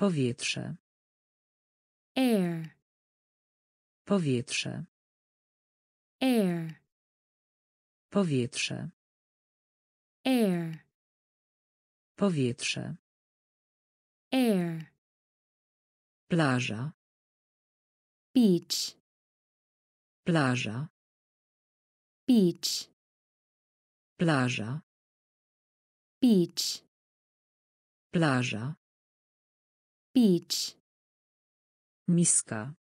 Powietrze. air Powietrze. air Powietrze. air Powietrze. air Plaża. beach Plaża. beach Plaża. beach Plaża. Beach Miska.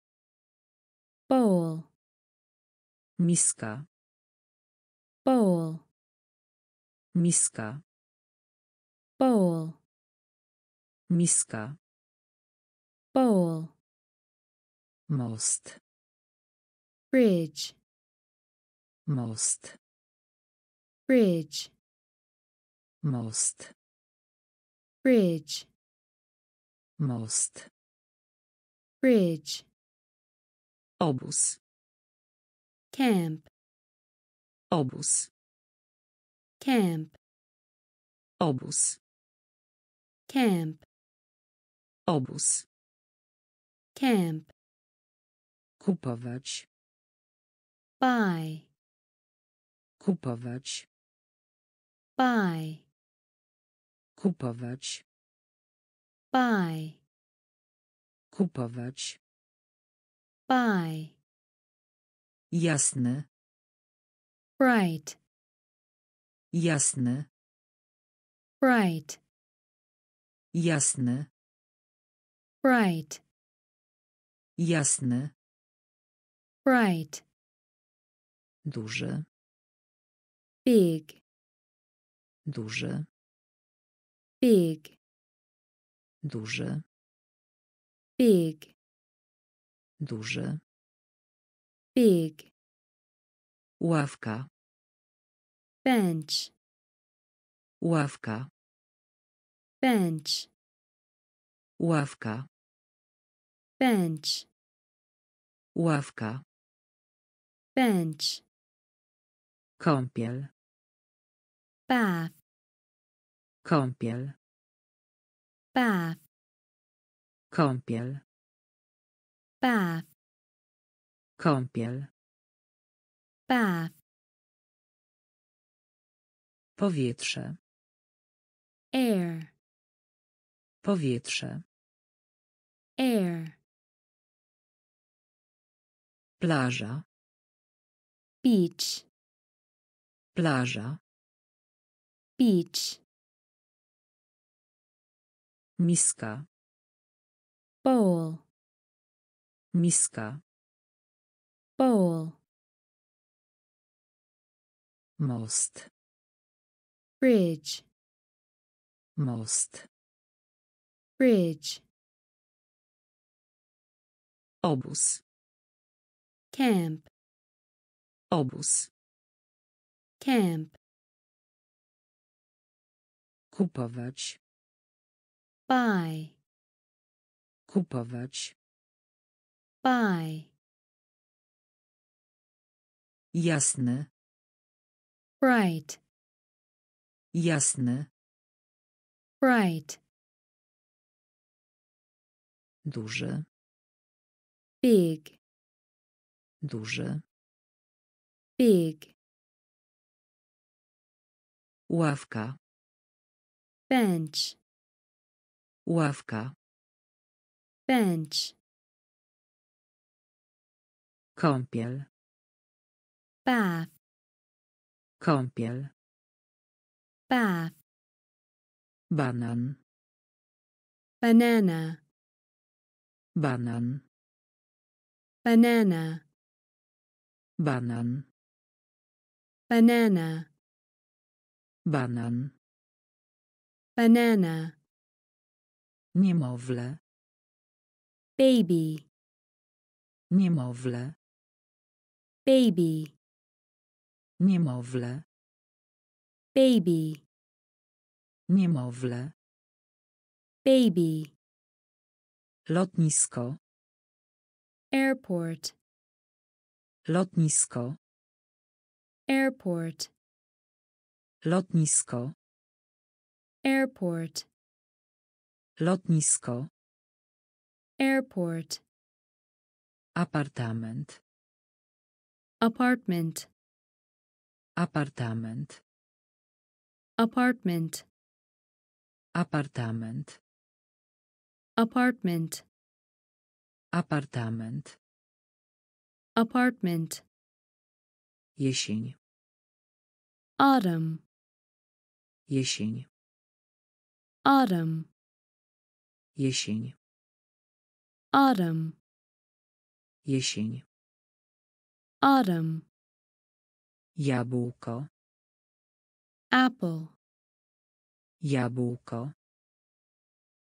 bowl Miska. bowl Miska. bowl Miska. bowl Most. bridge Most. bridge Most. bridge Most. bridge Obóz. camp Obóz. camp Obóz. camp Obóz. camp Kupować. buy Kupować. buy Kupować. Buy Kupować. buy Jasne. bright Jasne. bright Jasne. bright Jasne. bright Duży. big Duży. big Duży. big Duży. big Ławka. bench Ławka. bench Ławka. bench Ławka. bench Kąpiel. bath Kąpiel. bath Kąpiel. bath Kąpiel. bath Powietrze. air Powietrze. air Plaża. beach Plaża. beach Miska. Bowl Miska. bowl Most. bridge Most. bridge Obóz. camp Obóz. camp Kupować. buy Kupować. buy Jasne. bright Jasne. bright Duży. big Duży. big Ławka. bench Ławka. Bench Kąpiel. bath Kąpiel. bath Banan. banana Banan. banana Banan. banana Banan. banana Niemowlę. Baby Niemowlę. baby Niemowlę. baby Niemowlę. baby Lotnisko. airport Lotnisko. airport Lotnisko. airport Lotnisko. Airport, apartament, apartment, apartament, apartment, apartament, apartment, apartament, apartment, jesień, autumn, jesień, autumn, jesień, autumn, jesień, autumn, jabłko, apple, jabłko,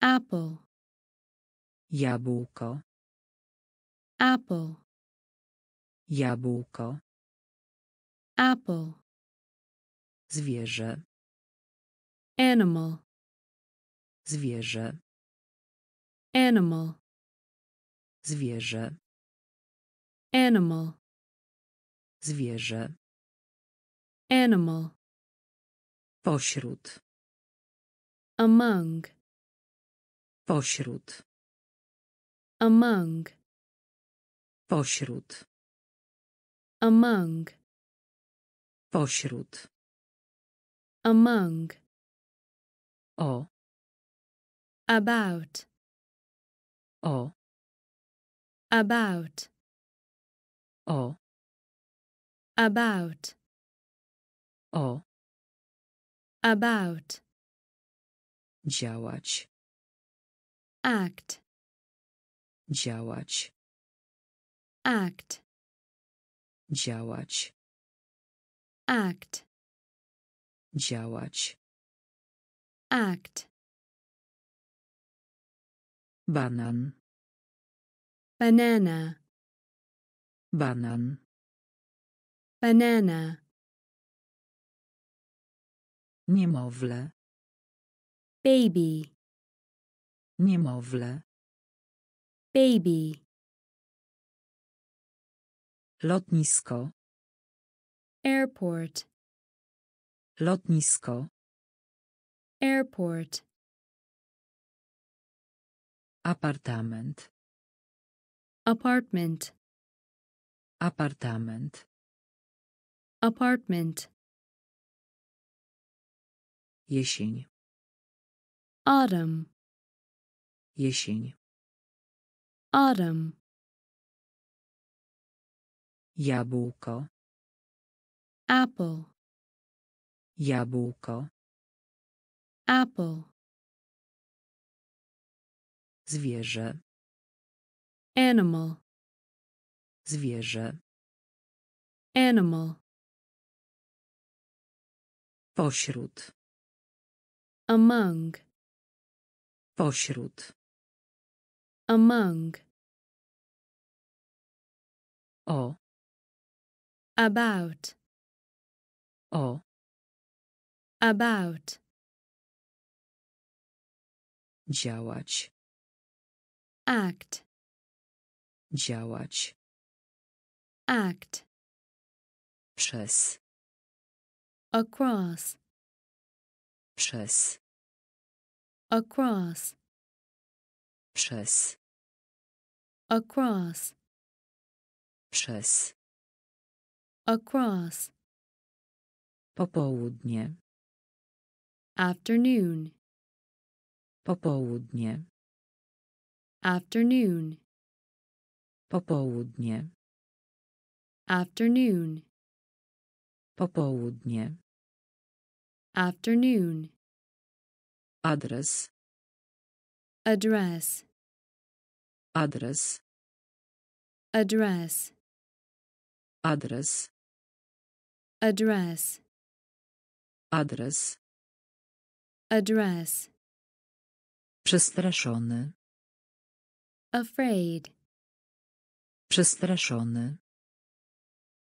apple, jabłko, apple, jabłko, apple, zwierzę, animal, zwierzę, animal, zwierzę, animal, zwierzę, animal, pośród, among, pośród, among, pośród, among, pośród, among, o, about, o, about, o, about, o, about, działać, act, działać, act, działać, act, działać, act, banan, banana, banan, banana, niemowlę, baby, niemowlę, baby, lotnisko, airport, lotnisko, airport, apartament, apartment, apartament, apartment, jesień, autumn, jesień, autumn, jabłko, apple, jabłko, apple, zwierzę, animal, zwierzę, animal, pośród, among, pośród, among, o, about, o, about, działać, act, działać, act, przez, across, przez, across, przez, across, przez, across, popołudnie, afternoon, popołudnie, afternoon, popołudnie, afternoon, popołudnie, afternoon, adres, address, adres, address, adres, address, adres, address, przestraszony, afraid, przestraszony,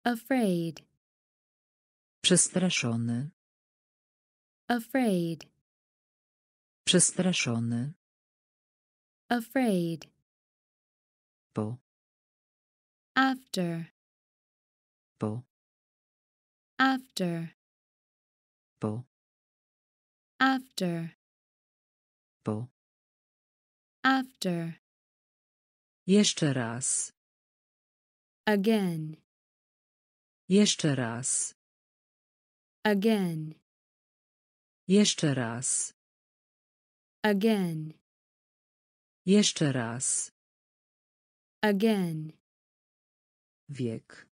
afraid, przestraszony, afraid, przestraszony, afraid, po, after, po, after, po, after, po, after, Jeszcze raz. Again, Jeszcze raz. again, Jeszcze raz. again, Jeszcze raz. again, Wiek.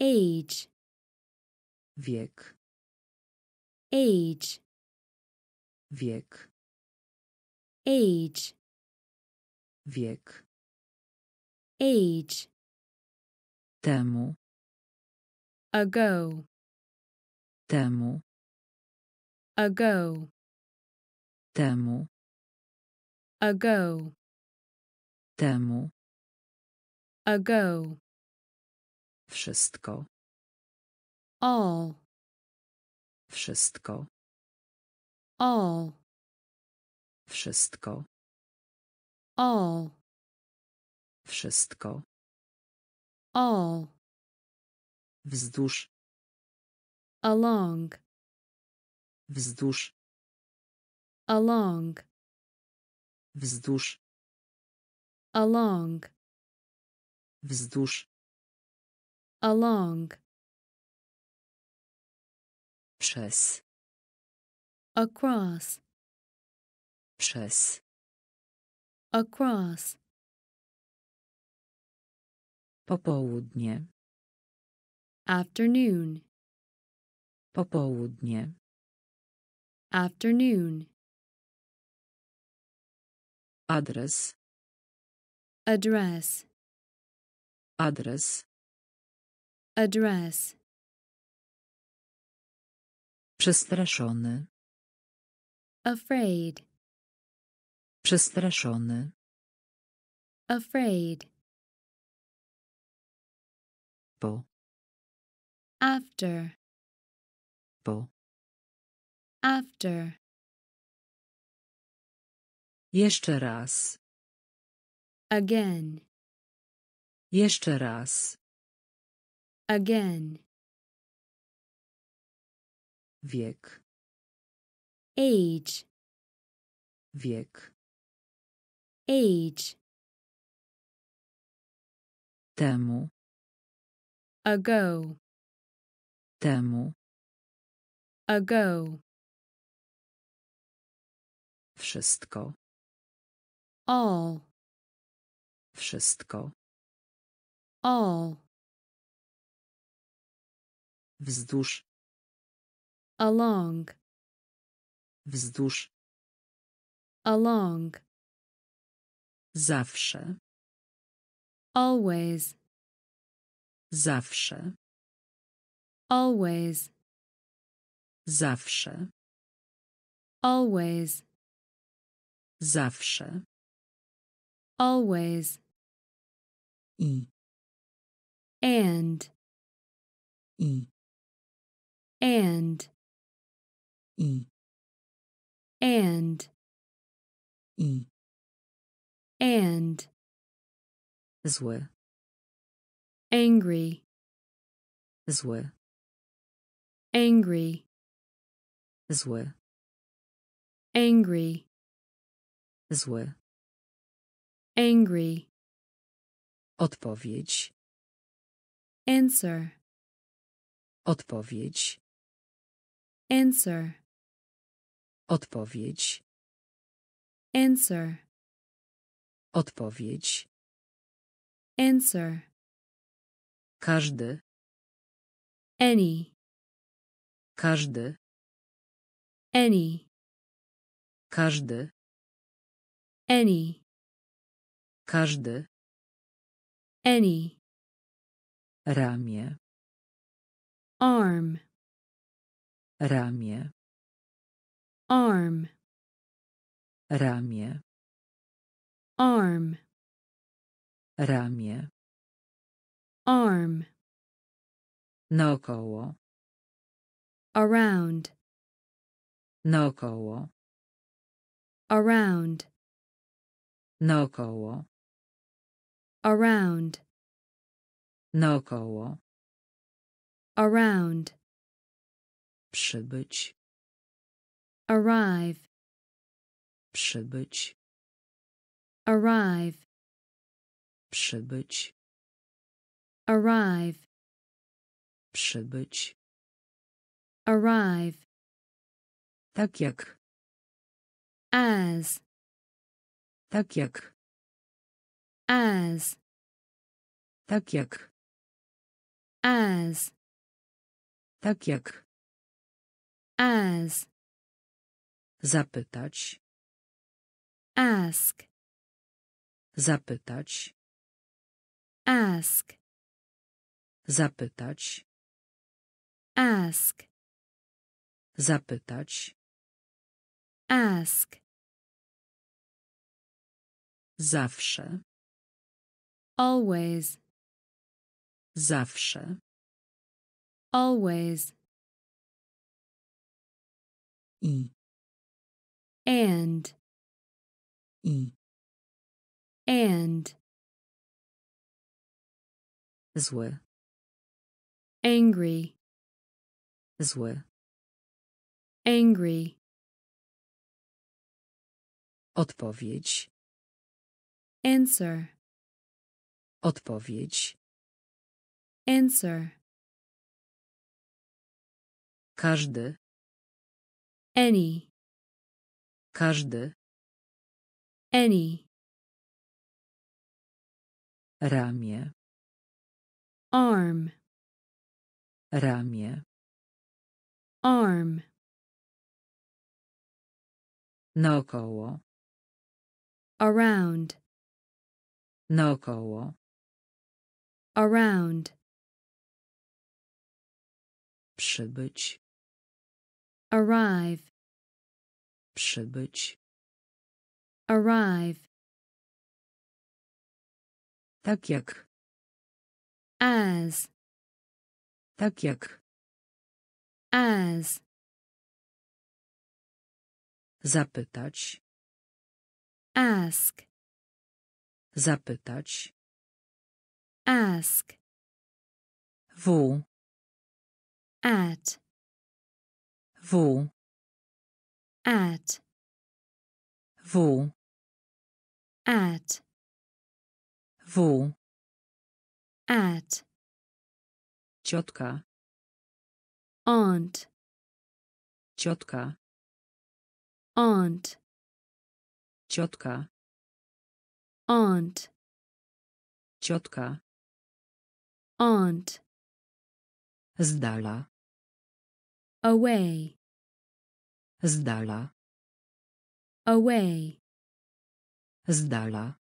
age, Wiek. age, Wiek. age, Wiek. age, Temu. ago, Temu. ago, Temu. ago, Temu. ago, Wszystko. all, Wszystko. all, Wszystko. all, Wszystko. All, Wzdłuż. along, Wzdłuż. along, Wzdłuż. along, Wzdłuż. along, Przez. across, Przez. across, Popołudnie. afternoon, Popołudnie. afternoon, Adres. address, Adres. address, Przestraszony. afraid, Przestraszony. afraid, Po. after, Po. after, Jeszcze raz. again, Jeszcze raz. again, Wiek. age, Wiek. age, Temu. Ago, Temu. ago, Wszystko. all, Wszystko. all, Wzdłuż. along, Wzdłuż. along, Zawsze. always, Zawsze. always, Zawsze. always, Zawsze. always, I. and, I. and, I. and, I. and, Zły. Angry, Zły. angry, Zły. angry, Zły. angry, Odpowiedź. answer, Odpowiedź. answer, Odpowiedź. answer, Odpowiedź. answer, Każdy. any, Każdy. any, Każdy. any, Każdy. any, Ramię. arm, Ramię. arm, Ramię. arm, Ramię. Arm, Naokoło. around, Naokoło. around, Naokoło. around, Naokoło. around, Przybyć. arrive, Przybyć. arrive, Przybyć. Arrive, Przybyć. arrive, Tak jak. as, Tak jak. as, Tak jak. as, Tak jak. as, Zapytać. ask, Zapytać. ask, Zapytać. ask, Zapytać. ask, Zawsze. always, Zawsze. always, I. and, I. and, Zły. Angry, Zły. angry, Odpowiedź. answer, Odpowiedź. answer, Każdy. any, Każdy. any, Ramię. arm, Ramię. arm, Naokoło. around, Naokoło. around, Przybyć. arrive, Przybyć. arrive, Tak jak. as, Tak jak. as, Zapytać. ask, Zapytać. ask, W. at, W. at, W. at, at, Ciotka. aunt, Ciotka. aunt, Ciotka. aunt, Ciotka. aunt, Z dala. away, Z dala. away, Z dala.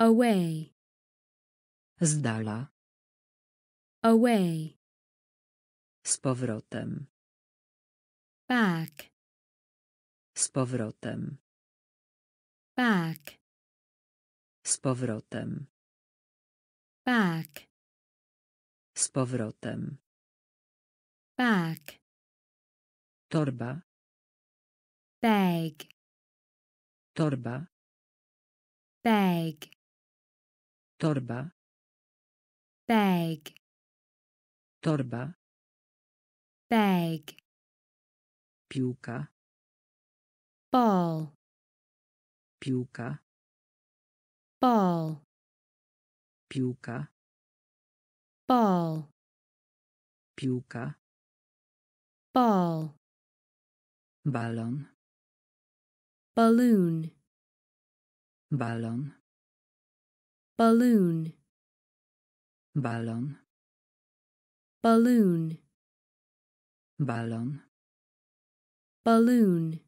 away, Z dala. Away, Z powrotem. back, Z powrotem. back, Z powrotem. back, Z powrotem. back, Torba. bag, Torba. bag, Torba. bag, Torba. bag, Piłka. ball, Piłka. ball, Piłka. ball, Piłka. ball, Balon. balloon, Balon. balloon, Balon. Balloon, Balon. balloon,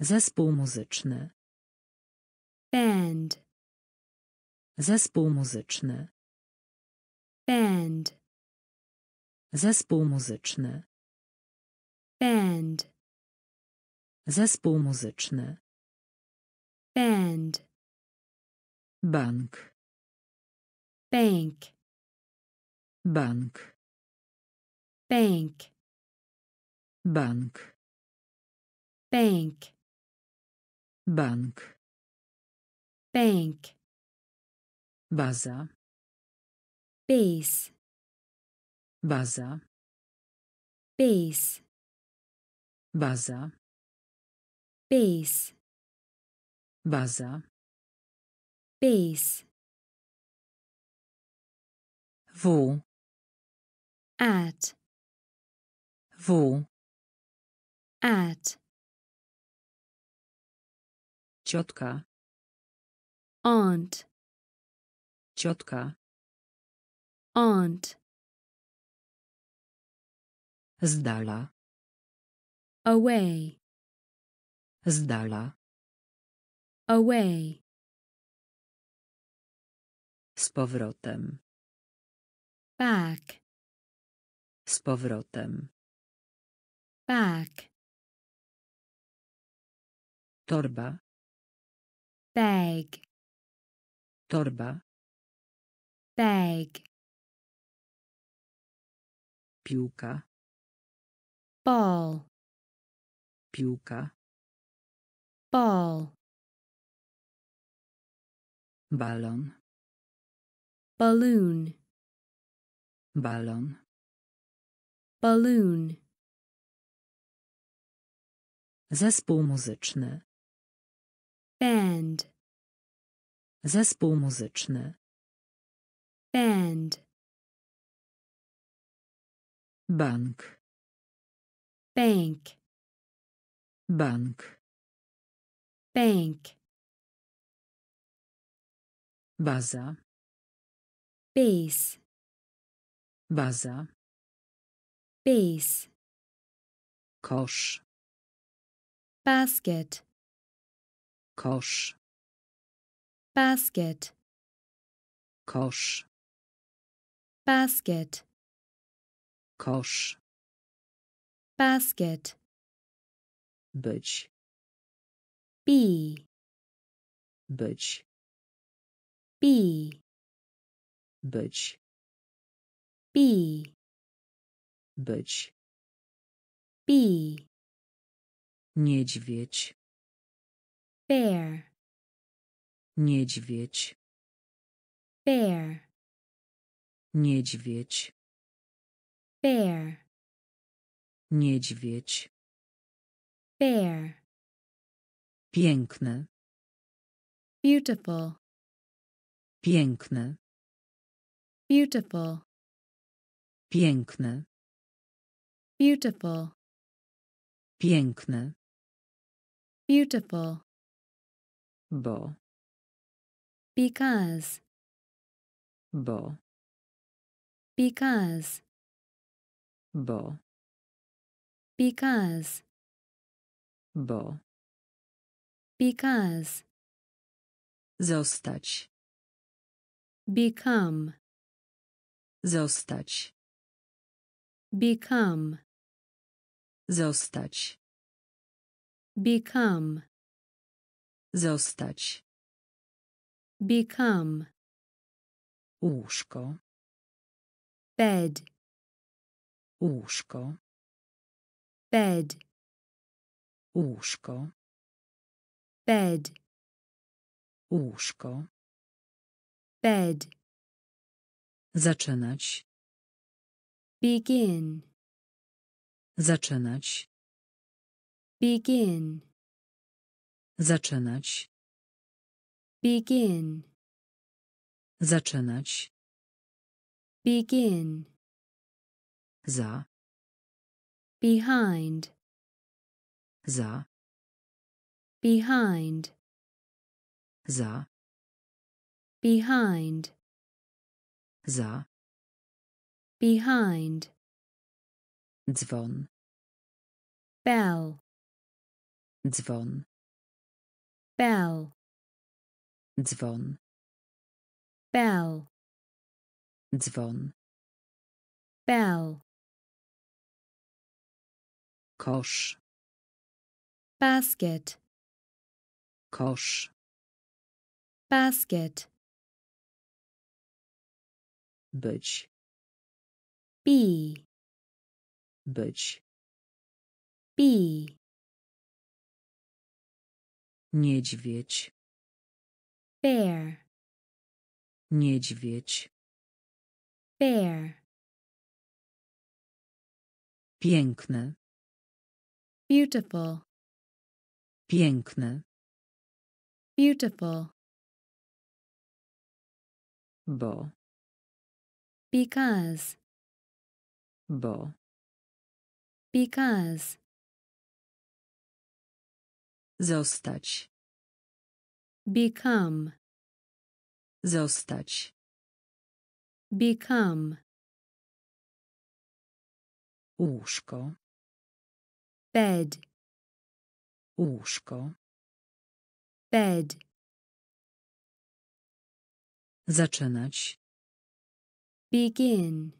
Zespół muzyczny. band, Zespół muzyczny. band, Zespół muzyczny. band, Zespół muzyczny. band, Bank. bank, Bank. bank, Bank. bank, Bank. bank, Baza. base, Baza. base, Baza. base, Baza. base, W. at, W. at, Ciotka. aunt, Ciotka. aunt, Z dala. away, Z dala. away, Z powrotem. back, Z powrotem. back, Torba. bag, Torba. bag, Piłka. ball, Piłka. ball, Balon. balloon, Balon. Balloon, Zespół muzyczny. band, Zespół muzyczny. band, Bank. bank, Bank. bank, Baza. base, Baza. Base, Kosz. basket, Kosz. basket, Kosz. basket, Kosz. basket, Być. be, Być. be, Być. be, Być. be, Niedźwiedź. bear, Niedźwiedź. bear, Niedźwiedź. bear, Niedźwiedź. bear, Piękny. beautiful, Piękny. beautiful, Piękny. Beautiful, Piękny. beautiful, Bo. because, Bo. because, Bo. because, Bo. because, Zostać. become, Zostać. become, Zostać. become, Zostać. become, Łóżko. bed, Łóżko. bed, Łóżko. bed, Łóżko. bed, Zaczynać. begin, Zaczynać. begin, Zaczynać. begin, Zaczynać. begin, Za. behind, Za. behind, Za. behind, Za. behind, Dzwon. bell, Dzwon. bell, Dzwon. bell, Dzwon. bell, Kosz. basket, Kosz. basket, Być. be, Być. be, Niedźwiedź. bear, Niedźwiedź. bear, Piękny. beautiful, Piękny. beautiful, Bo. because, Bo. Because, Zostać. become, Zostać. become, Łóżko. bed, Łóżko. bed, Zaczynać. begin,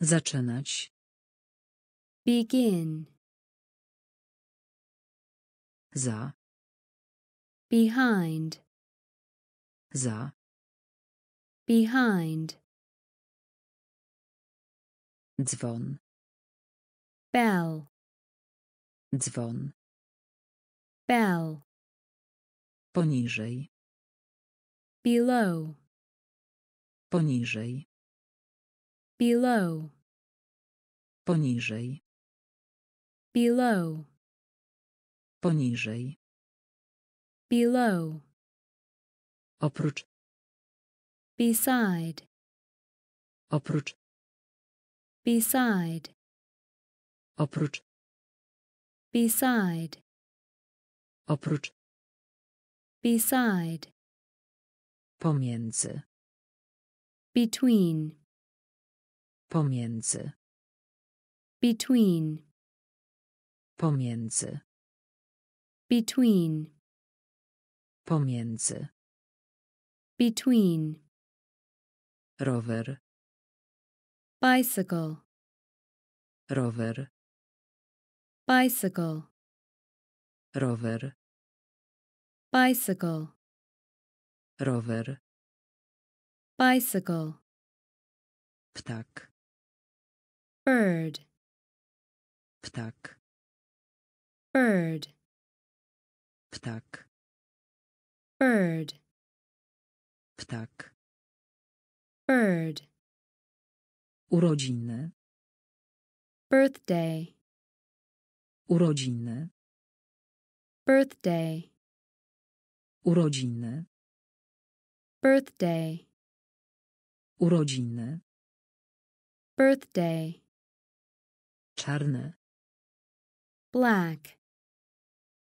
Zaczynać. Begin, Za. behind, Za. behind, Dzwon. bell, Dzwon. bell, Poniżej. below, Poniżej. below, Poniżej. Below, Poniżej. below, Oprócz. beside, Oprócz. beside, Oprócz. beside, Oprócz. beside, Pomiędzy. between, Pomiędzy. between, Pomiędzy. between, Pomiędzy. between, Rower. bicycle, Rower. bicycle, Rower. bicycle, Rower. bicycle, Ptak. bird, Ptak. Bird, Ptak. bird, Ptak. bird, Urodziny. birthday, Urodziny. birthday, Urodziny. birthday, Urodziny. birthday, Czarne. black,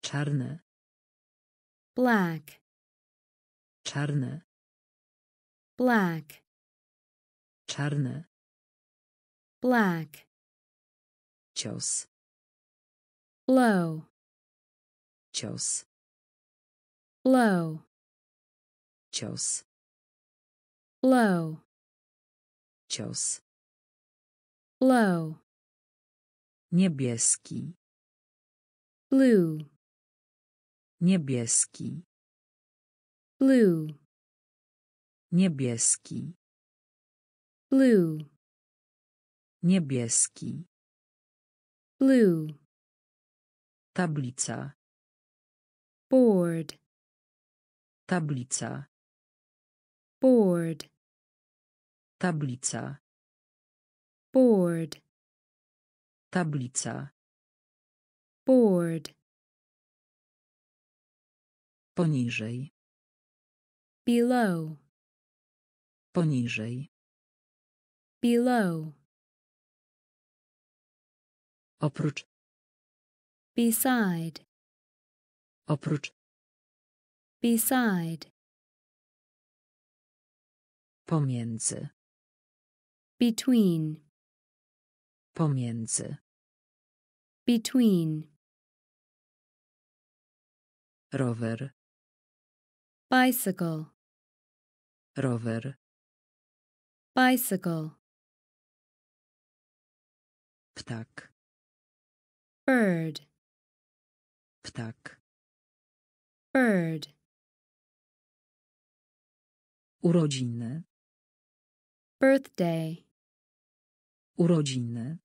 Czarne. black, Czarne. black, Czarne. black, Cios. blow, Cios. blow, Cios. blow, Cios. blow, Niebieski. blue, Niebieski. blue, Niebieski. blue, Niebieski. blue, Tablica. board, Tablica. board, Tablica. board, Tablica. board, Poniżej. below, Poniżej. below, Oprócz. beside, Oprócz. beside, Pomiędzy. between, Pomiędzy. between, Rower. Bicycle, Rower. bicycle, Ptak. bird, Ptak. bird, Urodziny. birthday, Urodziny.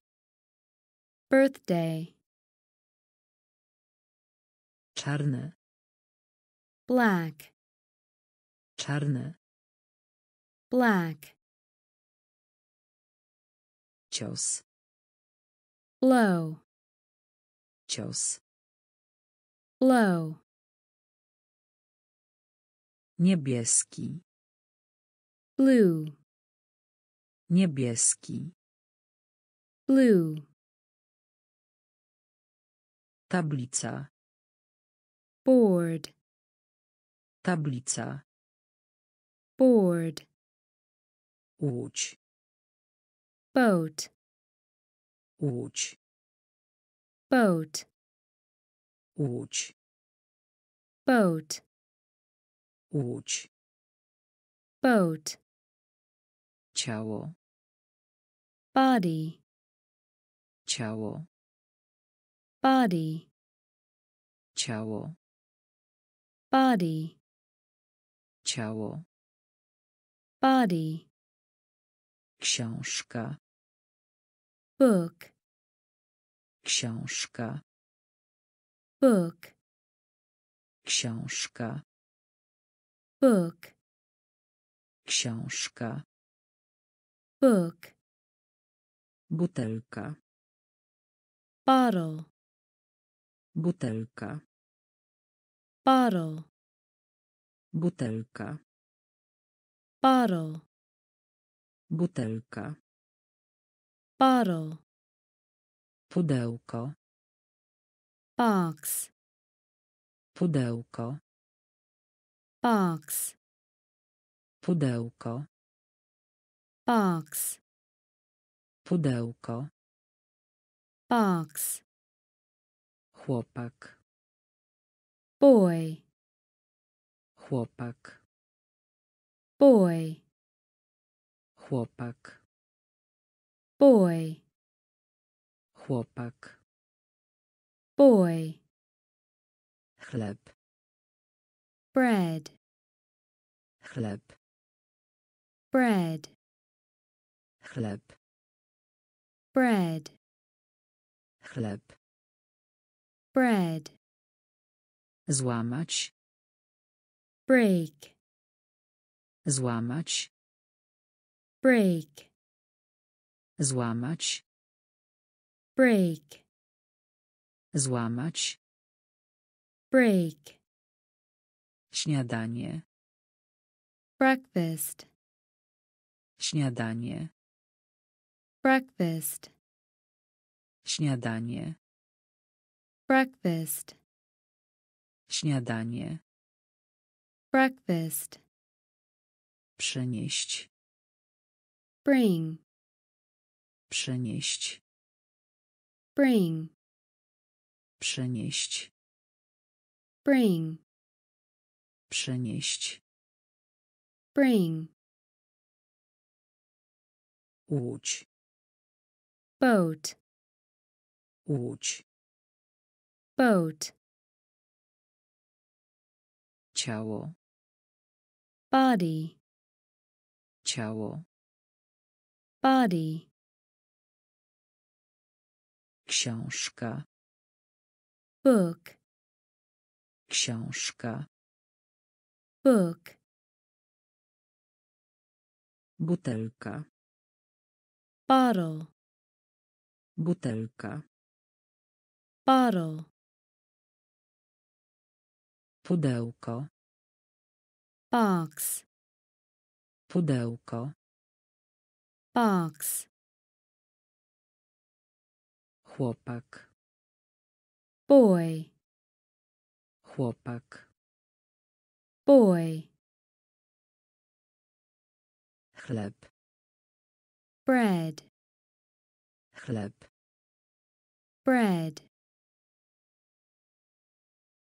birthday, Czarne. black, Czarne. black, Cios. blow, Cios. blow, Niebieski. blue, Niebieski. blue, Tablica. board, Tablica. Board, Łódź. boat, Łódź. boat, Łódź. boat, Łódź. boat, Ciało. body, Ciało. body, Ciało. body, Ciało. Body, Książka. book, Książka. book, Książka. book, Książka. book, Butelka. bottle, Butelka. bottle, Butelka. Bottle, Butelka. bottle, Pudełko. box, Pudełko. box, Pudełko. box, Pudełko. box, Chłopak. boy, Chłopak. Boy, Chłopak. boy, Chłopak. boy, Chleb. bread, Chleb. bread, Chleb. bread, Chleb. bread, Złamać. break, Złamać. break, Złamać. break, Złamać. break, Śniadanie. breakfast, Śniadanie. breakfast, Śniadanie. breakfast, Śniadanie. breakfast, Przynieść. bring, Przynieść. bring, Przynieść. bring, Przynieść. bring, Łódź. boat, Łódź. boat, Ciało. body, Ciało. body, Książka. book, Książka. book, Butelka. bottle, Butelka. bottle, Pudełko. box, Pudełko. box, Chłopak. boy, Chłopak. boy, Chleb. bread, Chleb. bread,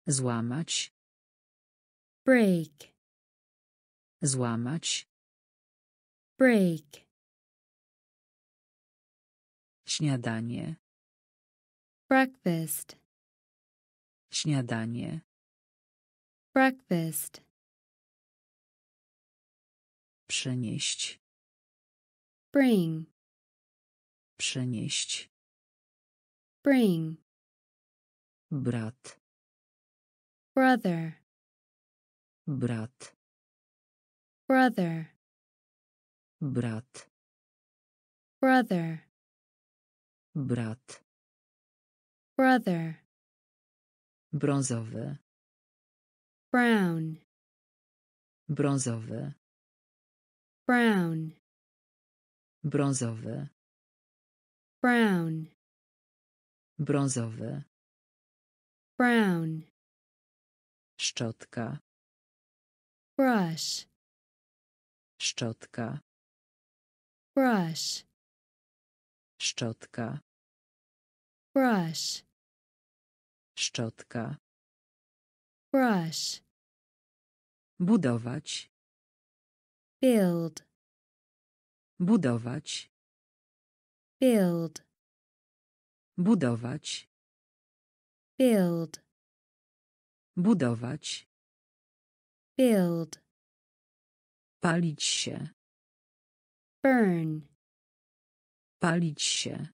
Złamać. break, Złamać. Break, Śniadanie. breakfast, Śniadanie. breakfast, Przynieść. bring, Przynieść. bring, Brat. brother, Brat. brother, Brat. brother, Brat. brother, Brązowy. brown, Brązowy. brown, brązowy, brown, brązowy, brown, szczotka, brush, szczotka, brush, szczotka, brush, szczotka, brush, budować, build, budować, build, budować, build, budować, build, palić się, burn, palić się,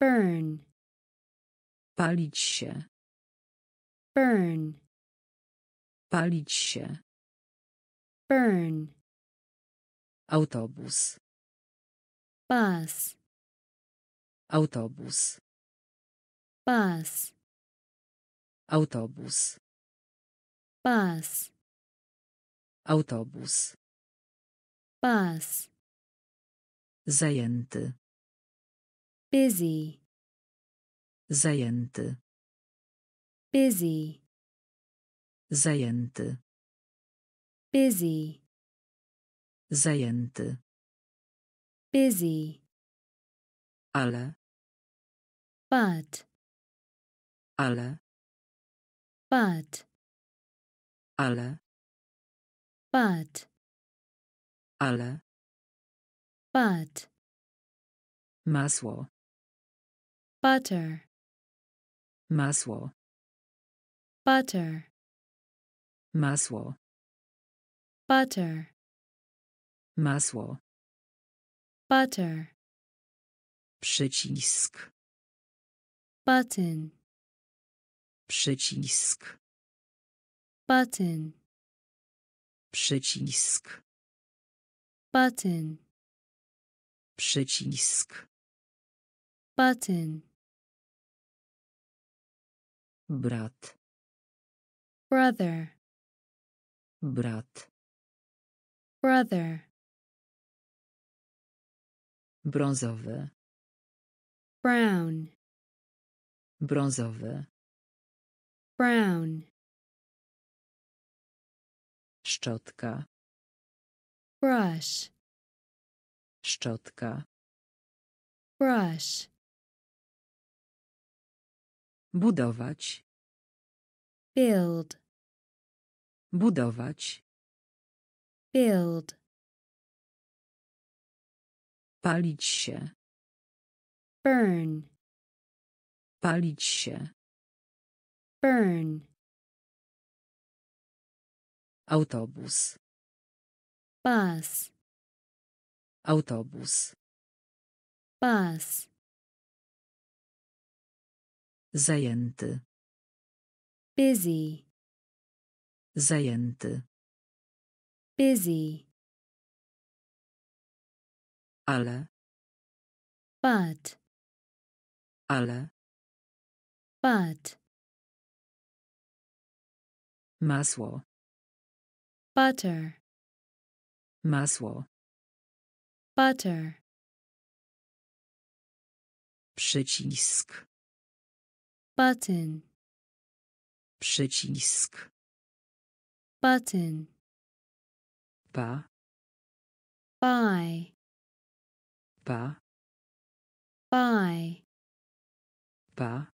burn, palić się, burn, palić się, burn, autobus, bus, autobus, bus, autobus, bus, autobus, bus, zajęty, busy, zajęty, busy, zajęty, busy, zajęty, busy, ale, but, ale, but, ale, but, ale, but, masło, butter, masło, butter, masło, butter, masło, butter, przycisk, button, przycisk, button, przycisk, button, przycisk, button, brat, brother, brat, brother, brązowy, brown, brązowy, brown, szczotka, brush, szczotka, brush, budować, build, budować, build, palić się, burn, palić się, burn, autobus, bus, autobus, bus, zajęty, busy, zajęty, busy, ale, but, ale, but, masło, butter, masło, butter, przycisk, button, przycisk, button, pa, buy, pa, buy, pa,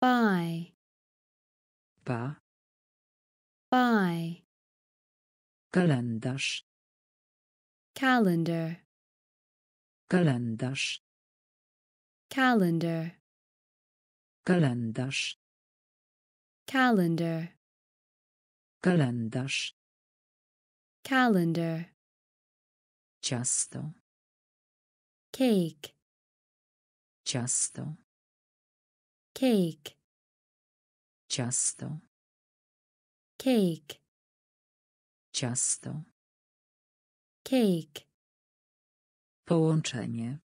buy, pa, buy, kalendarz, calendar, kalendarz, calendar, kalendarz, calendar, kalendarz, calendar, ciasto, cake, ciasto, cake, ciasto, cake, ciasto, cake, połączenie,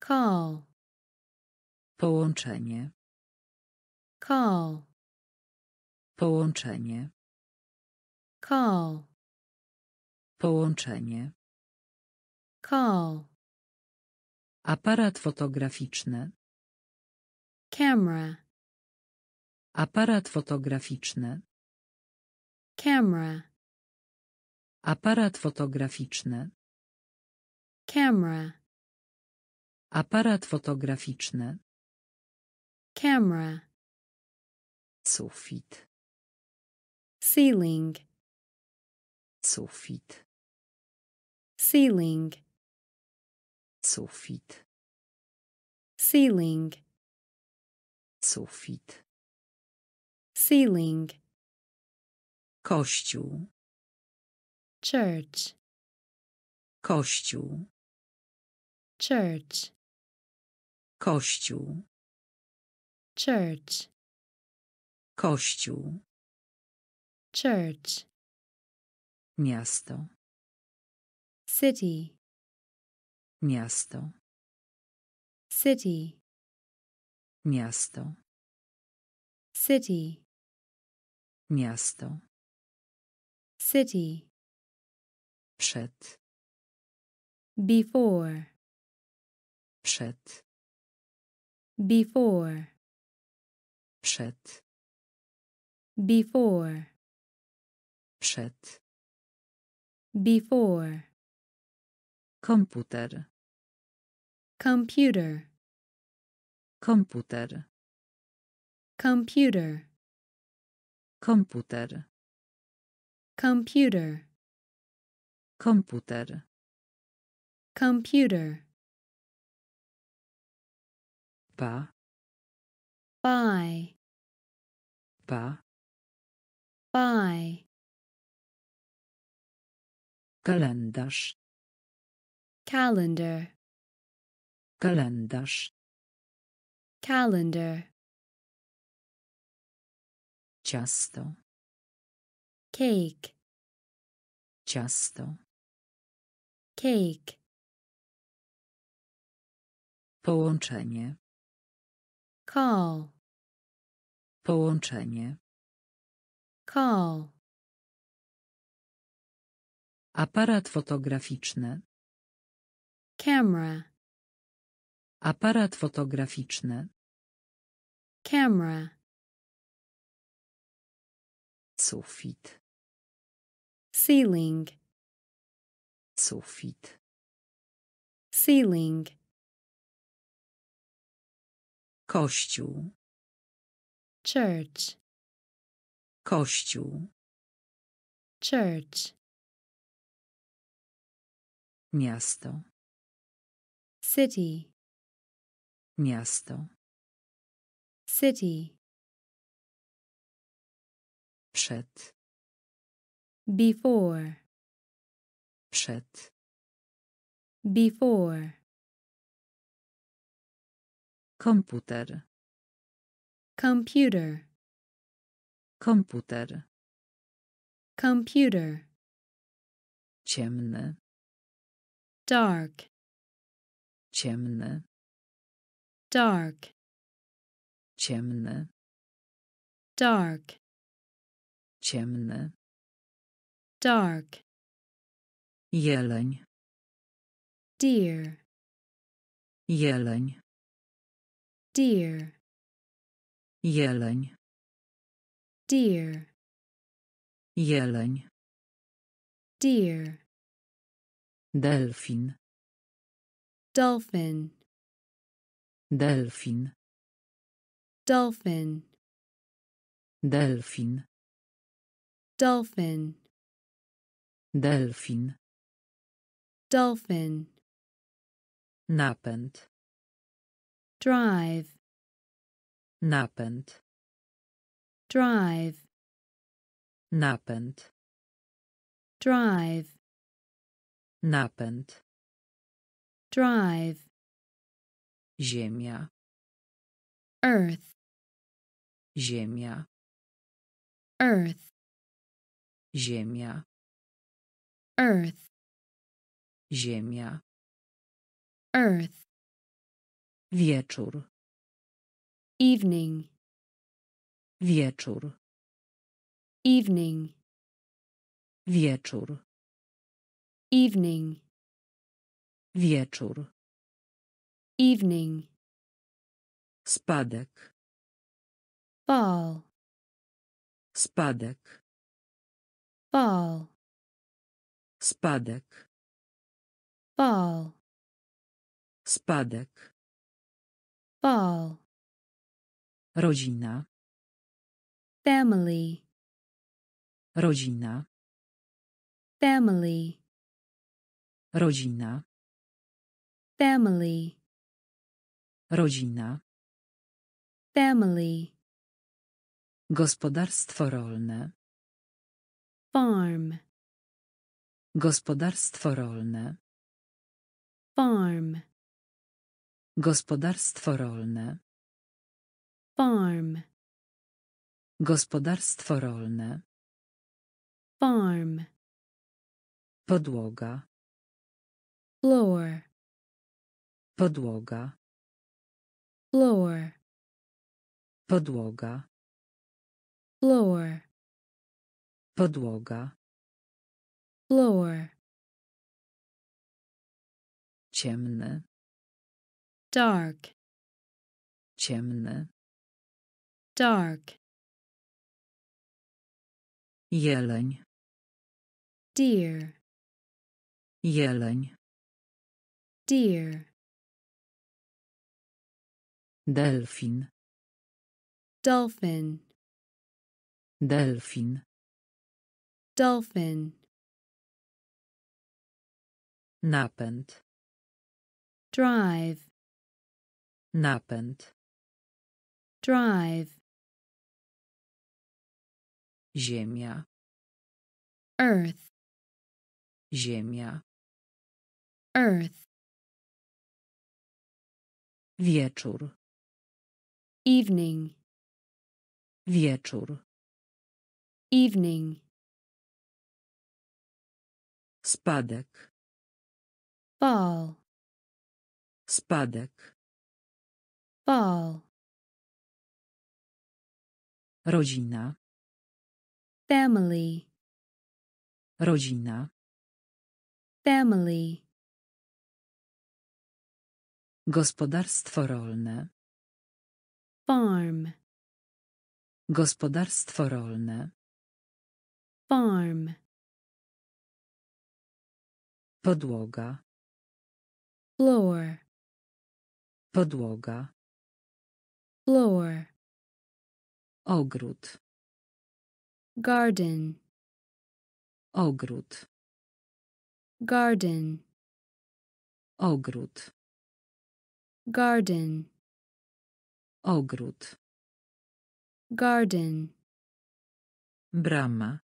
call, połączenie, call, połączenie, call, Połączenie. call, Aparat fotograficzny. camera, Aparat fotograficzny. camera, Aparat fotograficzny. camera, Aparat fotograficzny. camera, Sufit. ceiling, Sufit. ceiling, Sufit. ceiling, Sufit. ceiling, Kościół. Church, Kościół. church, Kościół. church, Kościół. church, Miasto. city, Miasto. city, Miasto. city, Miasto. city, Przed. before, Przed. before, Przed. before, Przed. before, Komputer. computer, Komputer. computer, Komputer. computer, Komputer. computer, Pa. buy, Pa. buy, Kalendarz. calendar, Kalendarz. calendar, Ciasto. cake, Ciasto. Cake, Połączenie. call, Połączenie. call, Aparat fotograficzny. camera, Aparat fotograficzny. camera, Sufit. ceiling, Sufit. ceiling, Kościół. church, Kościół. church, Miasto. city, Miasto. city, Przed. before, Przed. before, Komputer. computer, Komputer. computer, Ciemny. dark, Ciemny. dark, Ciemny. dark, Ciemny. dark, Jeleń. deer, Jeleń. deer, Jeleń. deer, Jeleń. deer, Delfin. dolphin, Delfin. dolphin, Delfin. dolphin, Delfin. Dolphin, Napęd. drive, Napęd. drive, Napęd. drive, Napęd. drive, Ziemia. earth, Ziemia. earth, Ziemia. earth, Ziemia. earth, Wieczór. evening, Wieczór. evening, Wieczór. evening, Wieczór. evening, Spadek. fall, Spadek. fall, Spadek. Fall, Spadek. fall, Rodzina. family, Rodzina. family, Rodzina. family, Rodzina. family, Gospodarstwo rolne. farm, Gospodarstwo rolne. Farm, Gospodarstwo rolne. farm, Gospodarstwo rolne. farm, Podłoga. floor, Podłoga. floor, Podłoga. floor, Podłoga. floor, Ciemny. dark, Ciemny. dark, Jeleń. deer, Jeleń. deer, Delfin. dolphin, Delfin. dolphin, Napęd. Drive, Napęd. drive, Ziemia. earth, Ziemia. earth, Wieczór. evening, Wieczór. evening, Spadek. fall, Spadek. fall, Rodzina. family, Rodzina. family, Gospodarstwo rolne. farm, Gospodarstwo rolne. farm, Podłoga. floor, Podłoga. floor, Ogród. garden, Ogród. garden, Ogród. garden, Ogród. garden, Brama.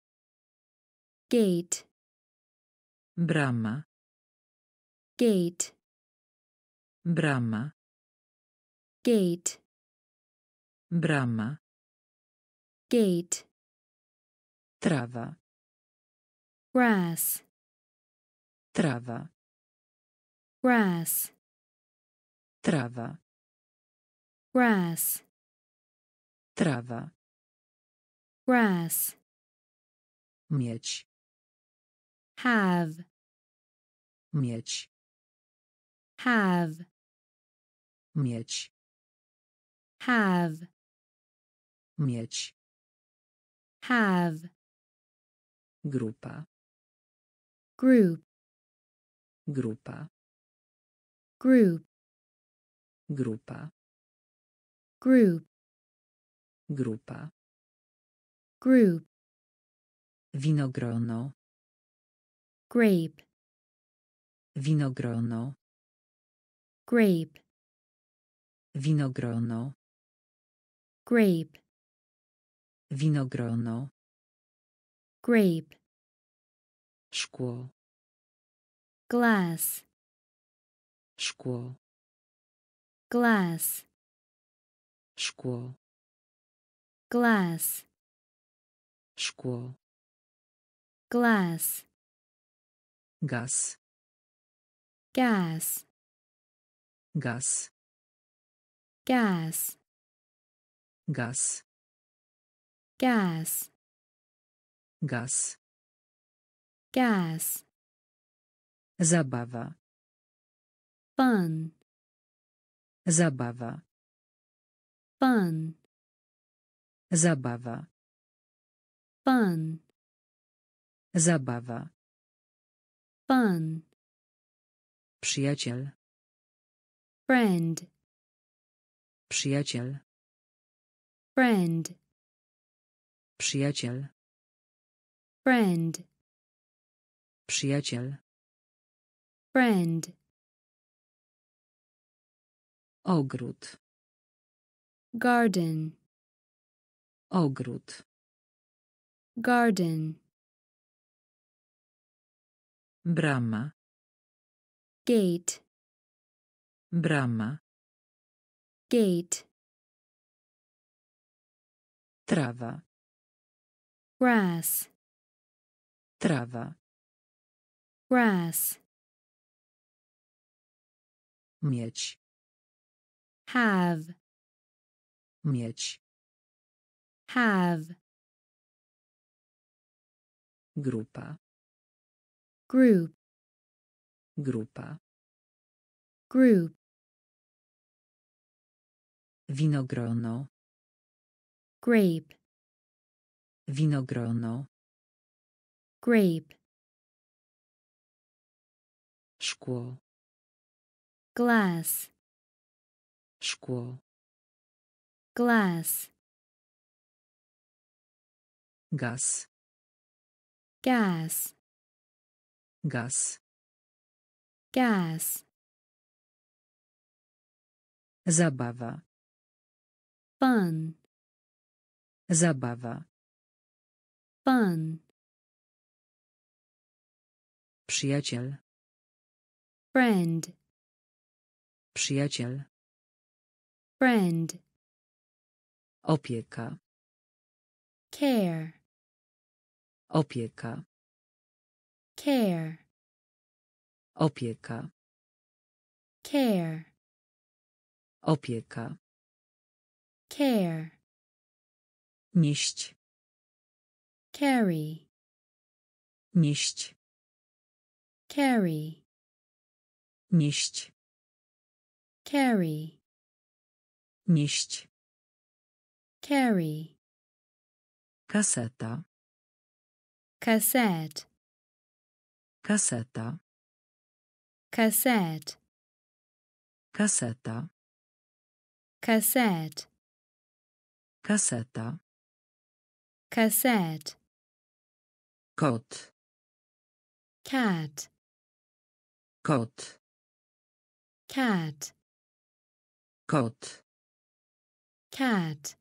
gate, Brama. gate, Brama. Gate, Brama. gate, Trawa. grass, Trawa. grass, Trawa. grass, Trawa. grass, Mieć. have, Mieć. have, Mieć. Have, Mieć. have, Grupa. group, Grupa. group, Grupa. group, Grupa. group, Winogrono. grape, Winogrono. grape, Winogrono. Grape, Winogrono. grape, Szkło. glass, Szkło. glass, Szkło. glass, Szkło. glass, Gaz. gas, gas gas, Gaz. gas, Gaz. gas, Zabawa. fun, Zabawa. fun, Zabawa. fun, Zabawa. fun, Przyjaciel. friend, Przyjaciel. Friend, Przyjaciel. friend, Przyjaciel. friend, Ogród. garden, Ogród. garden, Brama. gate, Brama. gate, Trawa. grass, Trawa. grass, Mieć. have, Mieć. have, Grupa. group, Grupa. group, Winogrono. Grape, Winogrono. grape, Szkło. glass, Szkło. glass, Gaz. gas, Gaz. gas, Zabawa. fun, Zabawa. fun, Przyjaciel. friend, Przyjaciel. friend, Opieka. care, Opieka. care, Opieka. care, Opieka. care, Nieść. carry, Nieść. carry, Nieść. carry, Nieść. carry, Kaseta. cassette, Kaseta. cassette, Kaseta. cassette, Kaseta. Cassette, Kot. cat, Kot. cat, Kot. cat,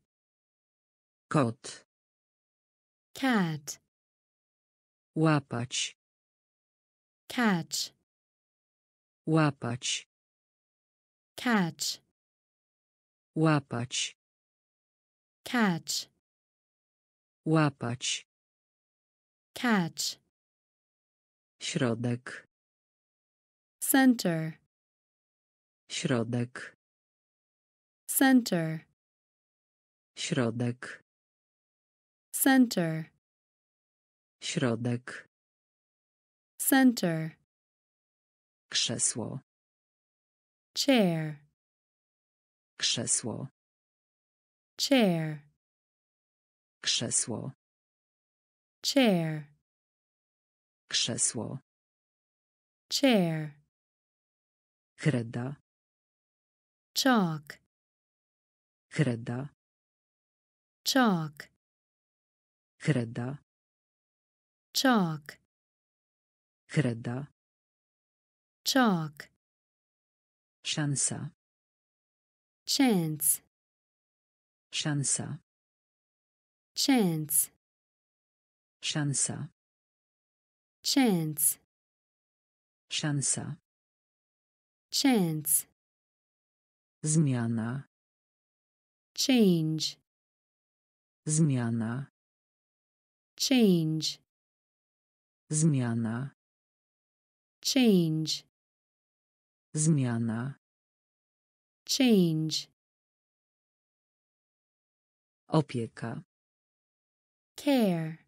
Kot. cat, Łapać. catch, Łapać. catch, Łapać. catch, Łapać. catch, Środek. center, Środek. center, Środek. center, Środek. center, Krzesło. chair, Krzesło. chair, Krzesło. chair, Krzesło. chair, Kreda. chalk, Kreda. chalk, Kreda. chalk, Kreda. chalk, Szansa. chance, Szansa. Chance, Szansa. chance, Szansa. chance, Zmiana. change, Zmiana. change, Zmiana. change, Zmiana. change, Opieka. Care,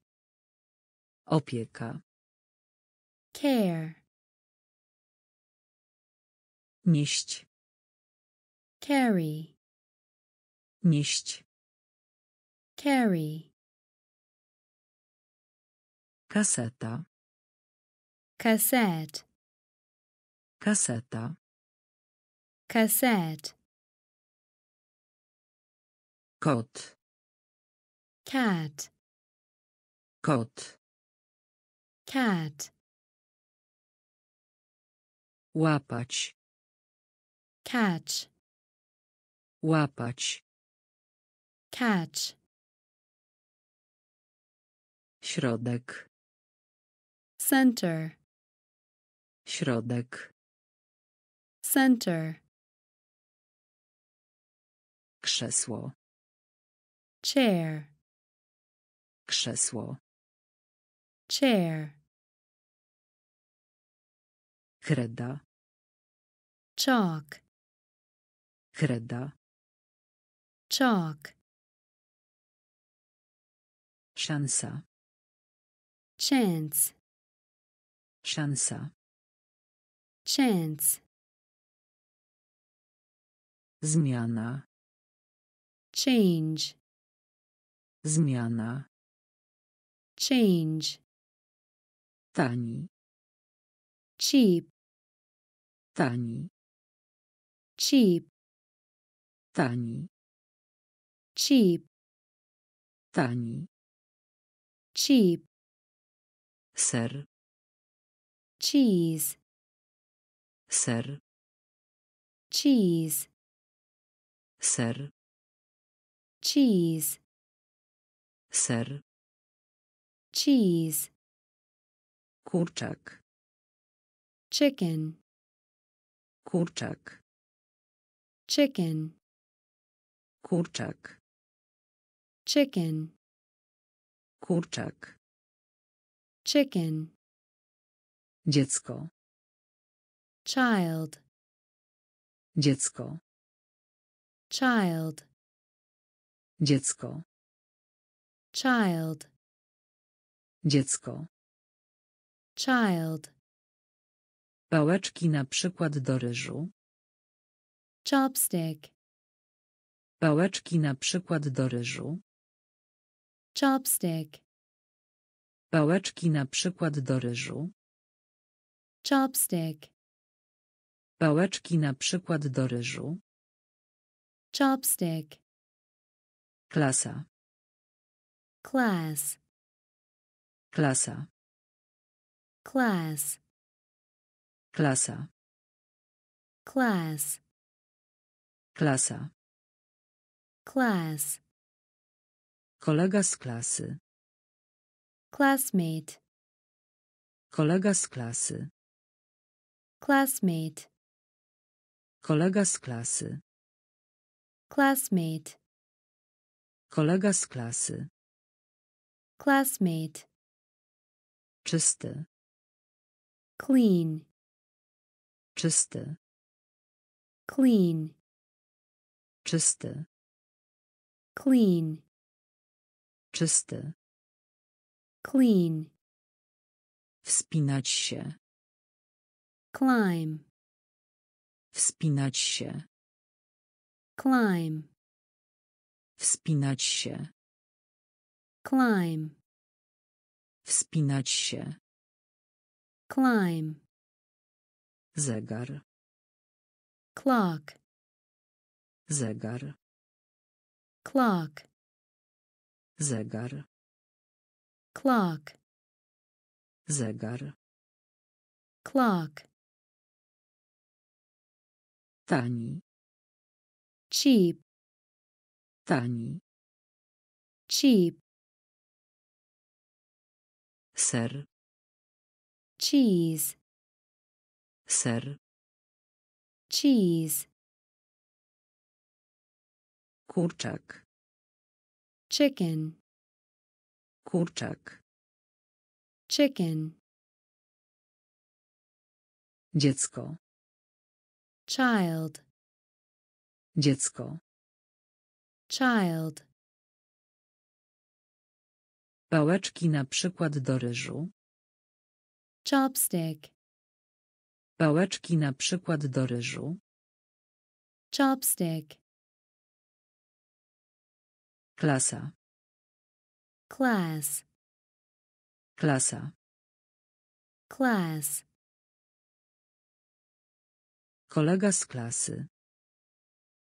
Opieka. care, Nieść. carry, Nieść. carry, Kaseta. cassette, Kaseta. cassette, Kot. cat, Kot. cat, Łapać. catch, Łapać. catch, Środek. center, Środek. center, Krzesło. chair, Krzesło. Chair, Kreda. chalk, Kreda. chalk, Szansa. chance, Szansa. chance, Zmiana. change, Zmiana. change, Tani. cheap, Tani. cheap, Tani. cheap, Tani. cheap, Ser. cheese, Ser. cheese, Ser. cheese, Ser. cheese, Kurczak. chicken, Kurczak. chicken, Kurczak. chicken, Kurczak. chicken, Dziecko. child, Dziecko. child, Dziecko. child, Dziecko. Child, Pałeczki na przykład do ryżu. chopstick, Pałeczki na przykład do ryżu. chopstick, Pałeczki na przykład do ryżu. chopstick, Pałeczki na przykład do ryżu. chopstick, Klasa. class, Klasa. Class, Klasa. class, Klasa. class, Kolega z klasy. classmate, Kolega z klasy. classmate, Kolega z klasy. classmate, Kolega z klasy. classmate, Czysty. Clean, Czysty. clean, Czysty. clean, Czysty. clean, Wspinać się. climb, Wspinać się. climb, Wspinać się. climb, Wspinać się. Climb, Zegar. clock, Zegar. clock, Zegar. clock, Zegar. clock, Tani. cheap, Tani. cheap, Ser. Cheese, Ser. cheese, Kurczak. chicken, Kurczak. chicken, Dziecko. child, Dziecko. child, Pałeczki na przykład do ryżu. Chopstick, Pałeczki na przykład do ryżu. chopstick, Klasa. class, Klasa. class, Kolega z klasy.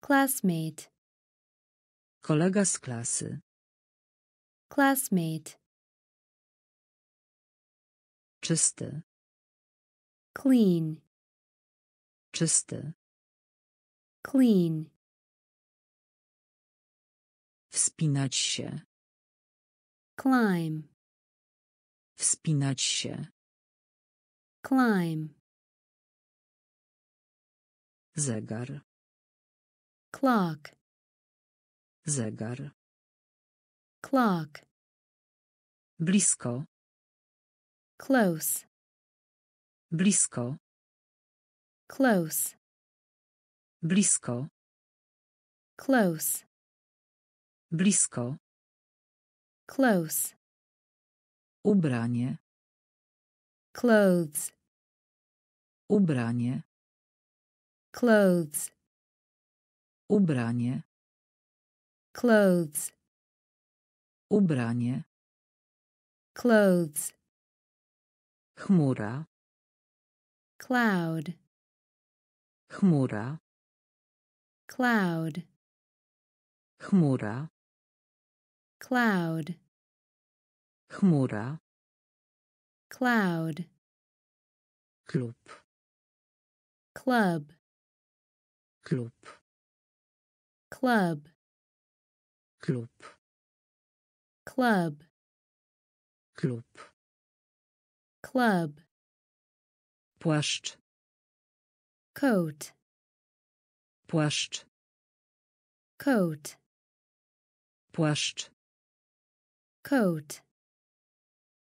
classmate, Kolega z klasy. classmate, Czysty. clean, Czysty. clean, Wspinać się. climb, Wspinać się. climb, Zegar. clock, Zegar. clock, Blisko. Close, Blisko. close, Blisko. close, Blisko. close, Ubranie. clothes, Ubranie. clothes, Ubranie. clothes, Ubranie. clothes, Chmura. cloud, Chmura. cloud, Chmura. cloud, Chmura. cloud, Klub. club, Klub. club, Klub. club, Klub. Club, Płaszcz. coat, Płaszcz. coat, Płaszcz. coat,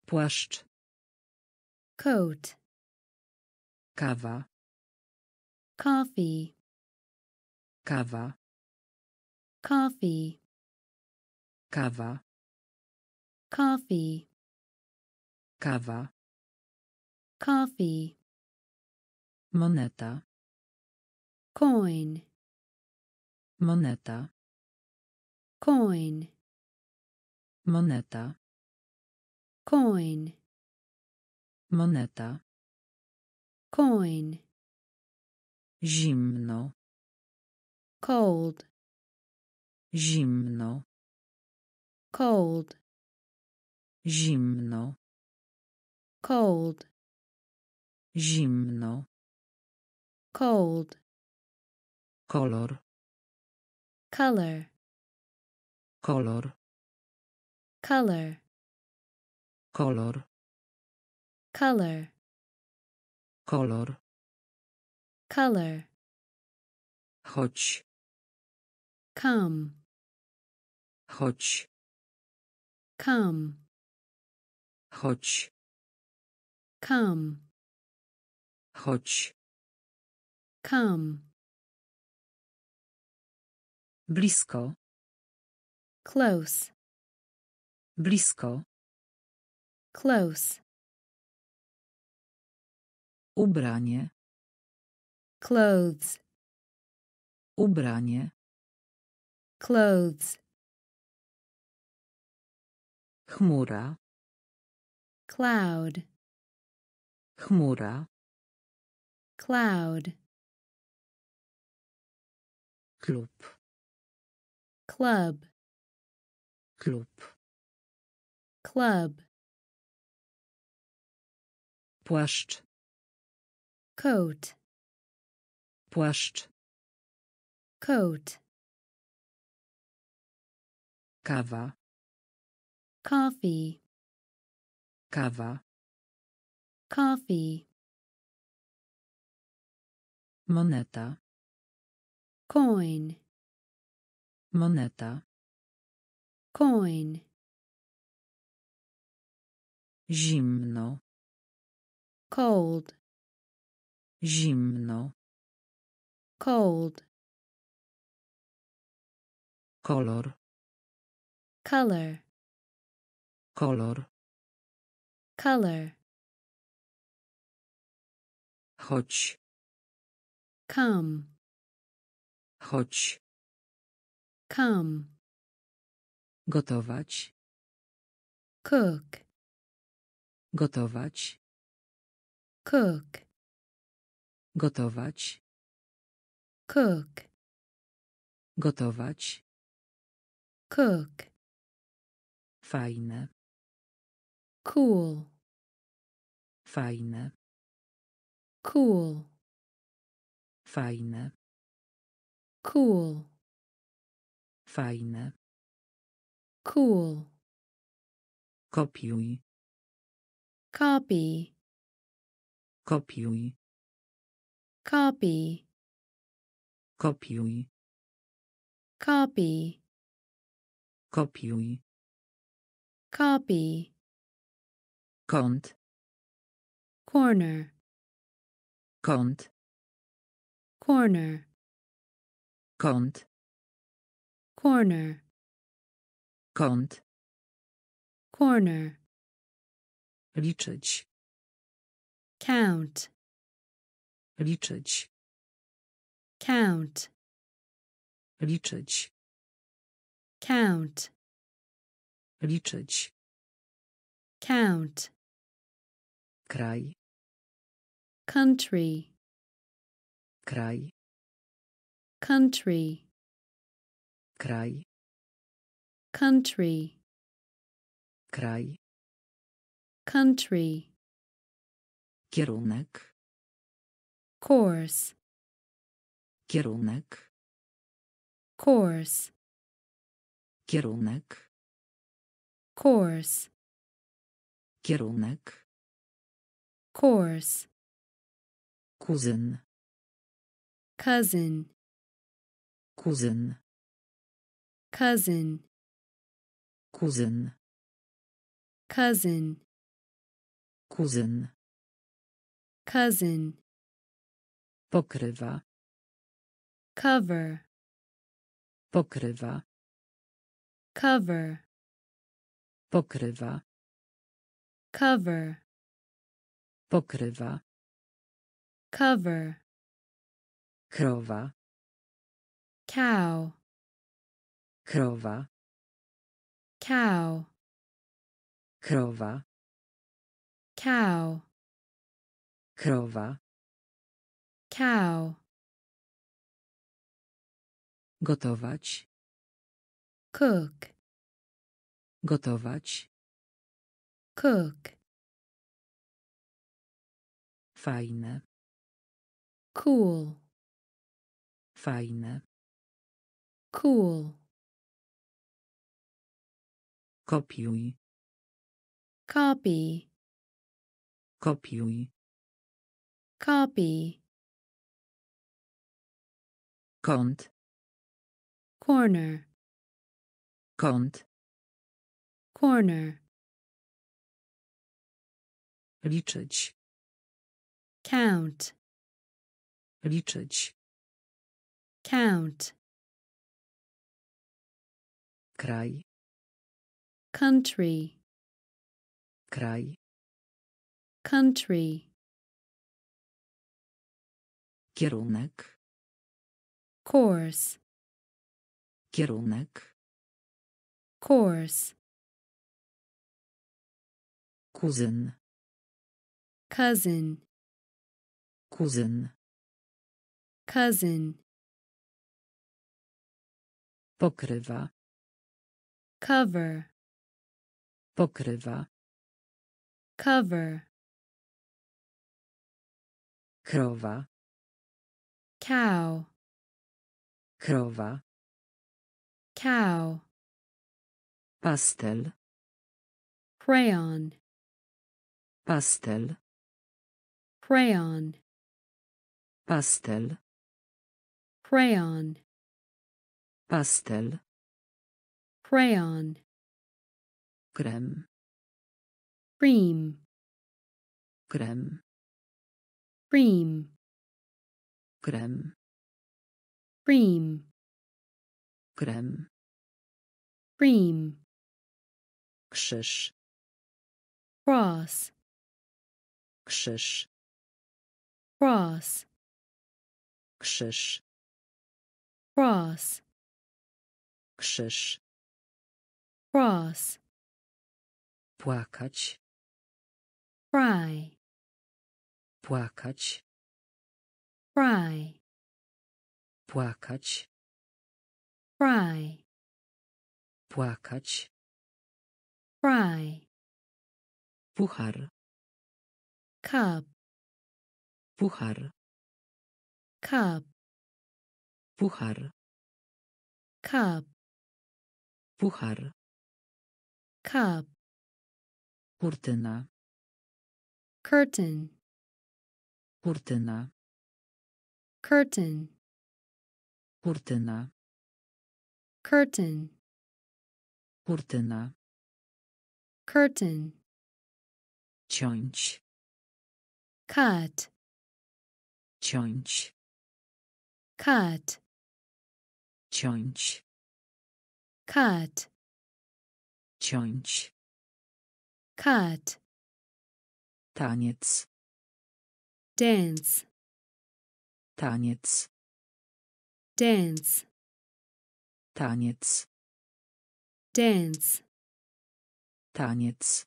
Płaszcz. coat, Kawa. coffee, Kawa. coffee, Kawa. coffee, Kawa. Coffee, Moneta. coin, Moneta. coin, Moneta. coin, Moneta. coin, Zimno. cold, Zimno. cold, Zimno. cold, Zimno. cold, Kolor. color, Kolor. color, Kolor. color, Kolor. color, Chodź. come, Chodź. come, Chodź. come, Chodź. come, Blisko. close, Blisko. close, Ubranie. clothes, Ubranie. clothes, Chmura. cloud, Chmura. Cloud, Klub. club, Klub. club, Płaszcz. coat, Płaszcz. coat, Kawa. coffee, Kawa. coffee, Moneta. coin, Moneta. coin, Zimno. cold, Zimno. cold, Kolor. color, Kolor. color, Chodź. Come, Chodź. come, Gotować. cook, Gotować. cook, Gotować. cook, Gotować. cook, Fajne. cool, Fajne. cool, Fajne. cool, Fajne. cool, Kopiuj. copy, Kopiuj. copy, Kopiuj. copy, Kopiuj. copy, Kąt. corner, Kąt. Corner, Kąt. corner, Kąt. corner, Liczyć. count, Liczyć. count, Liczyć. count, Liczyć. count, Kraj. country, Kraj. country, Kraj. country, Kraj. country, Kierunek. course, Kierunek. course, Kierunek. course, Kierunek. course, Kuzyn. Cousin, Kuzyn. cousin, Kuzyn. cousin, Kuzyn. cousin, Pokrywa. cover, Pokrywa. cover, Pokrywa. cover, Pokrywa. cover, Krowa. cow, Krowa. cow, Krowa. cow, Krowa. cow, Gotować. cook, Gotować. cook, Fajne. cool, Fajne. cool, Kopiuj. copy, Kopiuj. copy, Kąt. corner, Kąt. corner, Liczyć. count, Liczyć. Count, Kraj. country, Kraj. country, Kierunek. course, Kierunek. course, Kuzyn. cousin, Kuzyn. cousin, Pokrywa. cover, Pokrywa. cover, Krowa. cow, Krowa. cow, Pastel. crayon, Pastel. crayon, Pastel. crayon, Pastel. crayon, Krem. cream, Krem. cream, Krem. cream, Krem. cream, Krzyż. cross, Krzyż. cross, krzyż, cross, krzyż, cross, płakać, cry, płakać, cry, płakać, cry, płakać, cry, puchar, cup, puchar, cup, puchar, cup, puchar, cup, kurtyna, curtain, kurtyna, curtain, kurtyna, curtain, kurtyna, curtain, ciąć, cut, ciąć, cut, ciąć, cut, ciąć, cut, taniec, dance, taniec, dance, taniec, dance, taniec,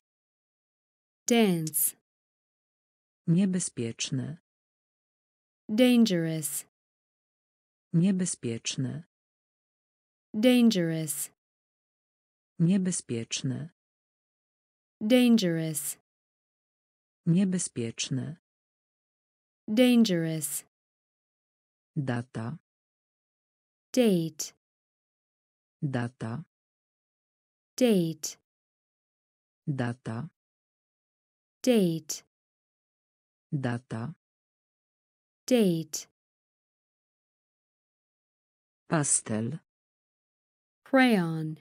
dance, niebezpieczny, dangerous, niebezpieczny, dangerous, niebezpieczny, dangerous, niebezpieczny, dangerous, data, date, data, date, data, date, data, date, pastel, crayon,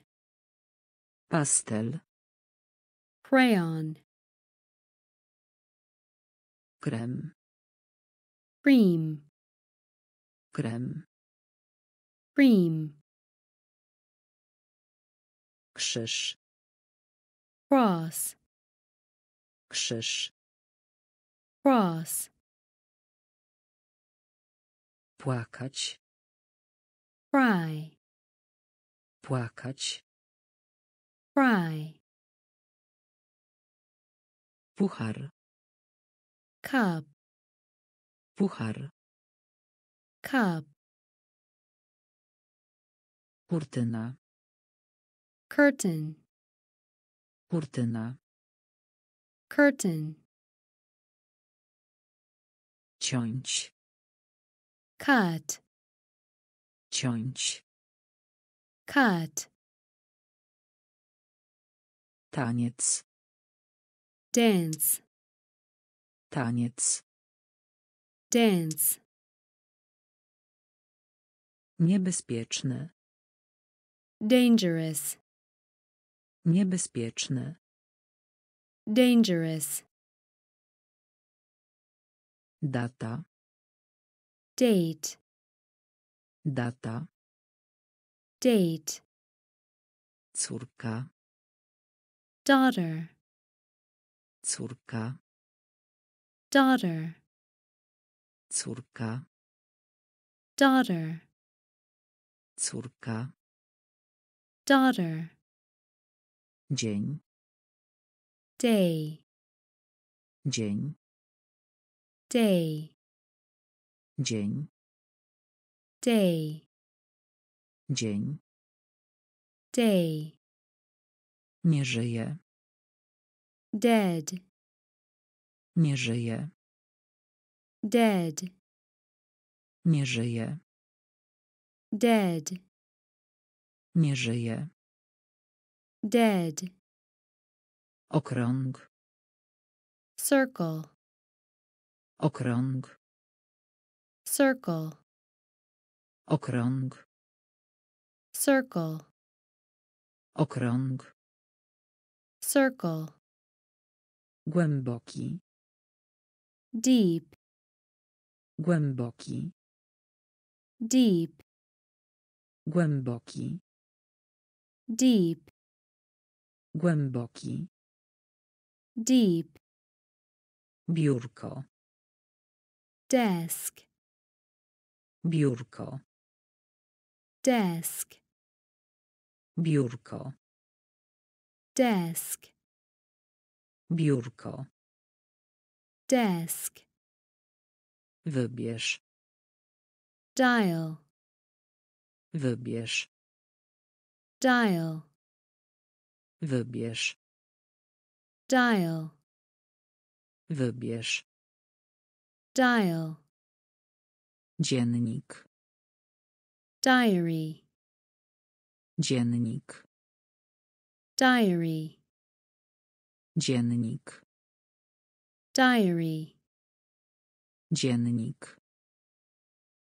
pastel, crayon, krem, cream, krem, cream, krzyż, cross, krzyż, cross, płakać, cry, płakać, cry, puchar, cup, puchar, cup, kurtyna, curtain, kurtyna, curtain, ciąć, cut, ciąć, cut, taniec, dance, taniec, dance, niebezpieczny, dangerous, niebezpieczny, dangerous, data, date, data, date, córka, daughter, córka, daughter, córka, daughter, córka, daughter, dzień, day, dzień, day, dzień, day, dzień, day, nie żyje, dead, nie żyje, dead, nie żyje, dead, nie żyje, dead, okrąg, circle, okrąg, circle, okrąg, circle, okrąg, circle, głęboki, deep, głęboki, deep, głęboki, deep, głęboki, deep, biurko, desk, biurko, desk, biurko, desk, biurko, desk, wybierz, dial, wybierz, dial, wybierz, dial, wybierz, dial, dziennik, diary, dziennik, diary, dziennik, diary, dziennik,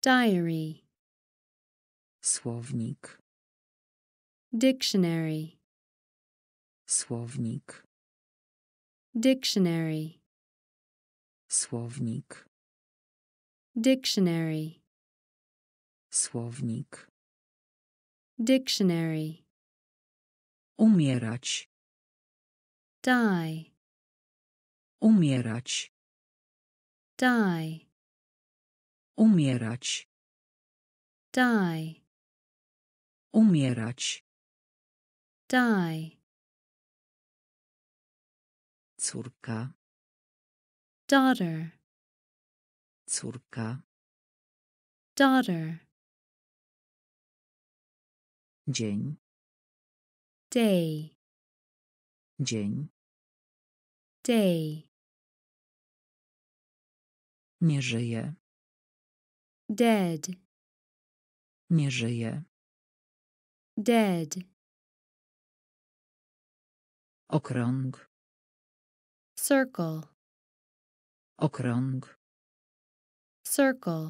diary, słownik, dictionary, słownik, dictionary, słownik, dictionary, słownik, dictionary, umierać, die, umierać, die, umierać, die, umierać, die, córka, daughter, córka, daughter, dzień, day, dzień, day, nie żyje, dead, nie żyje, dead, okrąg, circle, okrąg, circle,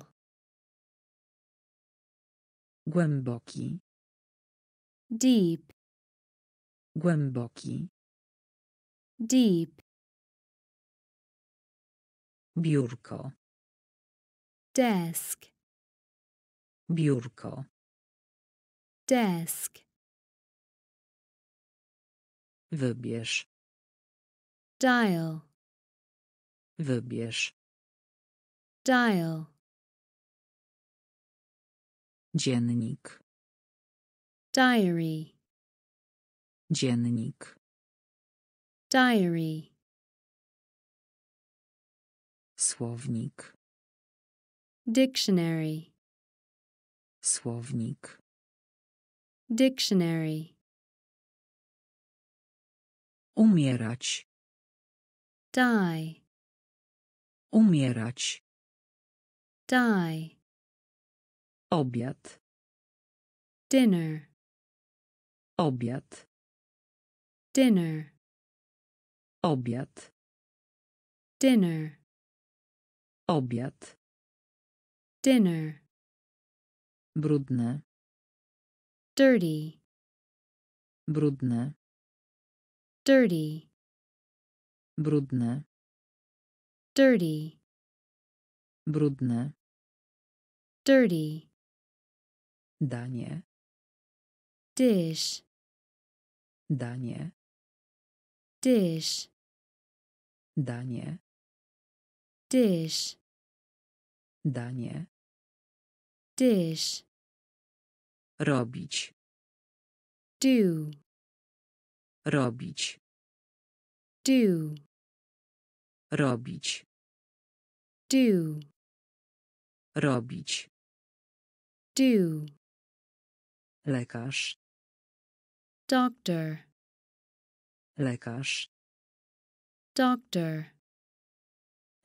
głęboki, deep, głęboki, deep, biurko, desk, biurko, desk, wybierz, dial, wybierz, dial, dziennik, diary, dziennik, diary, słownik, dictionary, słownik, dictionary, umierać, die, umierać, die, obiad, dinner, obiad, dinner, obiad, dinner, obiad, dinner, brudne, dirty, brudne, dirty, brudne, dirty, brudne, dirty, danie, dish, danie, dish, danie, dish, danie, dish, robić, do, robić, do, robić, do, robić, do, lekarz, doctor, lekarz, doctor,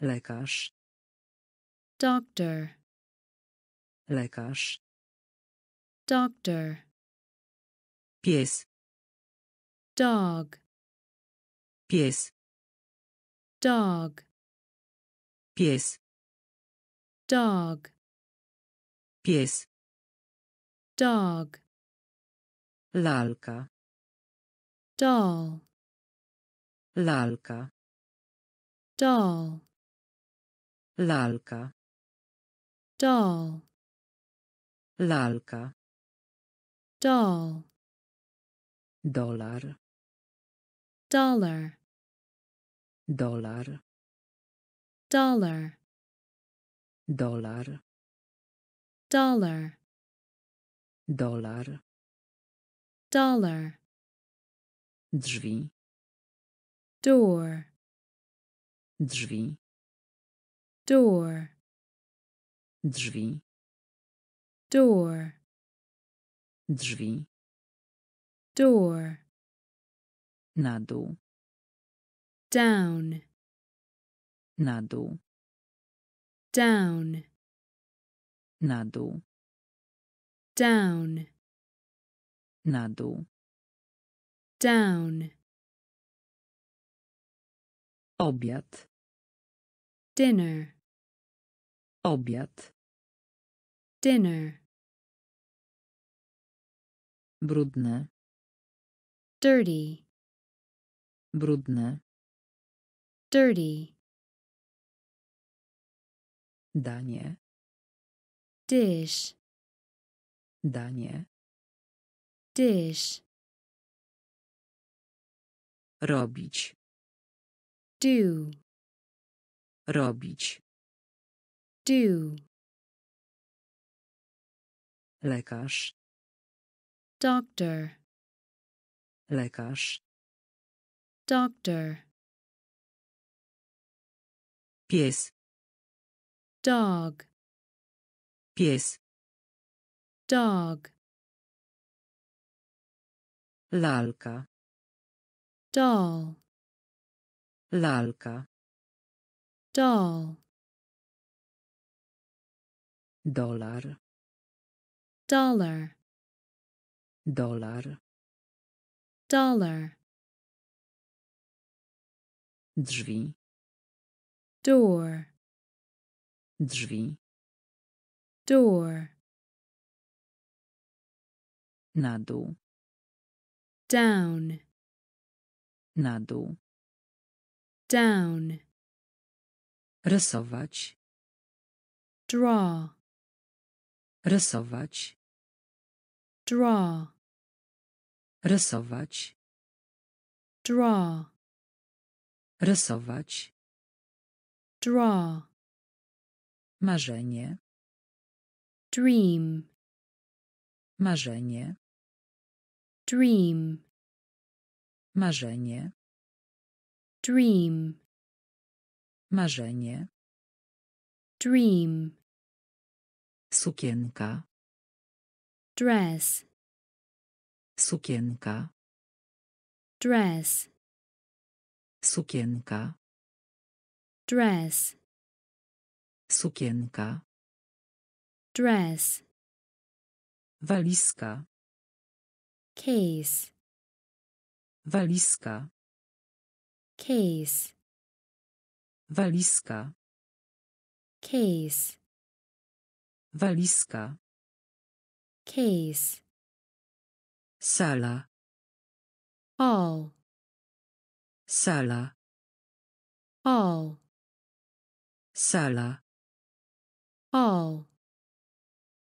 lekarz, doctor, lekarz, doctor, pies, dog, pies, dog, pies, dog, pies, dog, lalka, doll, lalka, doll, lalka, doll, lalka, doll, dolar, dollar, dolar, dollar, Dolar. dollar, Dolar. dollar, Drzwi. door, Drzwi. door, Drzwi. door, Drzwi. door, Na dół. down, Na dół. down, Na dół. down, Na dół. Down, Obiad. dinner, Obiad. dinner, Brudne. dirty, Brudne. dirty, Danie. dish, Danie. dish, Robić. do, Robić. do, Lekarz. doctor, Lekarz. doctor, Pies. dog, Pies. dog, Lalka. Doll, Lalka. doll, Dolar. dollar, Dolar. dollar, Drzwi. door, Drzwi. door, Na dół. down, Na dół. down, Rysować. draw, Rysować. draw, Rysować. draw, Rysować. draw, Marzenie. dream, Marzenie. dream, Marzenie. dream, Marzenie. dream, Sukienka. dress, Sukienka. dress, Sukienka. dress, Sukienka. dress, Walizka. case, Walizka. case, Walizka. case, Walizka. case, Sala. all, Sala. all, Sala. all,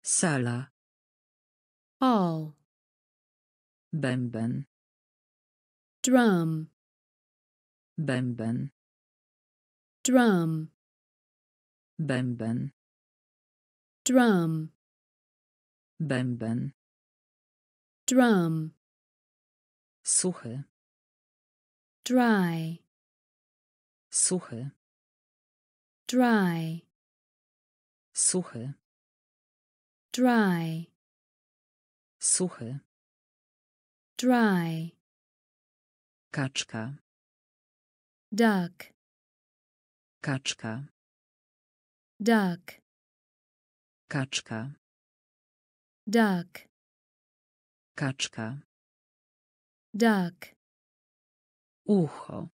Sala. all, Bęben. Drum, Bęben. drum, Bęben. drum, Bęben. drum, Suchy. dry, Suchy. dry, Suchy. dry, Suchy. dry, Kaczka. duck, Kaczka. duck, Kaczka. duck, Kaczka. duck, Ucho.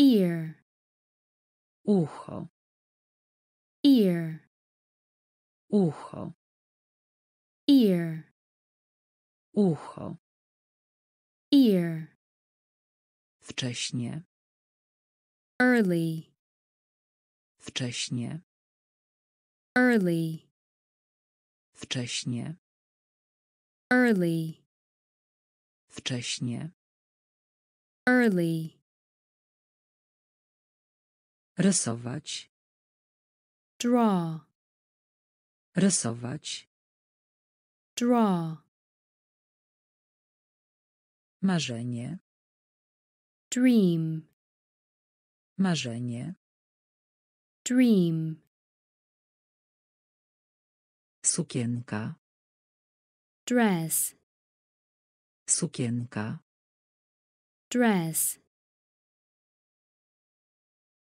ear, Ucho. ear, Ucho. ear, Ucho. ear, Wcześnie. early, Wcześnie. early, Wcześnie. early, Wcześnie. early, Rysować. draw, rysować, draw, marzenie, dream, marzenie, dream, sukienka, dress, sukienka, dress,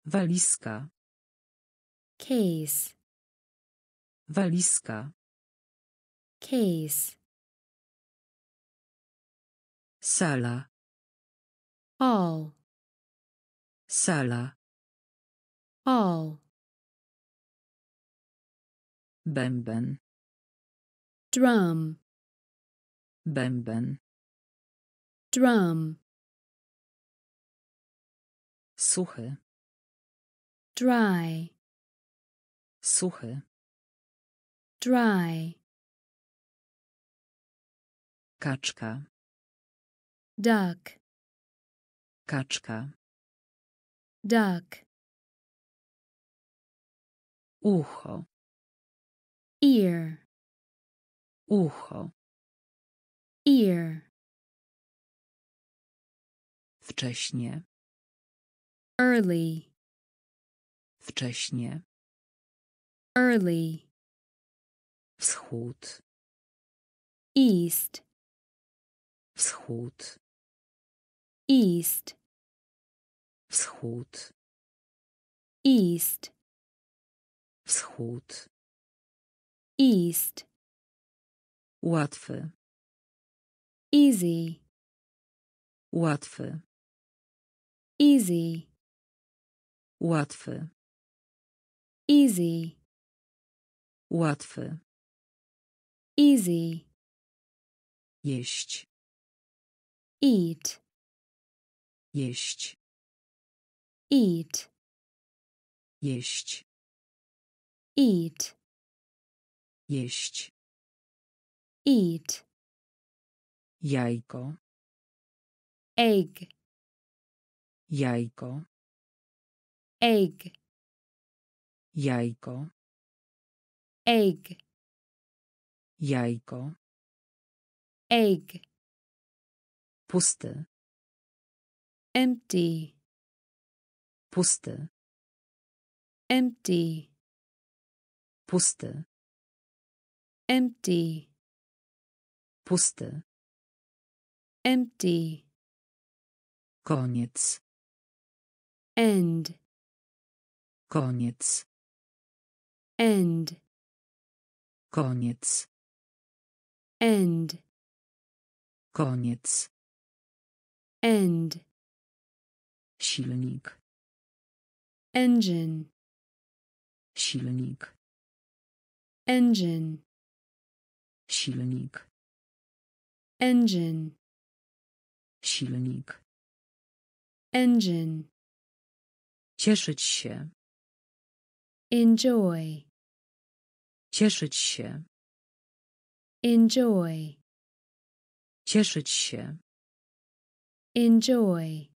walizka, case, walizka, case, sala, hall, sala, hall, bęben, drum, bęben, drum, suchy, dry, suchy, dry, kaczka, duck, kaczka, duck, ucho, ear, ucho, ear, wcześnie, early, wcześnie, early, wschód, east, wschód, east, wschód, east, wschód, east, łatwy, easy, łatwy, easy, łatwy, easy, łatwy, easy, jeść, eat, jeść, eat, jeść, eat, jeść, eat, jajko, egg, jajko, egg, jajko, egg, jajko, egg, pusty, empty, pusty, empty, pusty, empty, pusty, empty, koniec, end, koniec, end, koniec, end, koniec, end, silnik, engine, silnik, engine, silnik, engine, silnik, engine, cieszyć się, enjoy, cieszyć się, enjoy, cieszyć się, enjoy,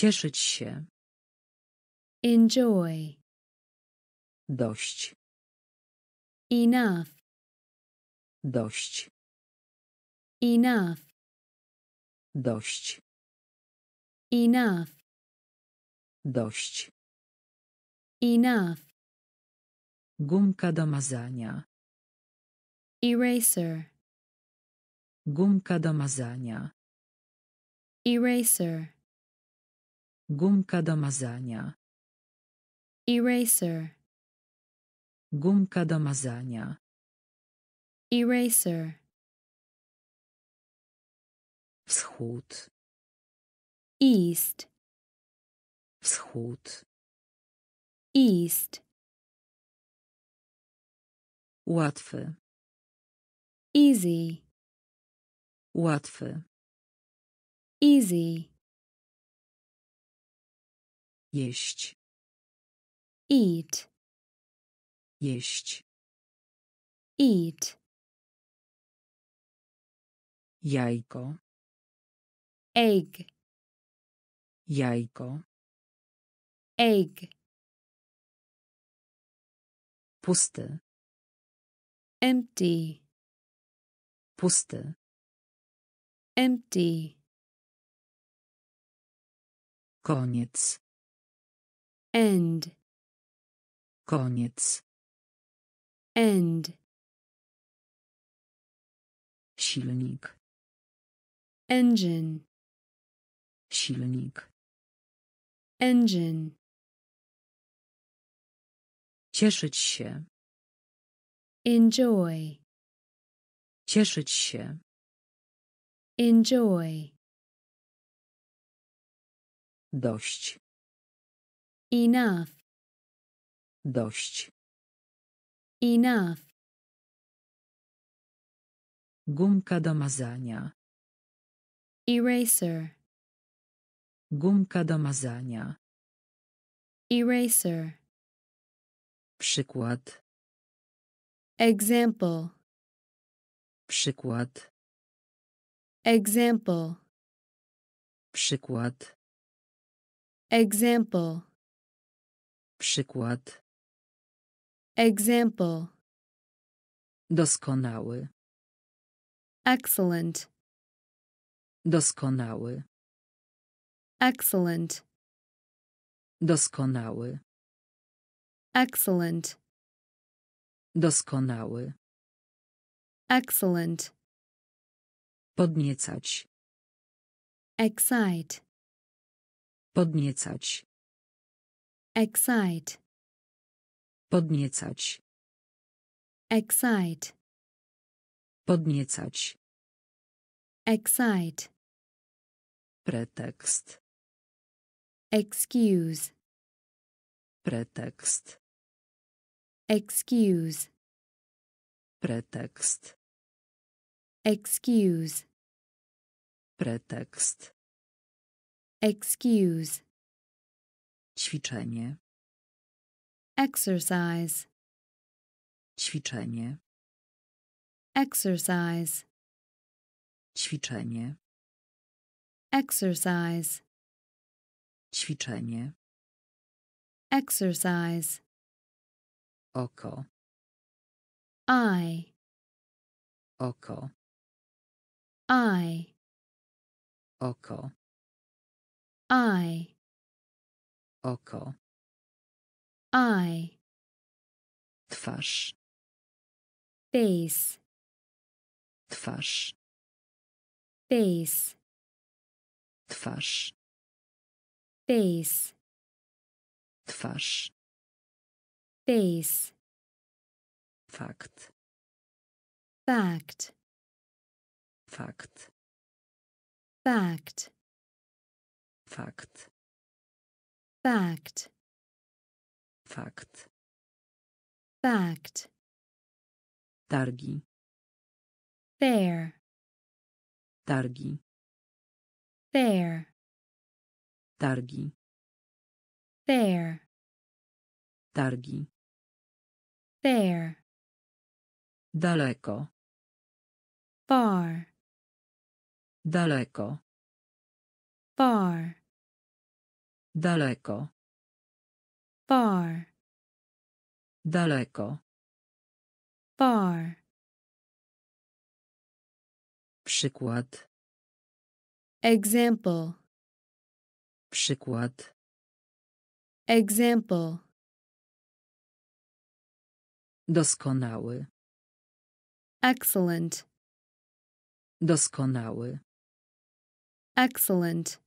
cieszyć się, enjoy, dość, enough, dość, enough, dość, enough, dość, enough, gumka do mazania, eraser, gumka do mazania, eraser, gumka do mazania, eraser, gumka do mazania, eraser, wschód, east, wschód, east, łatwy, easy, łatwy, easy, jeść, eat, jeść, eat, jajko, egg, jajko, egg, Pusty. empty, Pusty. empty, Koniec. End, Koniec. end, Silnik. engine, Silnik. engine, Cieszyć się. enjoy, Cieszyć się. enjoy, Dość. Enough, Dość. enough, Gumka do mazania. eraser, Gumka do mazania. eraser, Przykład. example, Przykład. example, Przykład. example, Przykład. example, Doskonały. excellent, Doskonały. excellent, Doskonały. excellent, Doskonały. excellent, Podniecać. excite, Podniecać. Excite, Podniecać. excite, Podniecać. excite, Pretekst. excuse, Pretekst. excuse, Pretekst. excuse, Pretekst. excuse, Ćwiczenie. exercise, Ćwiczenie. exercise, Ćwiczenie. exercise, Ćwiczenie. exercise, Oko. eye, Oko. eye, Oko. eye, Oko. eye, Twarz. face, Twarz. face, Twarz. face, Twarz. face, Fakt. fact, Fakt. fact, Fakt. Fact, Fakt. fact, Targi. fair, Targi. fair, Targi. fair, Targi. fair, Daleko. far, Daleko. far, Daleko. far, Daleko. far, Przykład. example, Przykład. example, Doskonały. excellent, Doskonały. excellent,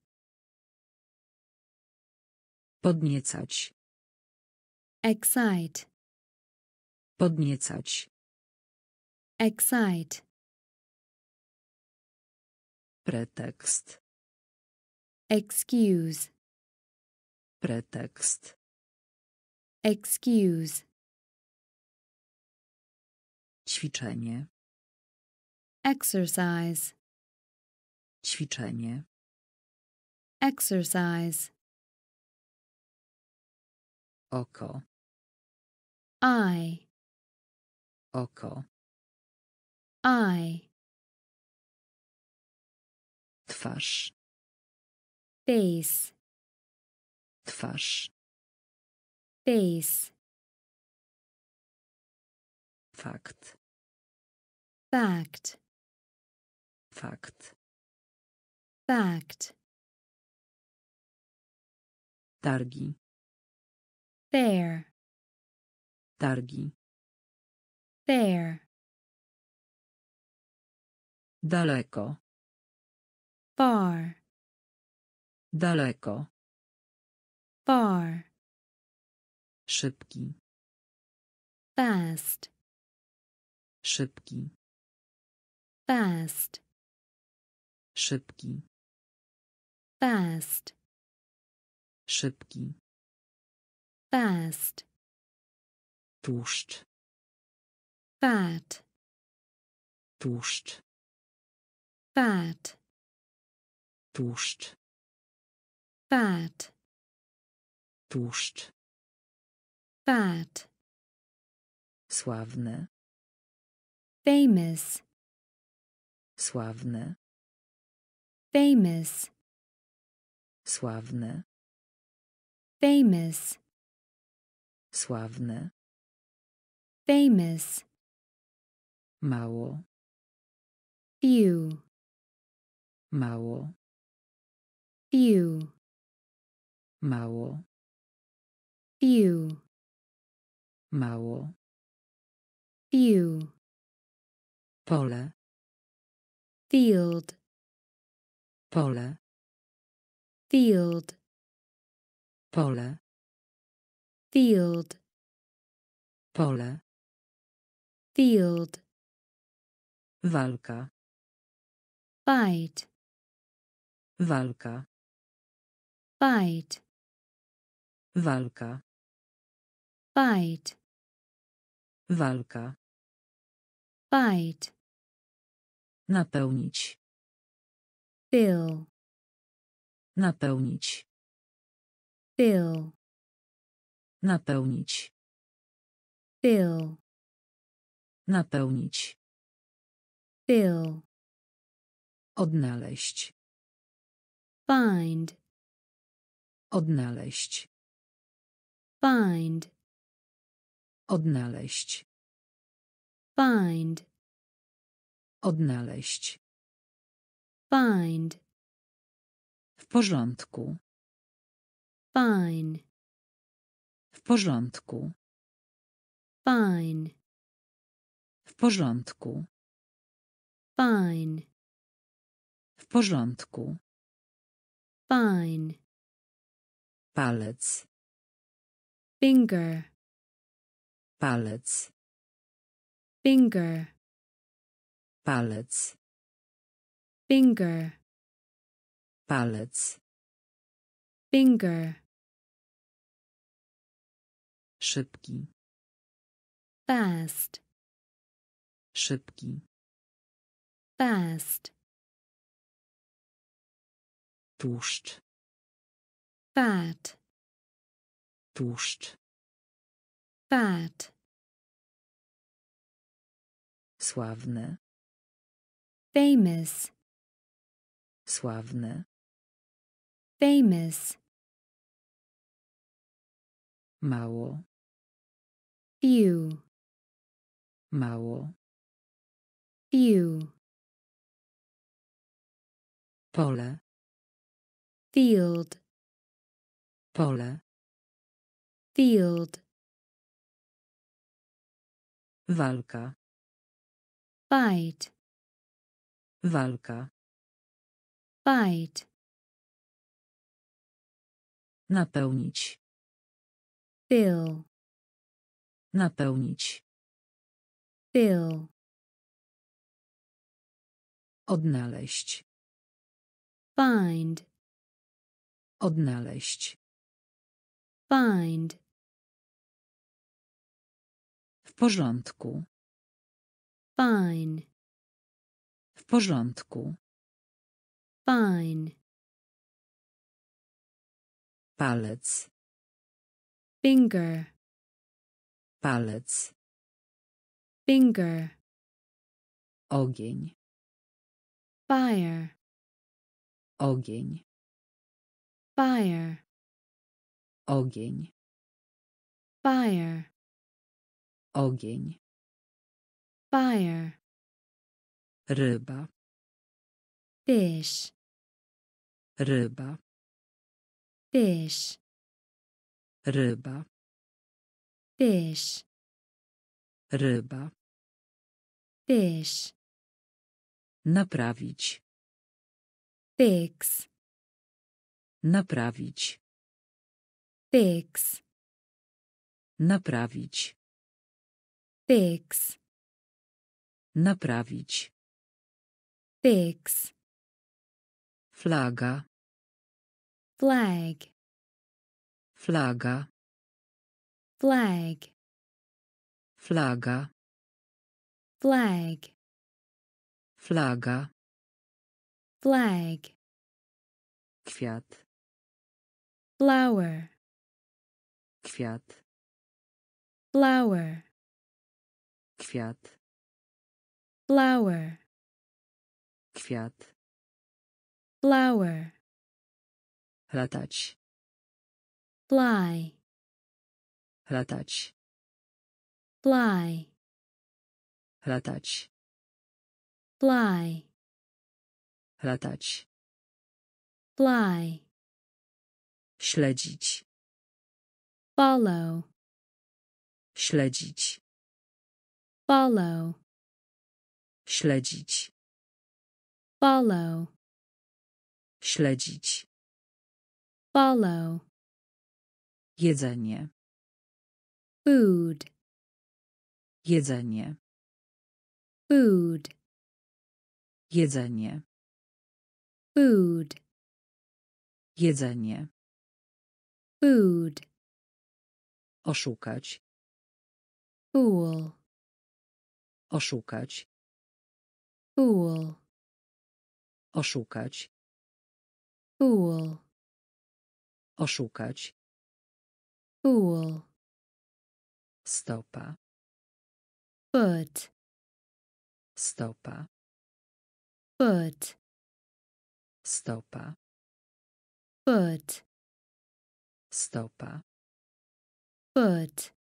Podniecać. excite, Podniecać. excite, Pretekst. excuse, Pretekst. excuse, Ćwiczenie. exercise, Ćwiczenie. exercise, Oko. eye, Oko. eye, Twarz. face, Twarz. face, Fakt. fact, Fakt. fact, Targi. Fair, Targi. fair, Daleko. far, Daleko. far, Szybki. fast, Szybki. fast, Szybki. fast, Szybki. Fast, Tłuszcz. fat, Tłuszcz. fat, Tłuszcz. fat, Tłuszcz. fat, Sławny. famous, Sławny. famous, Sławny. famous, Sławny. famous, Mało. few, Mało. few, Mało. few, Mało. few, Pole. field, Pole. field, Pole. Field, Pole. field, Walka. fight, Walka. fight, Walka. fight, Walka. fight, Napełnić. fill, Napełnić. fill, Napełnić. fill, Napełnić. fill, Odnaleźć. find, Odnaleźć. find, Odnaleźć. find, Odnaleźć. find, W porządku. fine, porządku. fine, W porządku. fine, W porządku. fine, Palec. finger, Palec. finger, Palec. finger, Palec. finger, Szybki. fast, Szybki. fast, Tłuszcz. fat, Tłuszcz. fat, Sławny. famous, Sławny. famous, Mało. Few, Mało. few, Pole. field, Pole. field, Walka. fight, Walka. fight, Napełnić. fill, Napełnić. fill, Odnaleźć. find, Odnaleźć. find, W porządku. fine, W porządku. fine, Palec. finger, Palec. finger, Ogień. fire, Ogień. fire, Ogień. fire, Ogień. fire, ryba, fish, ryba, fish, ryba, fish, ryba, fish, naprawić, fix, naprawić, fix, naprawić, fix, naprawić, fix, flaga, flag, flaga, flag, flaga, flag, flaga, flag, kwiat, flower, kwiat, flower, kwiat, flower, kwiat, flower, latać, fly, latać, fly, latać, fly, latać, fly, śledzić, follow, śledzić, follow, śledzić, follow, śledzić, follow, jedzenie, food, jedzenie, food, jedzenie, food, jedzenie, food, oszukać, fool, oszukać, fool, oszukać, fool, oszukać, fool, stopa, foot, stopa, foot, stopa, foot, stopa, foot,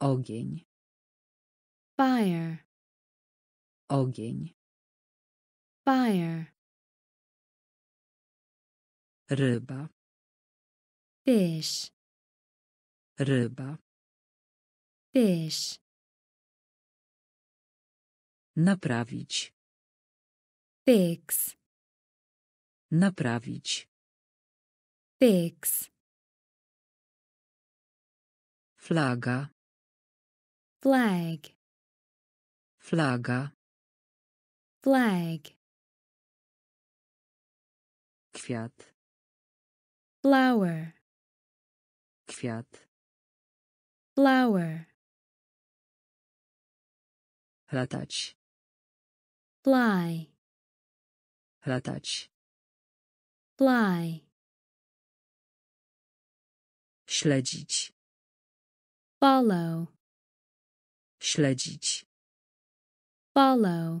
ogień, fire, ogień, fire, ryba, fish, ryba, fish, naprawić, fix, naprawić, fix, flaga, flag, flaga, flag, kwiat, flower, kwiat, flower, latać, fly, latać, fly, śledzić, follow, śledzić, follow,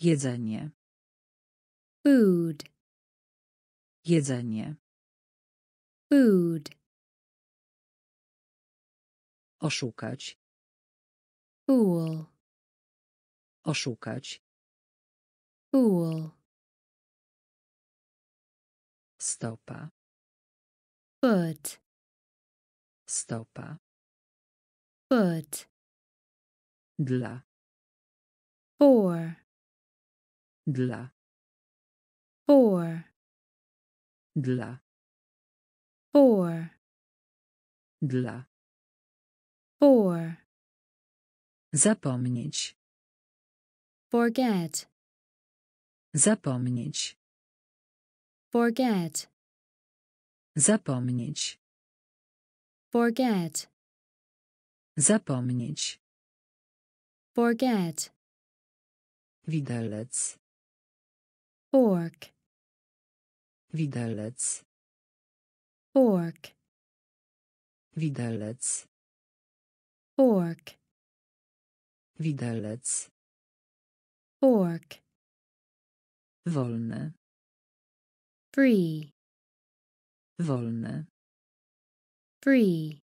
jedzenie, food, jedzenie, food, oszukać, fool, oszukać, fool, stopa, foot, stopa, foot, dla, for, dla, for, dla, for, dla, for, zapomnieć, forget, zapomnieć, forget, zapomnieć, forget, zapomnieć, forget, widelec, fork, widelec, fork, widelec, fork, widelec, fork, wolny, free, wolny, free,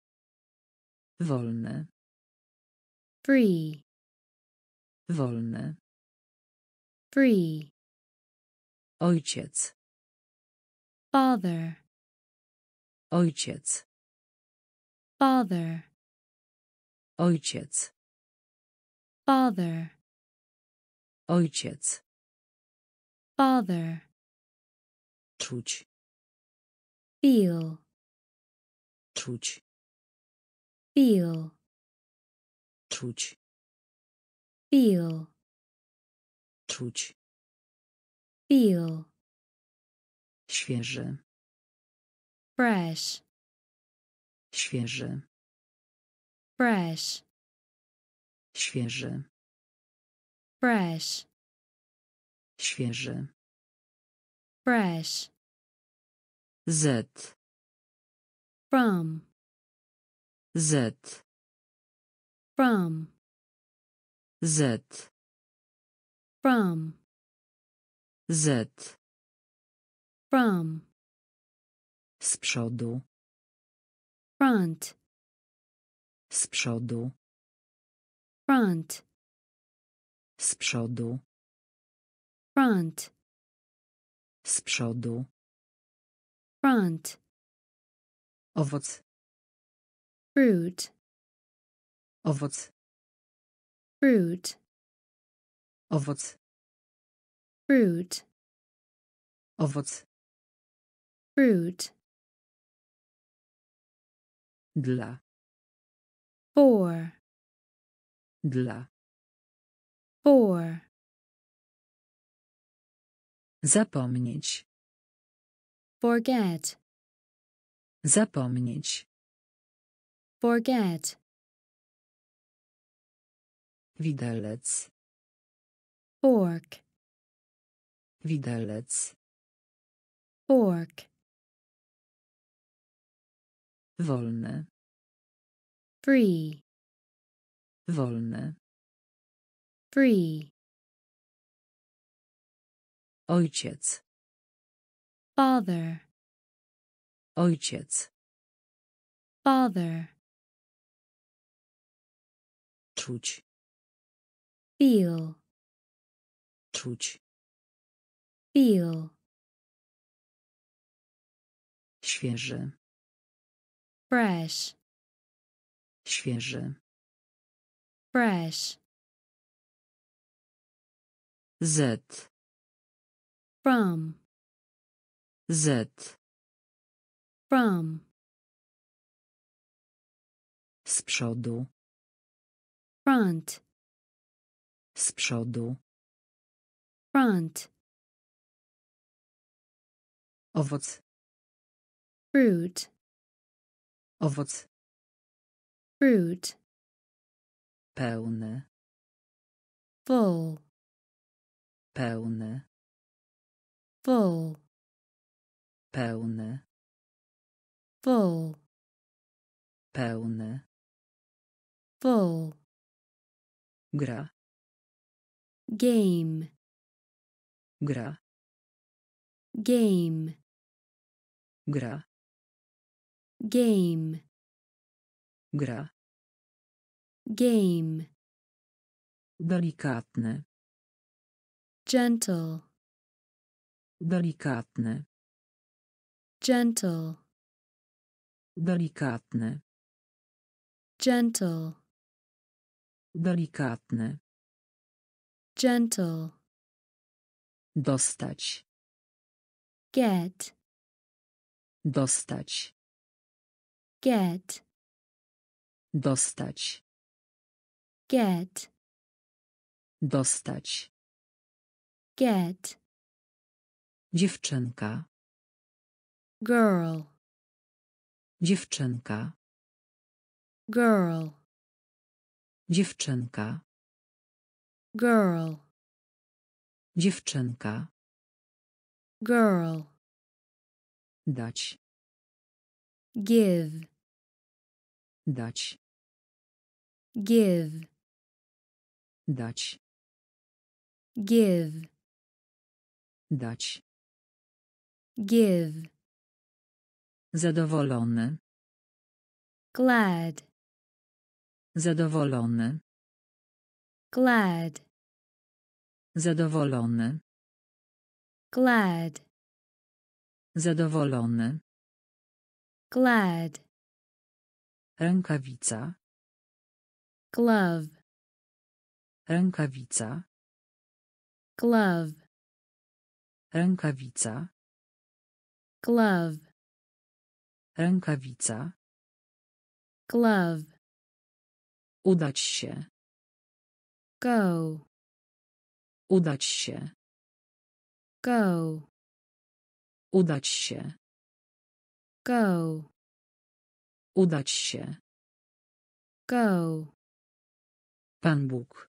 Wolny. free, Wolny. free, Ojciec. father, Ojciec. father, Ojciec. father, Ojciec. father, Czuć. feel, Czuć. feel, Czuć. feel, Czuć. feel, Świeży. fresh, Świeży. Fresh, Świeży. fresh, Świeży. fresh, Z. from, Z. from, Z. from, Z. from, Z przodu. front, Z przodu. front, Z przodu. front, Z przodu. front, Owoc. fruit, Owoc. fruit, Owoc. fruit, Owoc. fruit, Dla. For, Dla. for, Zapomnieć. forget, Zapomnieć. forget, Widelec. fork, Widelec. fork, Wolny. Free, Wolny. free, Ojciec. father, Ojciec. father, Czuć. feel, Czuć. feel, Świeży. fresh, Świeży. fresh, Z. from, Z. from, Z przodu. front, Z przodu. front, Owoc. fruit, Owoc. Fruit, Pełny. full, Pełny. full, Pełny. full, Pełny. full, Gra. game, Gra. game, Gra. game, Gra. game, Delikatny. gentle, Delikatny. gentle, Delikatny. gentle, Delikatny. gentle, Dostać. get, Dostać. get, Dostać. get, Dostać. get, Dziewczynka. girl, Dziewczynka. girl, Dziewczynka. girl, Dziewczynka. girl, Dać. give, Dać. Give, Dać. give, Dać. give, Zadowolony. glad, Zadowolony. glad, Zadowolony. glad, Zadowolony. glad, Rękawica. Glove, Rękawica. glove, Rękawica. glove, Rękawica. glove, Udać się. go, Udać się. go, Udać się. go, Udać się. go, Pan Bóg.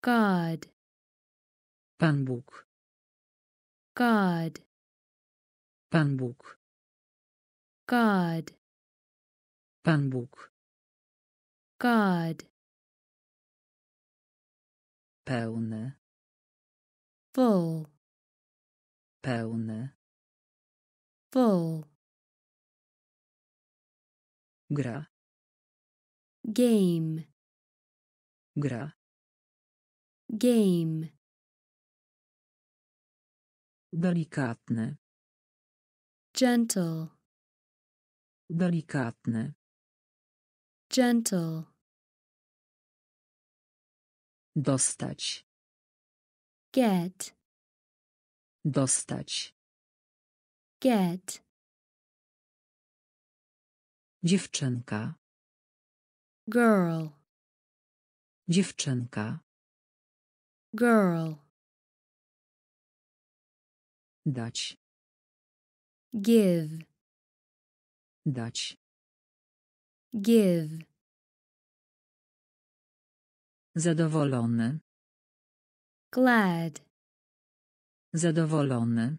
God, Pan Bóg. God, Pan Bóg. God, Pan Bóg. God, Pełny. full, Pełny. full, Gra. game, Gra. game, Delikatny. gentle, Delikatny. gentle, Dostać. get, Dostać. get, Dziewczynka. girl, Dziewczynka. girl, Dać. give, Dać. give, Zadowolony. glad, Zadowolony.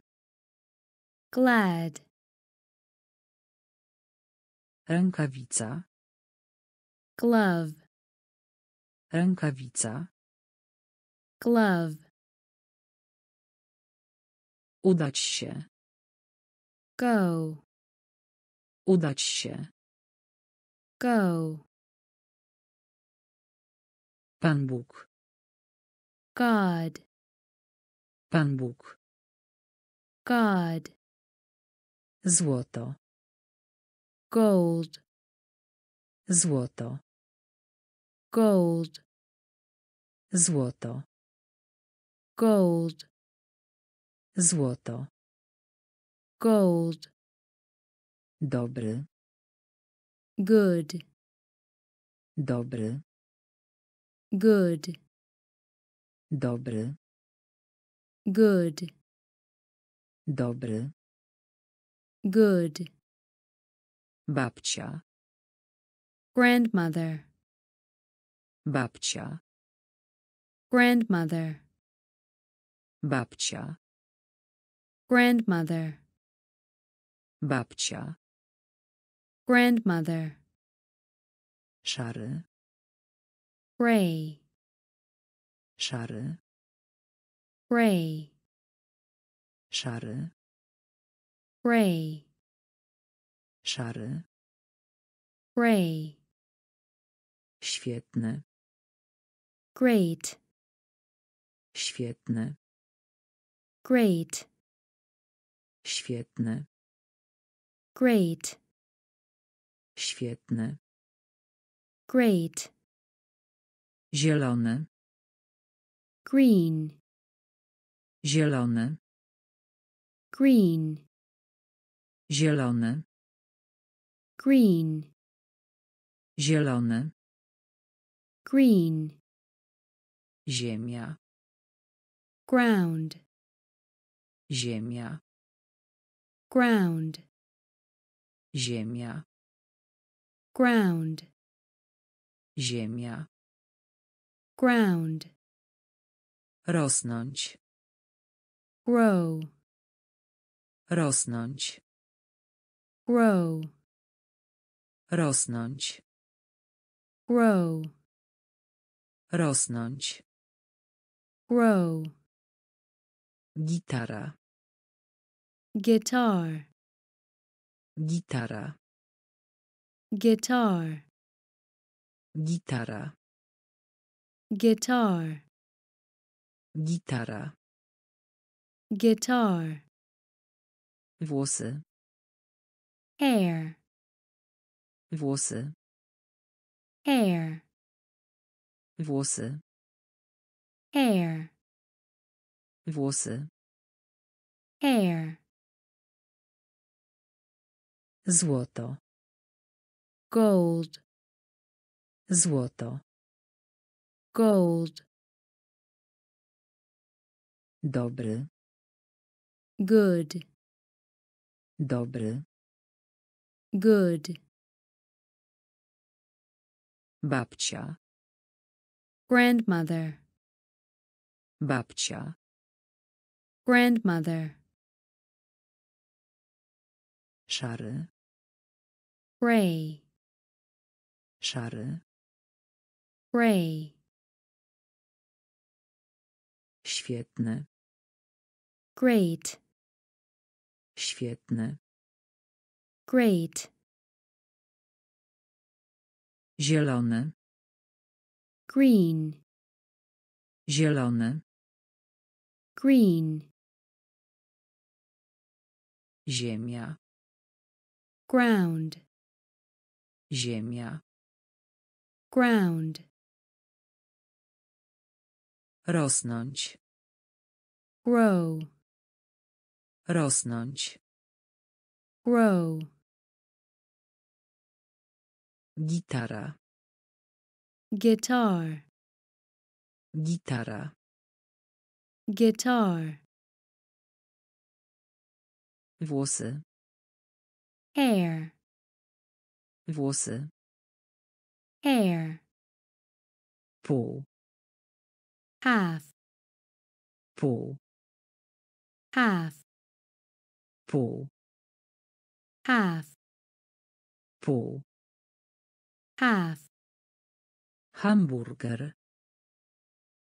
glad, Rękawica. glove, Rękawica. glove, Udać się. go, Udać się. go, Pan Bóg. God, Pan Bóg. God, Złoto. gold, Złoto. Gold, Złoto. gold, Złoto. gold, Dobry. good, Dobry. good, Dobry. good, Dobry. good, Babcia. grandmother, Babcia. grandmother, Babcia. grandmother, Babcia. grandmother, Szary. gray, Szary. gray, Szary. gray, Szary. gray, Świetny. Great, Świetny. great, Świetny. great, Świetny. great, Zielony. green, Zielony. green, Zielony. green, Zielony. green, Ziemia. ground, Ziemia. ground, Ziemia. ground, Ziemia. ground, Rosnąć. grow, Rosnąć. grow, Rosnąć. grow, Rosnąć. Grow, Gitara. guitar, Gitara. guitar, Gitara. guitar, Gitara. guitar, Włosy. hair, Włosy. hair, Włosy. Hair, Włosy. hair, Złoto. gold, Złoto. gold, Dobry. good, Dobry. good, Babcia. grandmother, Babcia. grandmother, Szary. gray, Szary. gray, Świetny. great, Świetny. great, Zielony. green, Zielony. Green, Ziemia. ground, Ziemia. ground, Rosnąć. grow, Rosnąć. grow, Gitara. guitar, Gitara. Guitar, Włosy. hair, Włosy. hair, Pół. half, Pół. half, Pół. half, Pół. half, Hamburger.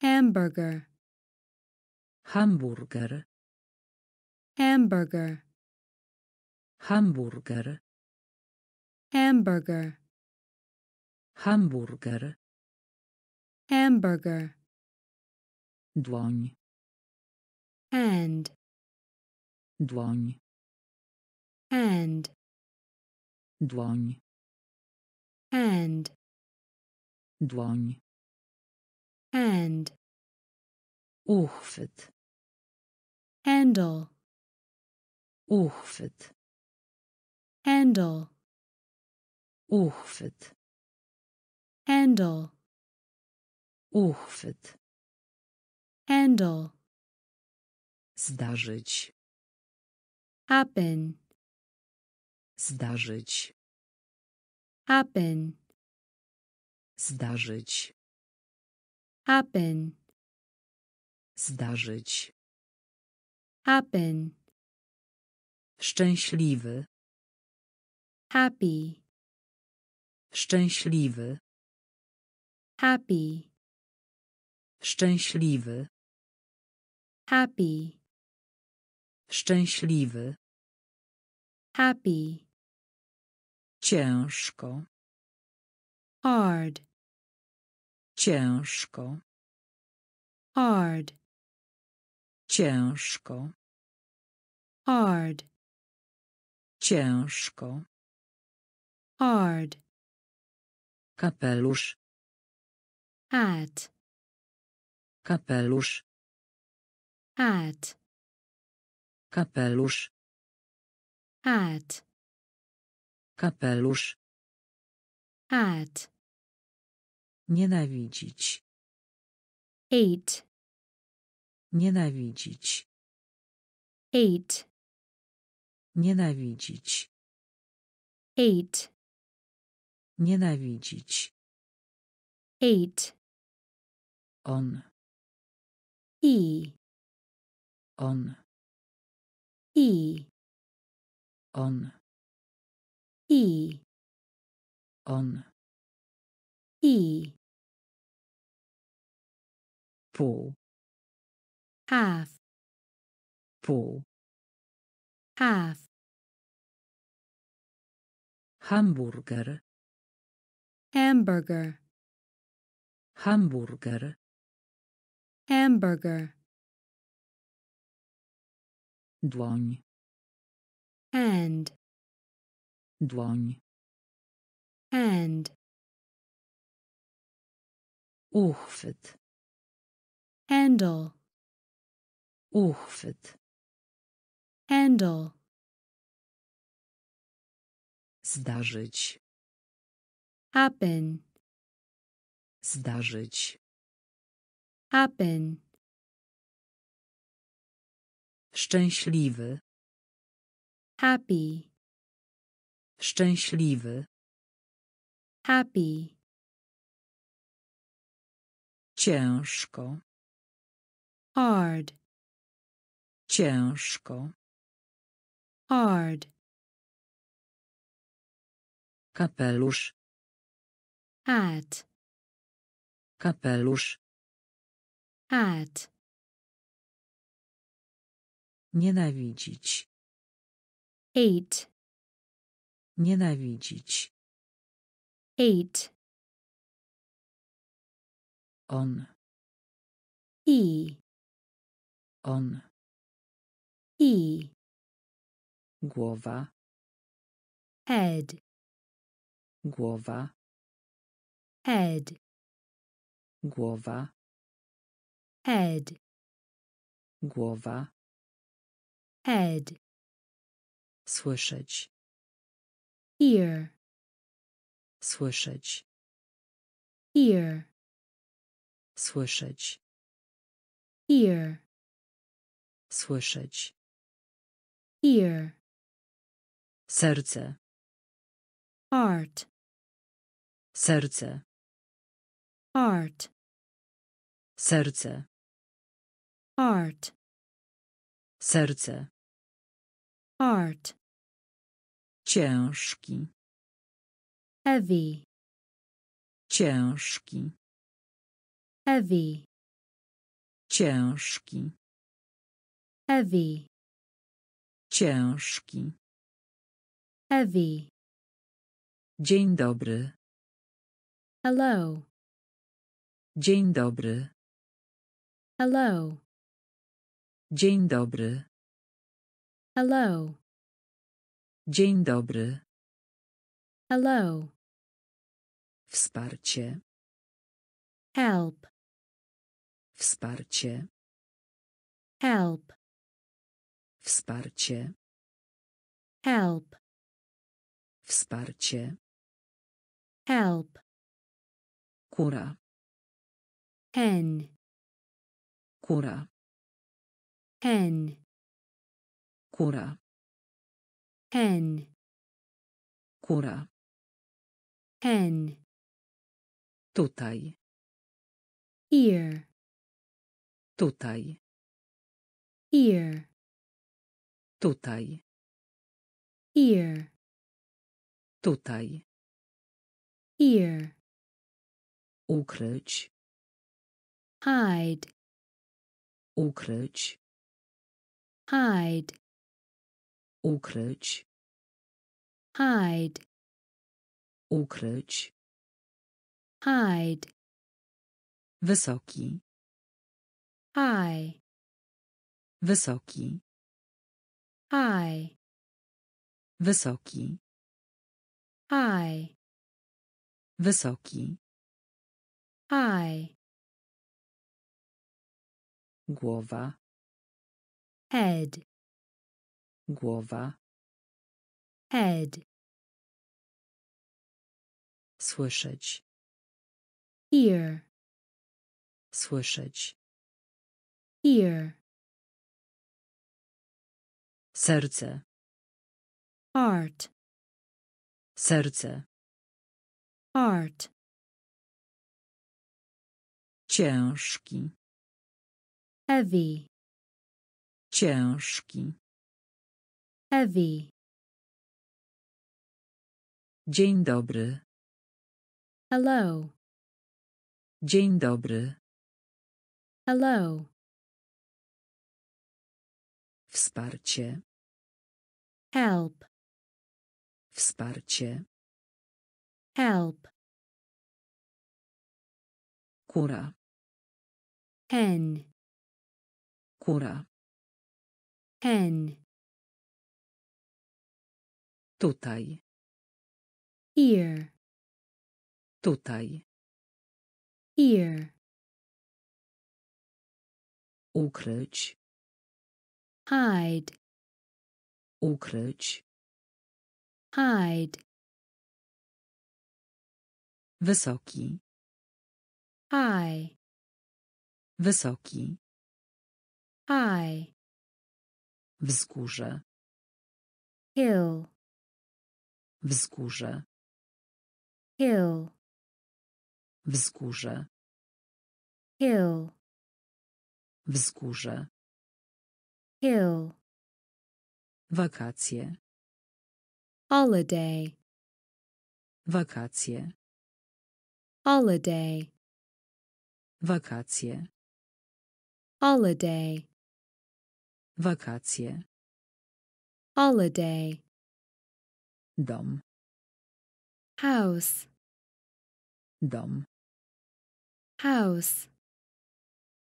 hamburger, Hamburger. hamburger, Hamburger. hamburger, Hamburger. hamburger, Dłoń. hand, Dłoń. hand, Dłoń. hand, Dłoń. hand, Uchwyt. Handle, Uchwyt. handle, Uchwyt. handle, Uchwyt. handle, Zdarzyć. happen, Zdarzyć. happen, Zdarzyć. happen, Zdarzyć. Happen, Szczęśliwy. happy, Szczęśliwy. happy, Szczęśliwy. happy, Szczęśliwy. happy, Ciężko. hard, Ciężko. hard, Ciężko. Hard, Ciężko. hard, Kapelusz. hat, Kapelusz. hat, Kapelusz. hat, Kapelusz. hat, Nienawidzić. hate, Nienawidzić. hate, Nienawidzić. hate, Nienawidzić. hate, On. he, On. he, On. he, On. he, Pół. half, Pół. half, Hamburger. hamburger, Hamburger. hamburger, Dłoń. hand, Dłoń. hand, Uchwyt. handle, Uchwyt. handle, Zdarzyć. happen, Zdarzyć. happen, Szczęśliwy. happy, Szczęśliwy. happy, Ciężko. hard, Ciężko. hard, Kapelusz. hat, Kapelusz. hat, Nienawidzić. hate, Nienawidzić. hate, On. he, On. he, Głowa. head, Głowa. head, Głowa. head, Głowa. head, Słyszeć. ear, Słyszeć. ear, Słyszeć. ear, Słyszeć. ear, Serce. heart, Serce. heart, Serce. heart, Serce. heart, Ciężki. heavy, Ciężki. heavy, Ciężki. heavy, Ciężki. heavy, Dzień dobry. Hello, Dzień dobry. hello, Dzień dobry. hello, Dzień dobry. hello, Wsparcie. help, Wsparcie. help, Wsparcie. help, Wsparcie. help, Kura. hen, Kura. hen, Kura. hen, Kura. hen, Tutaj. ear, Tutaj. ear, Tutaj. ear, Tutaj. ear, Ukryć. hide, Ukryć. hide, Ukryć. hide, Ukryć. hide, Wysoki. high, Wysoki. high, Wysoki. high, Wysoki. High, Głowa. head, Głowa. head, Słyszeć. ear, Słyszeć. ear, Serce. heart, Serce. heart, Ciężki. heavy, Ciężki. heavy, Dzień dobry. hello, Dzień dobry. hello, Wsparcie. help, Wsparcie. help, Kura. hen, Kura. hen, Tutaj. ear, Tutaj. ear, Ukryć. hide, Ukryć. hide, Wysoki. High, Wysoki. high, Wzgórze. hill, Wzgórze. hill, Wzgórze. hill, Wzgórze. hill, Wakacje. holiday, Wakacje. holiday, Wakacje. holiday, Wakacje. holiday, Dom. house, Dom. house,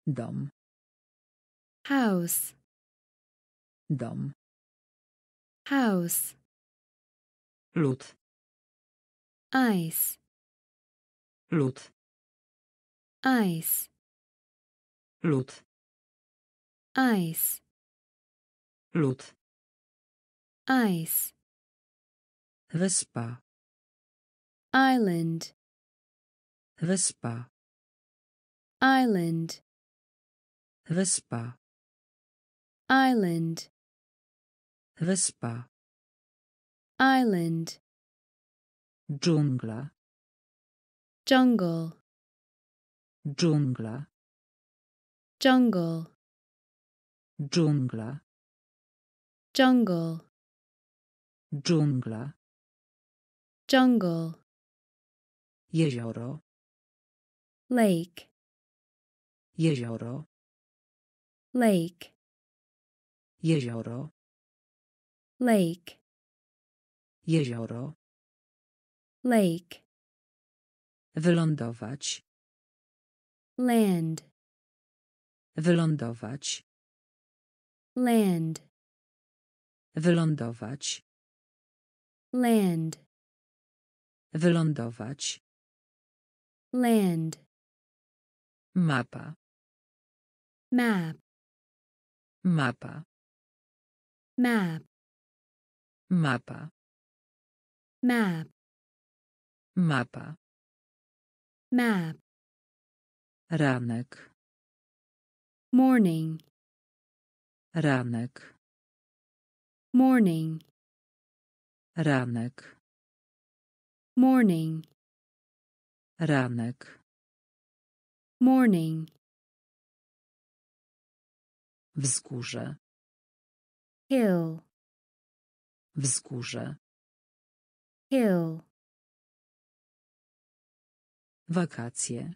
Dom. house, Dom. house, Lód. ice, Lód. Ice, Lód. ice, Lód. ice, Wyspa. island, Wyspa. island, Wyspa. island, Wyspa. island, Dżungla. jungle, Dżungla. jungle, Dżungla. jungle, Dżungla. jungle, Jezioro. lake, Jezioro. lake, Jezioro. lake, Jezioro. lake, Wylądować. Land, Wylądować. land, Wylądować. land, Wylądować. land, Mapa. map, Mapa. map, Mapa. map, Mapa. map, Ranek. morning, Ranek. morning, Ranek. morning, Ranek. morning, Wzgórze. hill, Wzgórze. hill, Wakacje.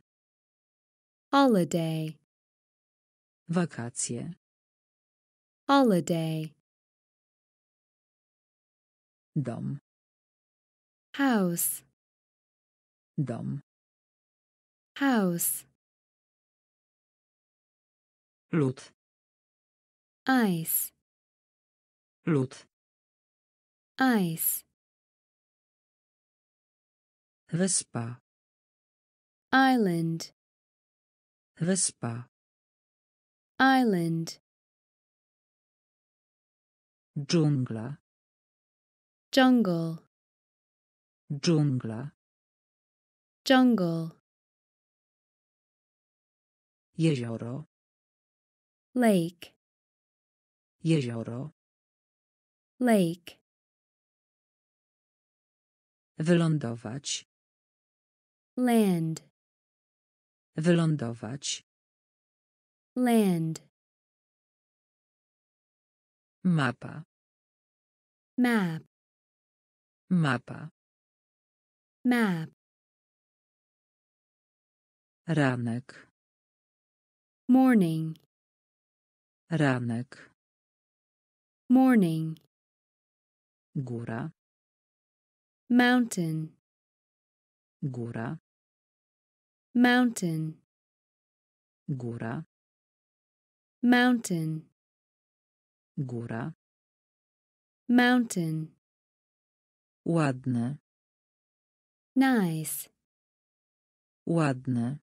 Holiday, Wakacje. holiday, Dom. house, Dom. house, Lód. ice, Lód. ice, Wyspa. island, Wyspa. island, Dżungla. jungle, Dżungla. jungle, Jezioro. lake, Jezioro. lake, Wylądować. land, Wylądować. land, Mapa. map, Mapa. map, Ranek. morning, Ranek. morning, Góra. mountain, Góra. Mountain, Góra. mountain, Góra. mountain, Ładny. nice, Ładny.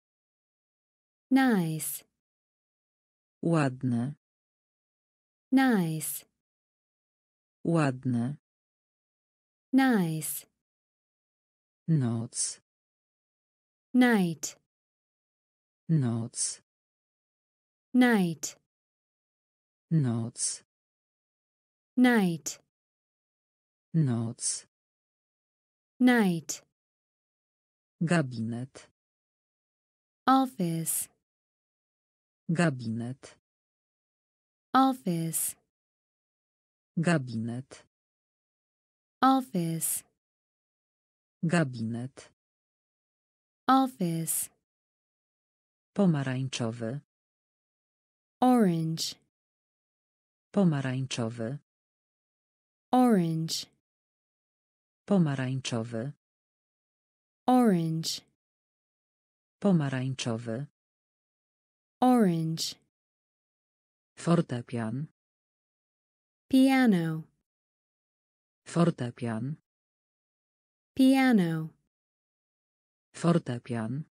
nice, Ładny. nice, Ładny. nice, Noc. night, Noc. night, Noc. night, Noc. night, Gabinet. office, Gabinet. office, Gabinet. office, Gabinet. office, Pomarańczowy. orange, Pomarańczowy. orange, Pomarańczowy. orange, Pomarańczowy. orange, Fortepian. piano, Fortepian. piano, Fortepian.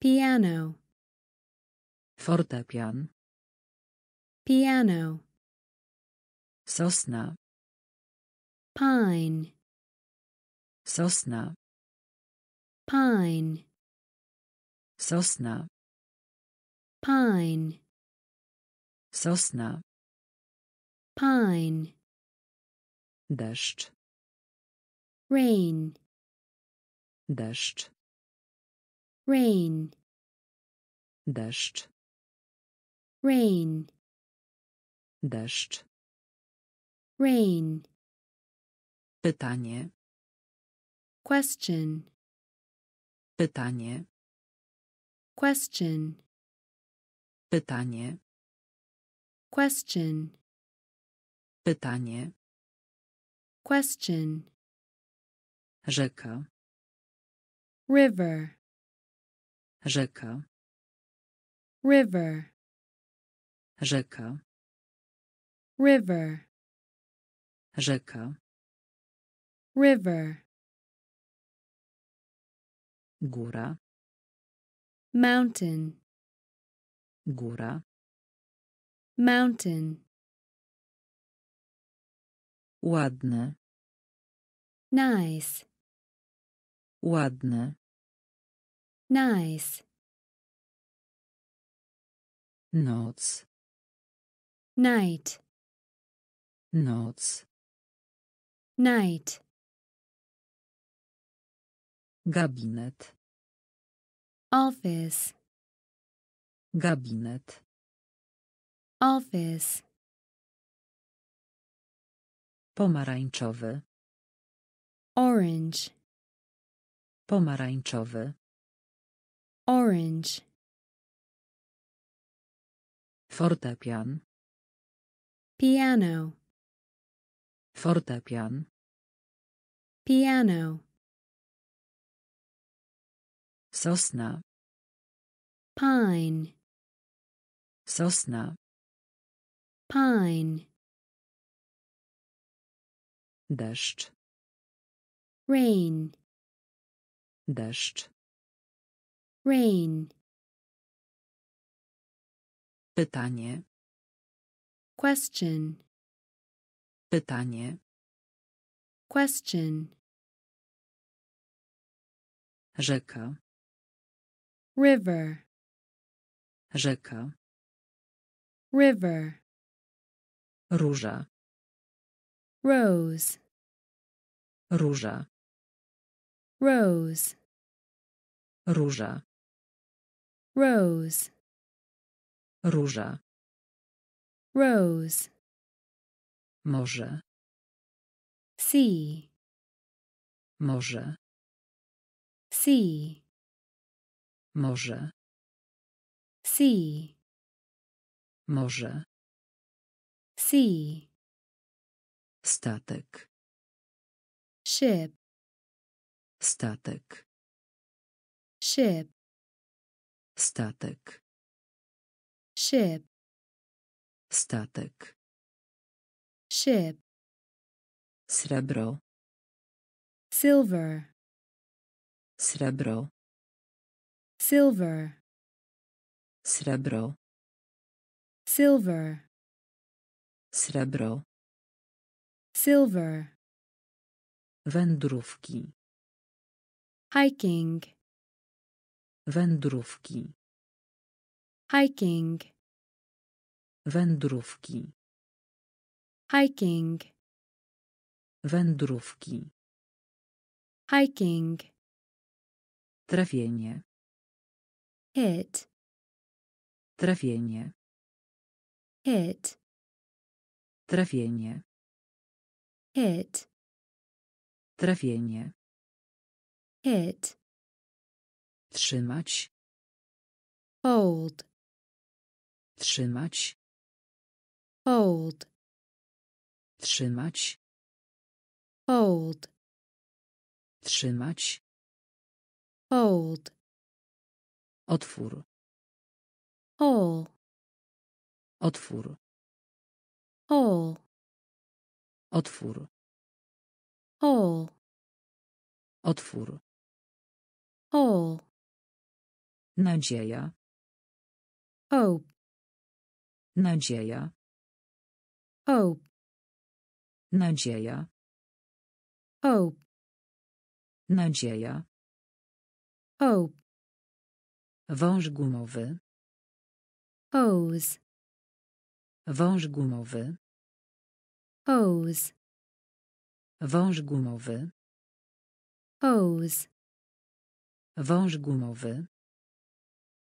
Piano, Fortepian. piano, Sosna. pine, Sosna. pine, Sosna. pine, Sosna. pine, Deszcz. rain, Deszcz. Rain, Deszcz. rain, Deszcz. rain, Pytanie. question, Pytanie. question, Pytanie. question, Pytanie. question, Rzeka. river, Rzeka. river, Rzeka. river, Rzeka. river, Góra. mountain, Góra. mountain, Ładny. nice, Ładny. Nice, Noc. night, Noc. night, Gabinet. office, Gabinet. office, Pomarańczowy. orange, Pomarańczowy. Orange, Fortepian. piano, Fortepian. piano, Sosna. pine, Sosna. pine, Deszcz. rain, Deszcz. Rain, Pytanie. question, Pytanie. question, Rzeka. river, Rzeka. river, Róża. rose, Róża. rose, Róża. Rose, Róża. rose, Morze. sea, Morze. sea, Morze. sea, Morze. sea, Statek. ship, Statek. ship, Statek. ship, statek, ship, srebro, silver, srebro, silver, srebro, silver, srebro, silver, wędrówki, hiking, wędrówki, hiking, wędrówki, hiking, wędrówki, hiking, trafienie, hit, trafienie, hit, trafienie, hit, trafienie, hit, trzymać, hold, trzymać, hold, trzymać, hold, trzymać, hold, otwór, hole, otwór, hole, otwór, hole, otwór, hole, nadzieja, hope, nadzieja, hope, nadzieja, hope, nadzieja, hope, wąż gumowy, hose, wąż gumowy, hose, wąż gumowy, hose, wąż gumowy,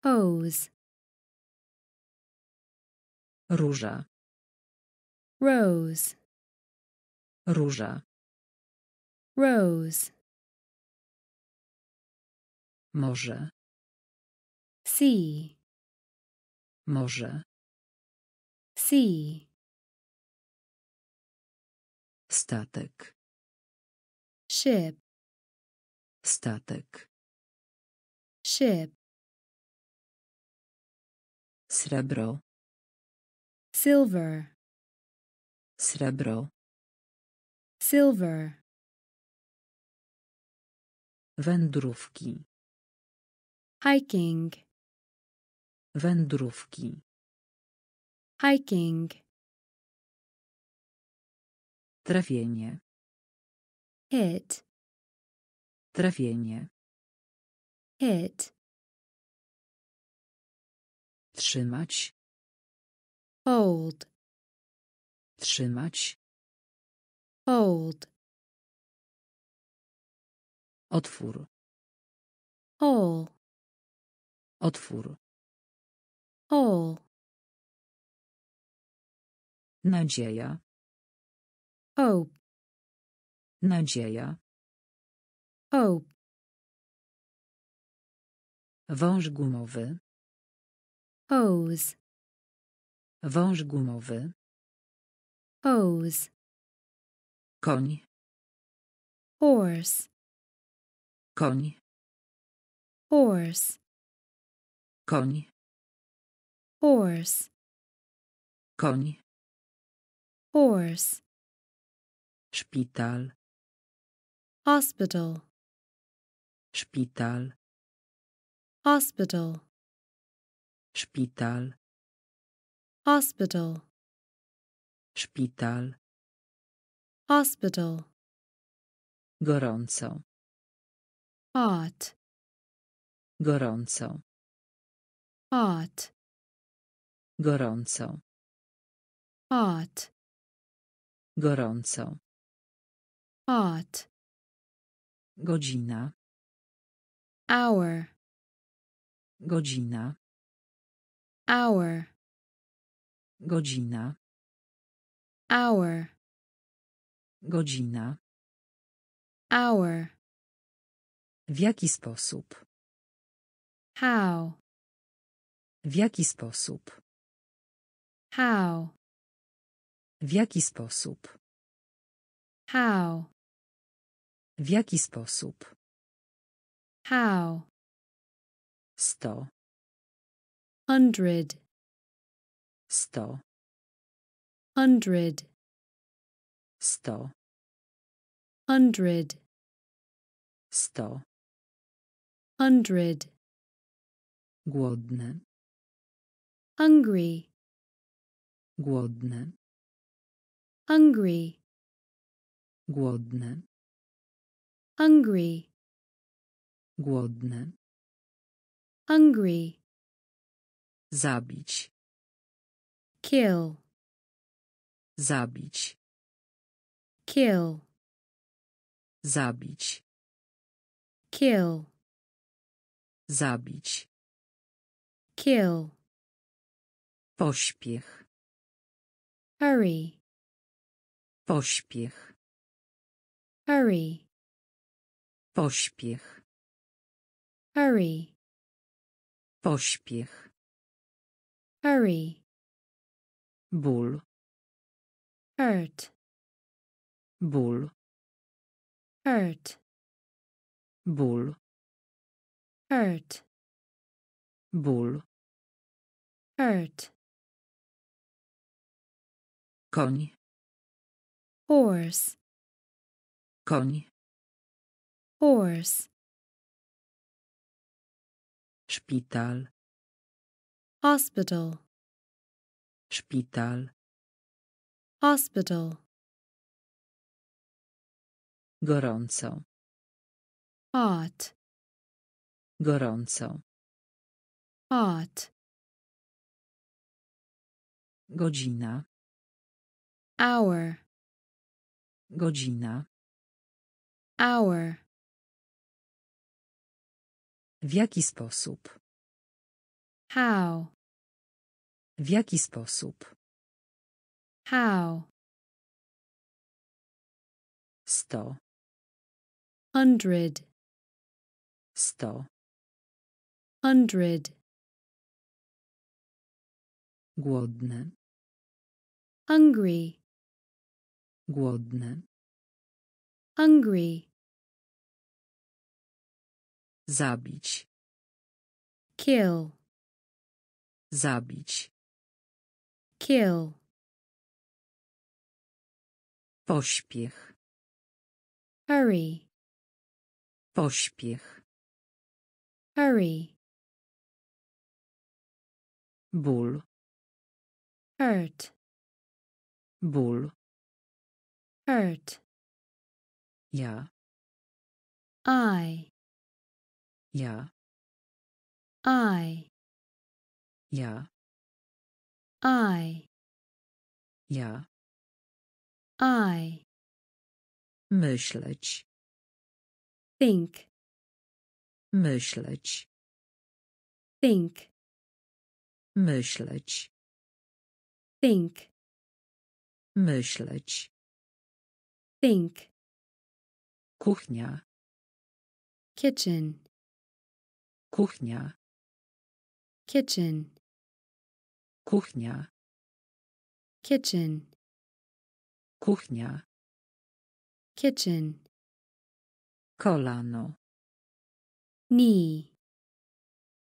hose, róża, rose, róża, rose, morze, sea, morze, sea, statek, ship, statek, ship, srebro, silver, srebro, silver, wędrówki, hiking, wędrówki, hiking, trafienie, hit, trafienie, hit, trzymać, hold, trzymać, hold, otwór, hole, otwór, hole, nadzieja, hope, nadzieja, hope, wąż gumowy, hose, wąż gumowy, hose, koń, horse, koń, horse, koń, horse, koń, horse, szpital, hospital, szpital, hospital, szpital, hospital, szpital, hospital, gorąco, hot, gorąco, hot, gorąco, hot, gorąco, hot, godzina, hour, godzina, hour, godzina, hour, godzina, hour, w jaki sposób, how, w jaki sposób, how, w jaki sposób, how, w jaki sposób, how, sto, hundred, sto, hundred, sto, hundred, sto, hundred, głodny, hungry, głodny, hungry, głodny, hungry, głodny, hungry, zabić, kill, zabić, kill, zabić, kill, zabić, kill, pośpiech, hurry, pośpiech, hurry, pośpiech, hurry, pośpiech, hurry, ból, hurt, ból, hurt, ból, hurt, ból, hurt, koń, horse, koń, horse, szpital, hospital, szpital, hospital, gorąco, hot, gorąco, hot, godzina, hour, godzina, hour, w jaki sposób, how, w jaki sposób, how, sto, hundred, sto, hundred, głodny, hungry, głodny, hungry, zabić, kill, zabić, kill, pośpiech, hurry, pośpiech, hurry, ból, hurt, ból, hurt, ja, I, ja, I, ja, I, ja, I, myśleć, think, myśleć, think, myśleć, think, myśleć, think, kuchnia, kitchen, kuchnia, kitchen, kuchnia, kitchen, kuchnia, kitchen, kolano, knee,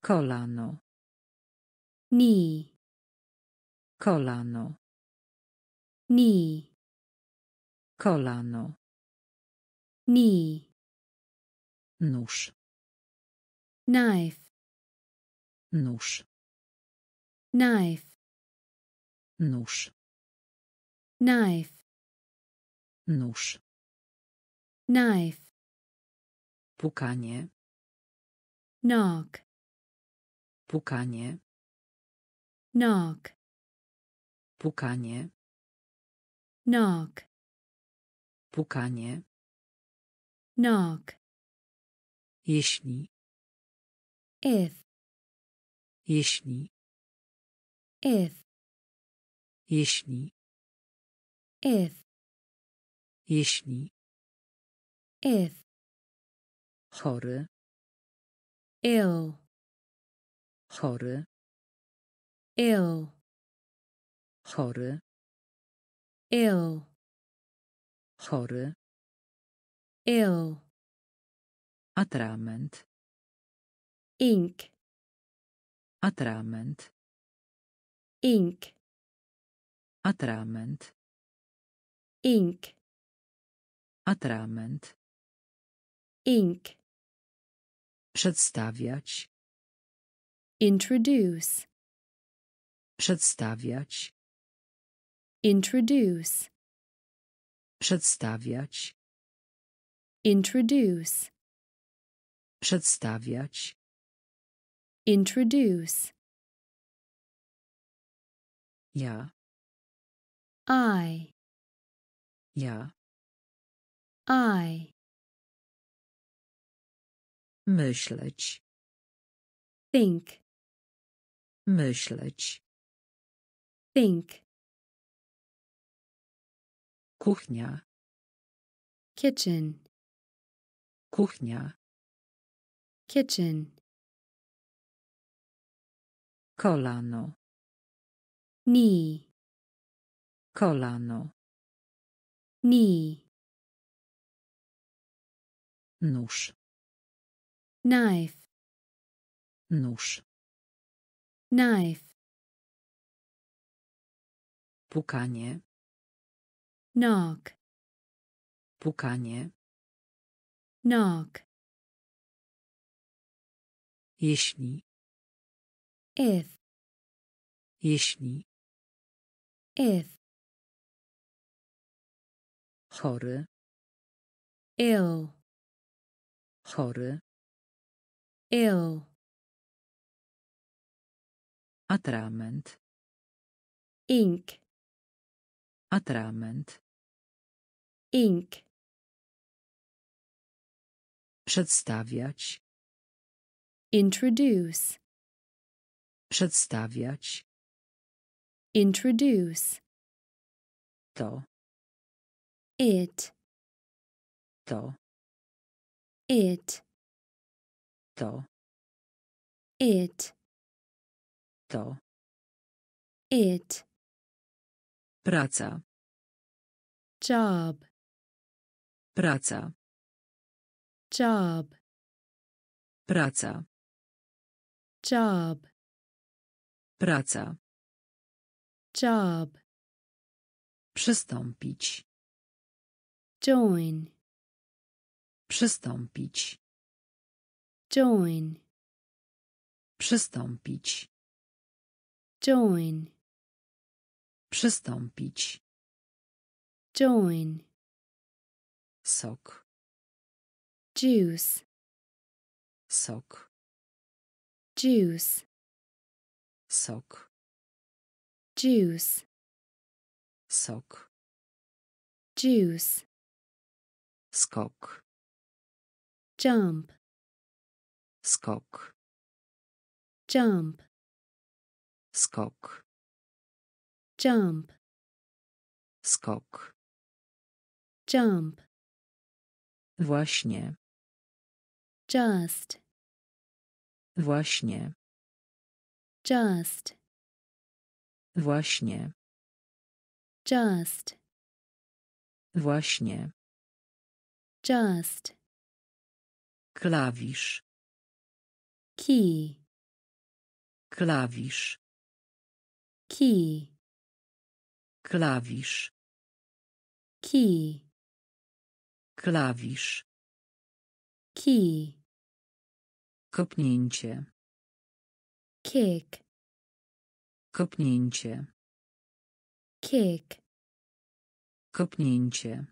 kolano, knee, kolano, knee, kolano, knee, nóż, knife, nóż, knife, nóż, knife, nóż, knife, pukanie, knock, pukanie, knock, pukanie, knock, pukanie, knock, jeśli, if, jeśli, if, jeśli, if, jeśli, if, chory, ill, chory, ill, chory, ill, chory, ill, atrament, ink, atrament, ink, Atrament. ink, Atrament. ink, Przedstawiać. introduce, Przedstawiać. introduce, Przedstawiać. introduce, Przedstawiać. introduce, Ja. I, Ja. I, Myśleć. think, Myśleć. think, Kuchnia. kitchen, Kuchnia. kitchen, Kolano. Knee, Kolano. knee, Nóż. knife, Nóż. knife, Pukanie. knock, Pukanie. knock, Jeśli. if, Jeśli. If, Chory. ill, Chory. ill, Atrament. ink, Atrament. ink, Przedstawiać. introduce, Przedstawiać. Introduce, To. it, To. it, To. it, To. it, Praca. job, Praca. job, Praca. job, Praca. Job, Przystąpić. join, Przystąpić. join, Przystąpić. join, Przystąpić. join, Sok. juice, Sok. juice, Sok. Juice, Sok. juice, Skok. jump, Skok. jump, Skok. jump, Skok. jump, Właśnie. just, Właśnie. just, Właśnie. just, Właśnie. just, Klawisz. key, Klawisz. key, Klawisz. key, Klawisz. key, Kopnięcie. kick, Kopnięcie. kick, Kopnięcie.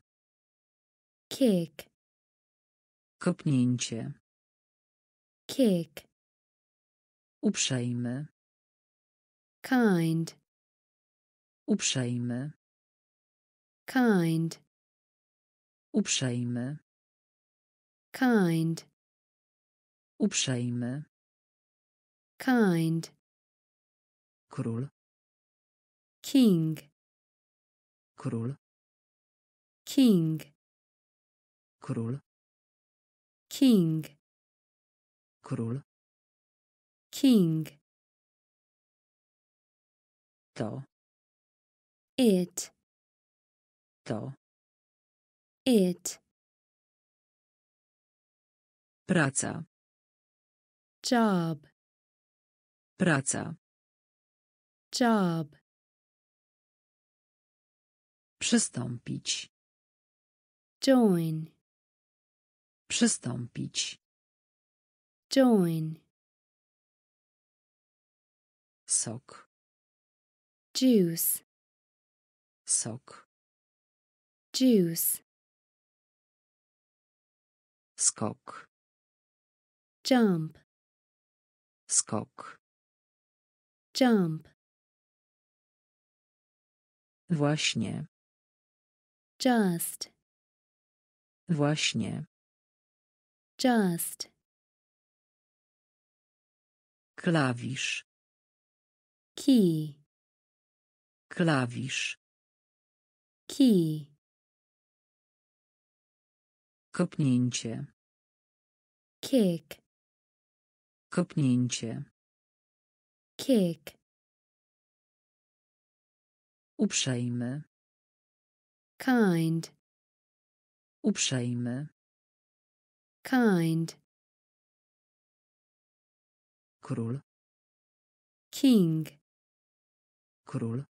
kick, Kopnięcie. kick, Uprzejmy. kind, Uprzejmy. kind, Uprzejmy. kind, Uprzejmy. kind, Król. king, Król. king, Król. king, Król. king, To. it, To. it, Praca. job, Praca. Job, Przystąpić. join, Przystąpić. join, Sok. juice, Sok. juice, Skok. jump, Skok. jump, Właśnie. just, Właśnie. just, Klawisz. key, Klawisz. key, Kopnięcie. kick, Kopnięcie. kick, Uprzejmy. kind, Uprzejmy. kind, Król. king, Król.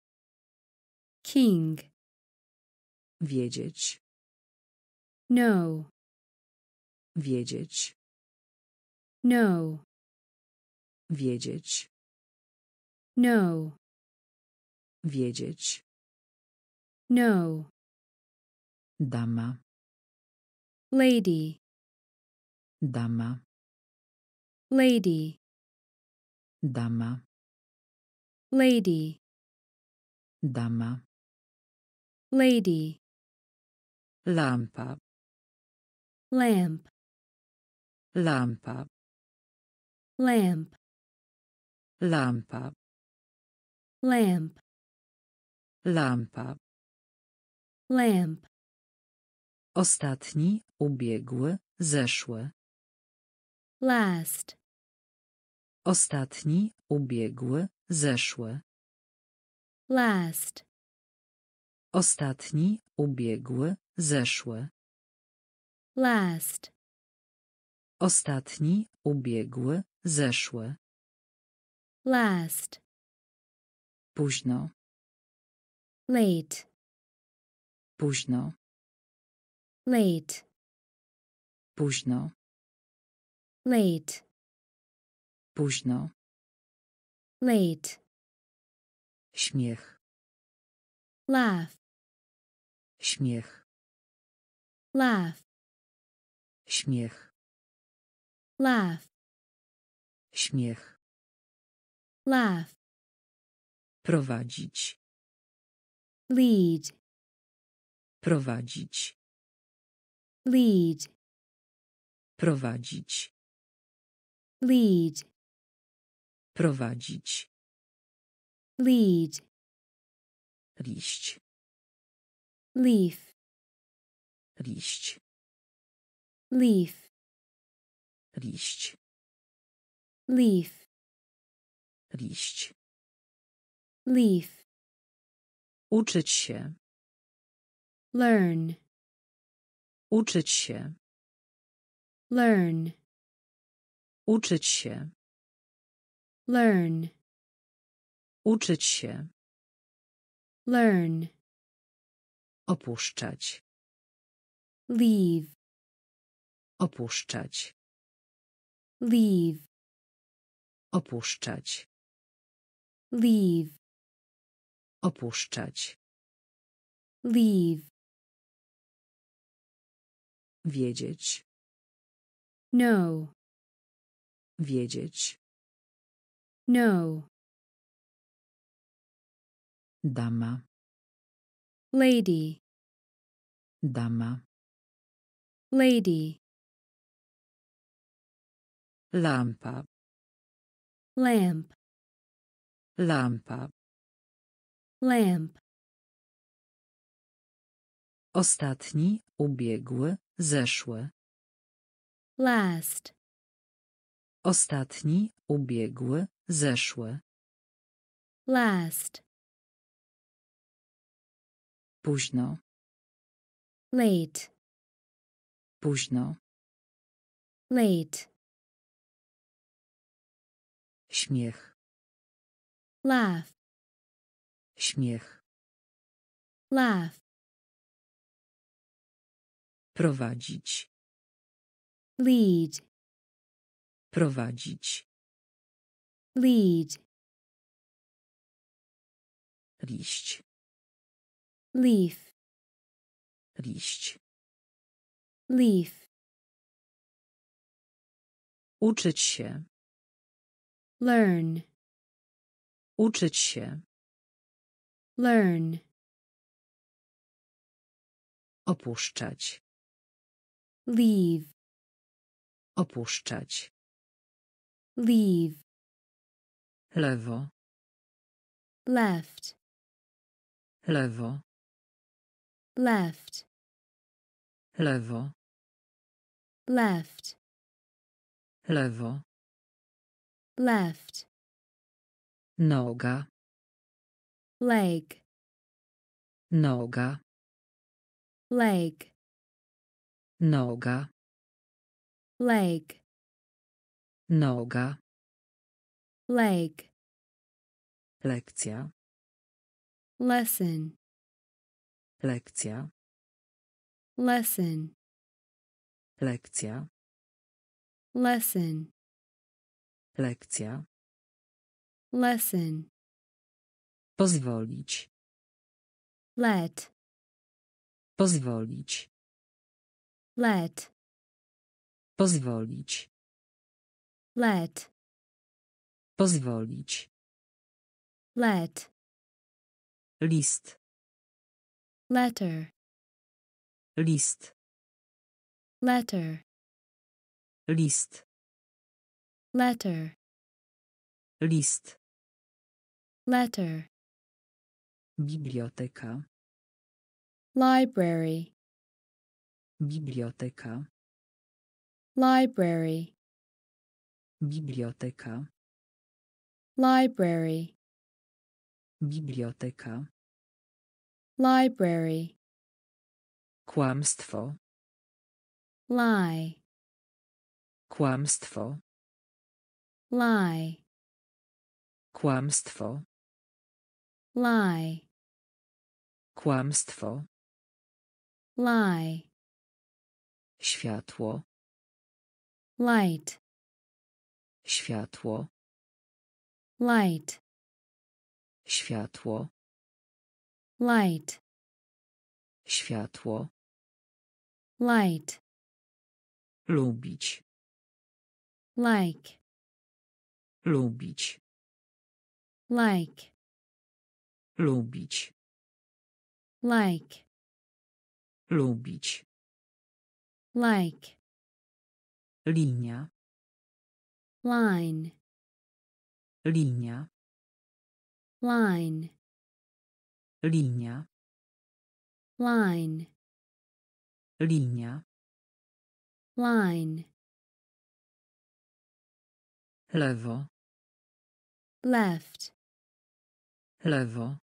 king, Wiedzieć. no, Wiedzieć. no, Wiedzieć. no, Wiedzieć. no, Dama. lady, Dama. lady, Dama. lady, Dama. lady, Lampa. lamp, Lampa. lamp, Lampa. lamp, Lampa. lamp, Ostatni, ubiegły, zeszły. last, Ostatni, ubiegły, zeszły. last, Ostatni, ubiegły, zeszły. last, Ostatni, ubiegły, zeszły. last, Późno, late, późno, late, późno, late, późno. late, Śmiech, laugh, śmiech, laugh, śmiech, laugh, śmiech. laugh, Prowadzić, lead, prowadzić, lead, prowadzić, lead, prowadzić. lead, Liść, leaf, liść, leaf, liść, leaf, liść. leaf, Uczyć się, learn, uczyć się, learn, uczyć się, learn, uczyć się. learn, Opuszczać, leave, opuszczać, leave, opuszczać, leave, opuszczać. leave, Wiedzieć, no, wiedzieć. no, Dama, lady, dama. lady, Lampa, lamp, lampa. Lamp, Ostatni, ubiegły, zeszły. last, Ostatni, ubiegły, zeszły. last, Późno, late, późno. late, Śmiech, laugh, śmiech, laugh, Prowadzić. lead, Prowadzić. lead, Liść. leaf, Liść. leaf, Uczyć się. learn, Uczyć się. Learn, Opuszczać. leave, Opuszczać. leave, Lewo. left, Lewo. left, Lewo. left, Lewo. left, Noga. Leg, Noga. leg, Noga. leg, Noga. leg, Lekcja. lesson, Lekcja. lesson, Lekcja. lesson, Lekcja. lesson, Pozwolić. let, Pozwolić. let, Pozwolić. let, Pozwolić. let, List. letter, List. letter, List. letter, List. letter, Biblioteka. library, Biblioteka. library, Biblioteka. library, Biblioteka. library, Kłamstwo. lie, Kłamstwo. lie, Kłamstwo. lie, Kłamstwo. lie, Światło. light, Światło. light, Światło. light, Światło. light, Lubić. like, Lubić. like, Lubić. Like, Lubić. like, Linia. line, Linia. line, Linia. line, Linia. line, Lewo. left, Lewo.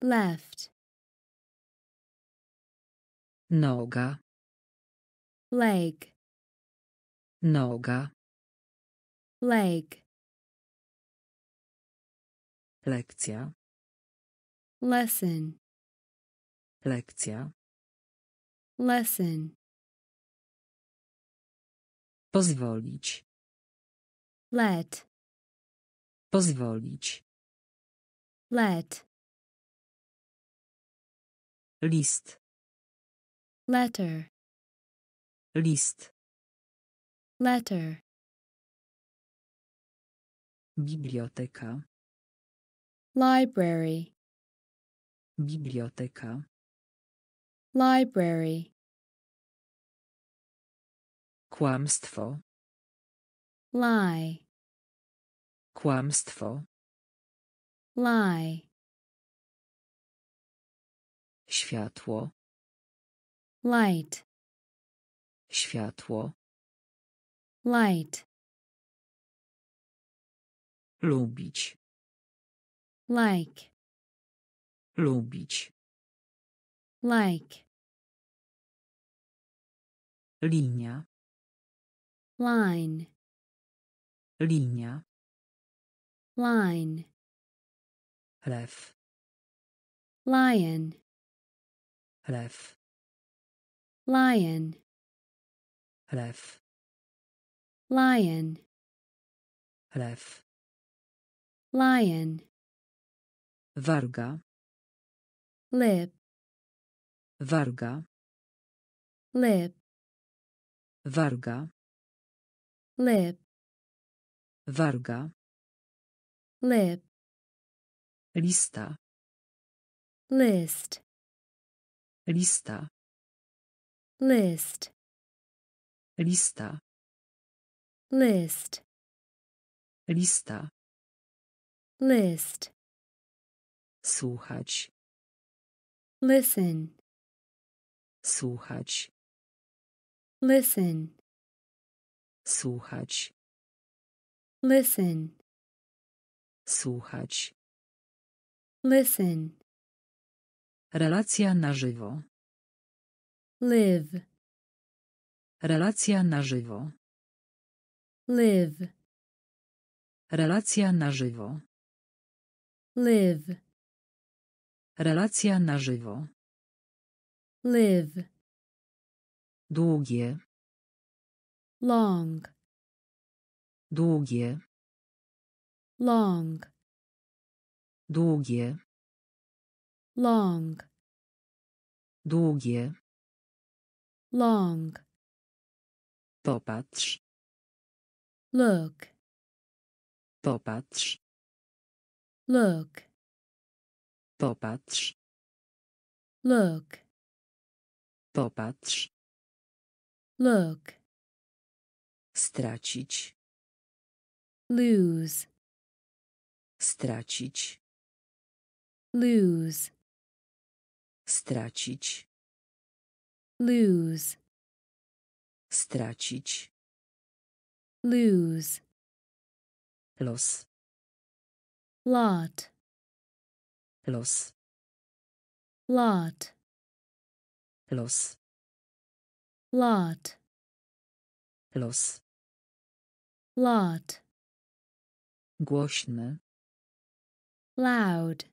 left, Noga. leg, Noga. leg, Lekcja. lesson, Lekcja. lesson, Pozwolić. let, Pozwolić. let, List. Letter, List. letter, Biblioteka. library, Biblioteka. library, Kłamstwo. lie, Kłamstwo. lie, Światło. Light, Światło. light, Lubić. like, Lubić. like, Linia. line, Linia. line, Lew. lion, Lew. Lion, lew, lion, lew, lion, warga, lip, warga, lip, warga, lip, warga, lip, lista, list, lista, list, lista, list, lista, list, słuchać, listen, słuchać, listen, słuchać, listen, słuchać. listen, Relacja na żywo. Live, Relacja na żywo. live, Relacja na żywo. live, Relacja na żywo. live, Długie, long, długie, long, długie, long, długie. Long, Popatrz, look, popatrz, look, popatrz, look, popatrz. look, Stracić, lose, stracić, lose, stracić, lose, stracić. lose, Los, lot, los, lot, los, lot, los. lot, Głośny, loud,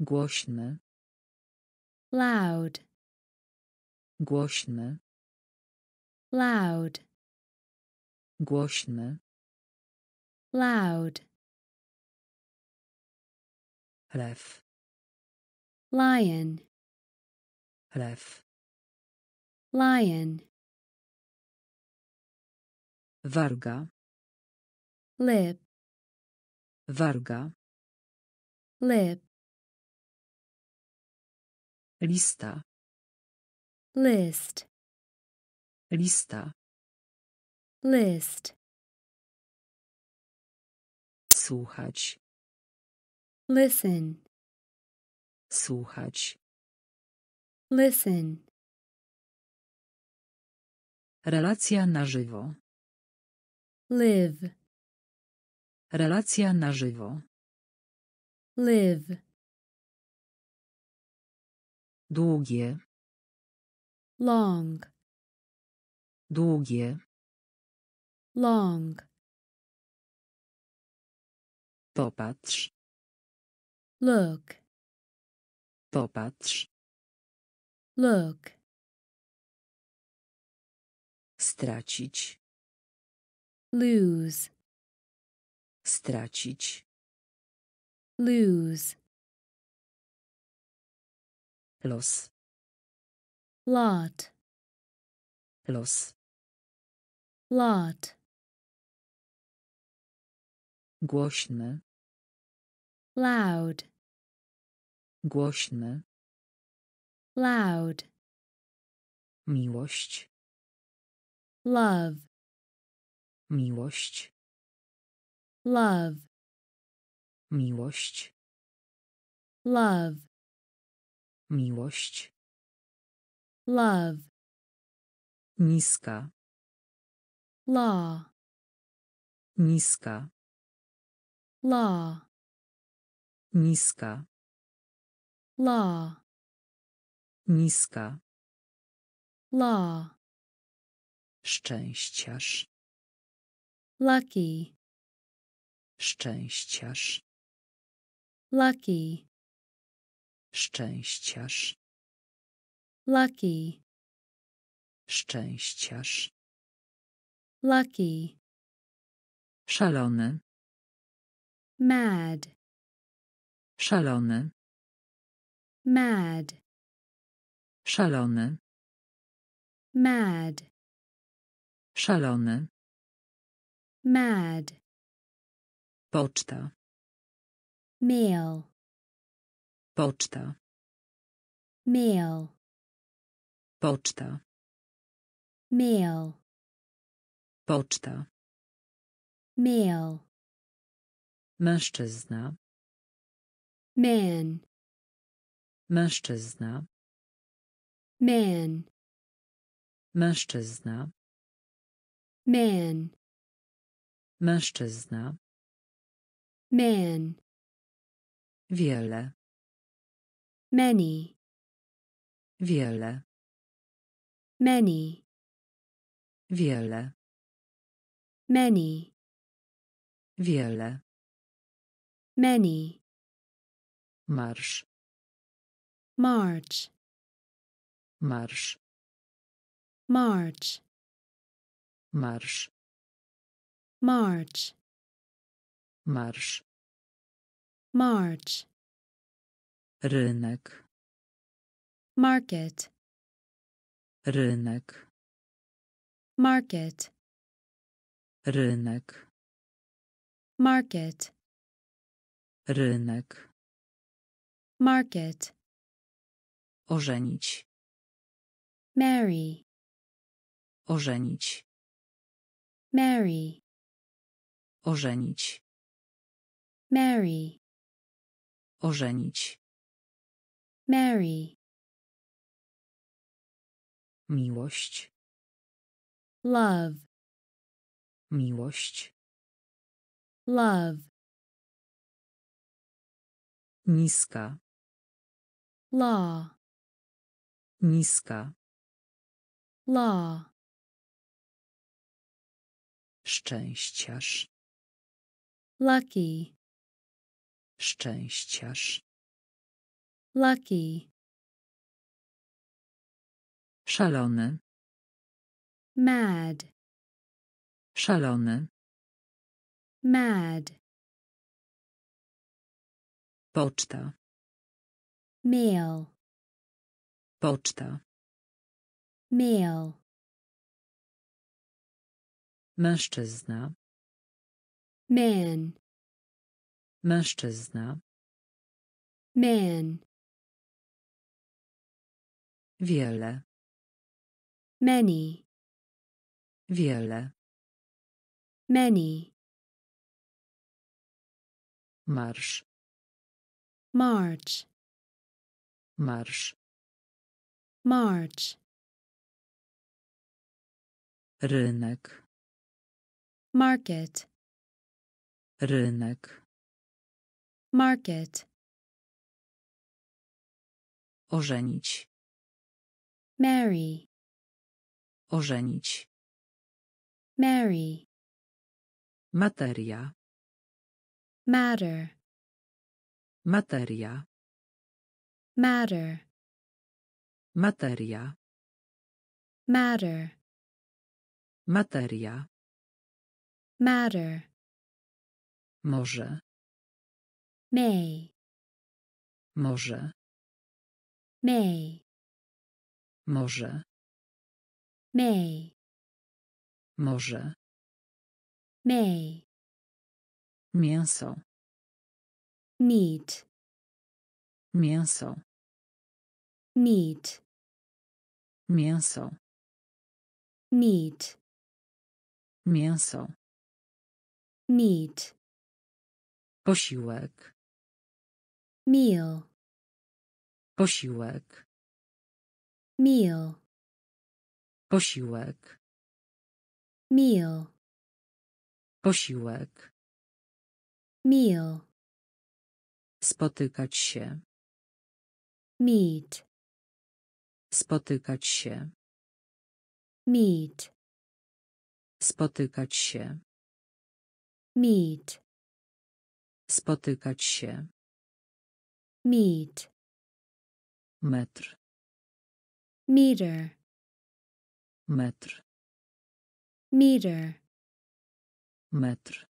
głośny, loud, głośny, loud, głośny. loud, Lew, lion, lew. lion, Warga, lip, warga. lip, Lista, list, lista. list, Słuchać, listen, słuchać. listen, Relacja na żywo. live, Relacja na żywo. live, Długie, long, długie. long, Popatrz, look, popatrz. look, Stracić, lose, stracić. lose, Los, lot, los. lot, Głośny, loud, głośny. loud, Miłość, love, miłość, love, miłość, love, miłość. Love, Niska, law, niska, law, niska, law, niska. law, Szczęściarz, lucky, szczęściarz, lucky, szczęściarz. Lucky, Szczęściarz. lucky, Szalony. mad, Szalony. mad, Szalony. mad, Szalony. mad, Poczta. mail, Poczta. mail, Poczta. mail, Poczta. mail, Mężczyzna. man, Mężczyzna. man, Mężczyzna. man, Mężczyzna. man, Wiele. many, Wiele. Many, Wiele. many, Wiele. many, Marsz. march, Marsz. march, Marsz. march, Marsz. march, Rynek. market, Rynek. market, Rynek. market, Rynek. market, Ożenić. marry, Ożenić. marry, Ożenić. marry, Ożenić. marry, Miłość. love, Miłość. love, Niska. law, Niska. law, Szczęściarz. lucky, Szczęściarz. lucky, Szalony. mad, Szalony. mad, Poczta. mail, Poczta. mail, Mężczyzna. man, Mężczyzna. man, Wiele. Many, Wiele. many, Marsz. march, Marsz. march, Rynek. market, Rynek. market, Ożenić. marry, Ożenić. marry, Materia. matter, Materia. matter, Materia. matter, Materia. matter, Może. may, Może. may, Może. May, Może. may, Mięso. meat, Mięso. meat, Mięso. meat, Mięso. meat, Posiłek. meal, Posiłek. meal, Posiłek. meal, Posiłek. meal, Spotykać się. meat, Spotykać się. meat, Spotykać się. meat, Spotykać się. meat, Metr. meter, metr. Meter, metr.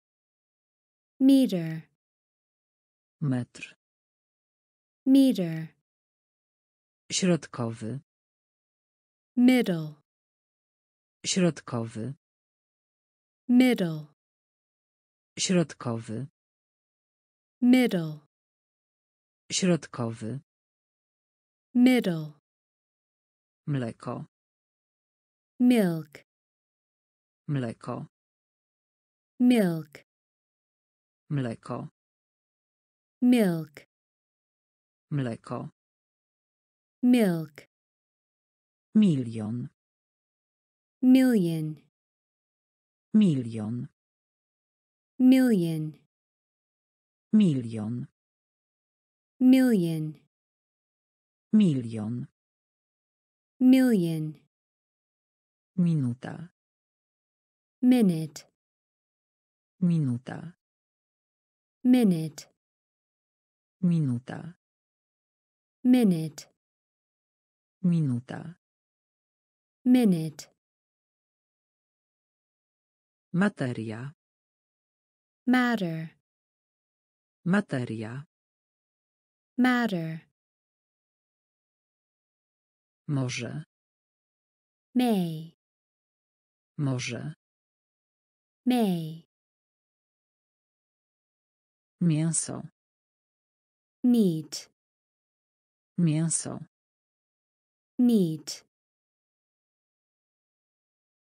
Meter, metr. Meter, środkowy. Middle, środkowy. Middle, środkowy. Middle, środkowy. Middle, mleko milk, mleko. Milk, mleko. Milk, mleko. Milk, milion. Million, milion. Million, milion. Million, milion. Million, minuta. Minute, minuta. Minute, minuta. Minute, minuta. Minute, materia. Matter, materia. Matter, może may, może. May, mięso. Meat, mięso. Meat,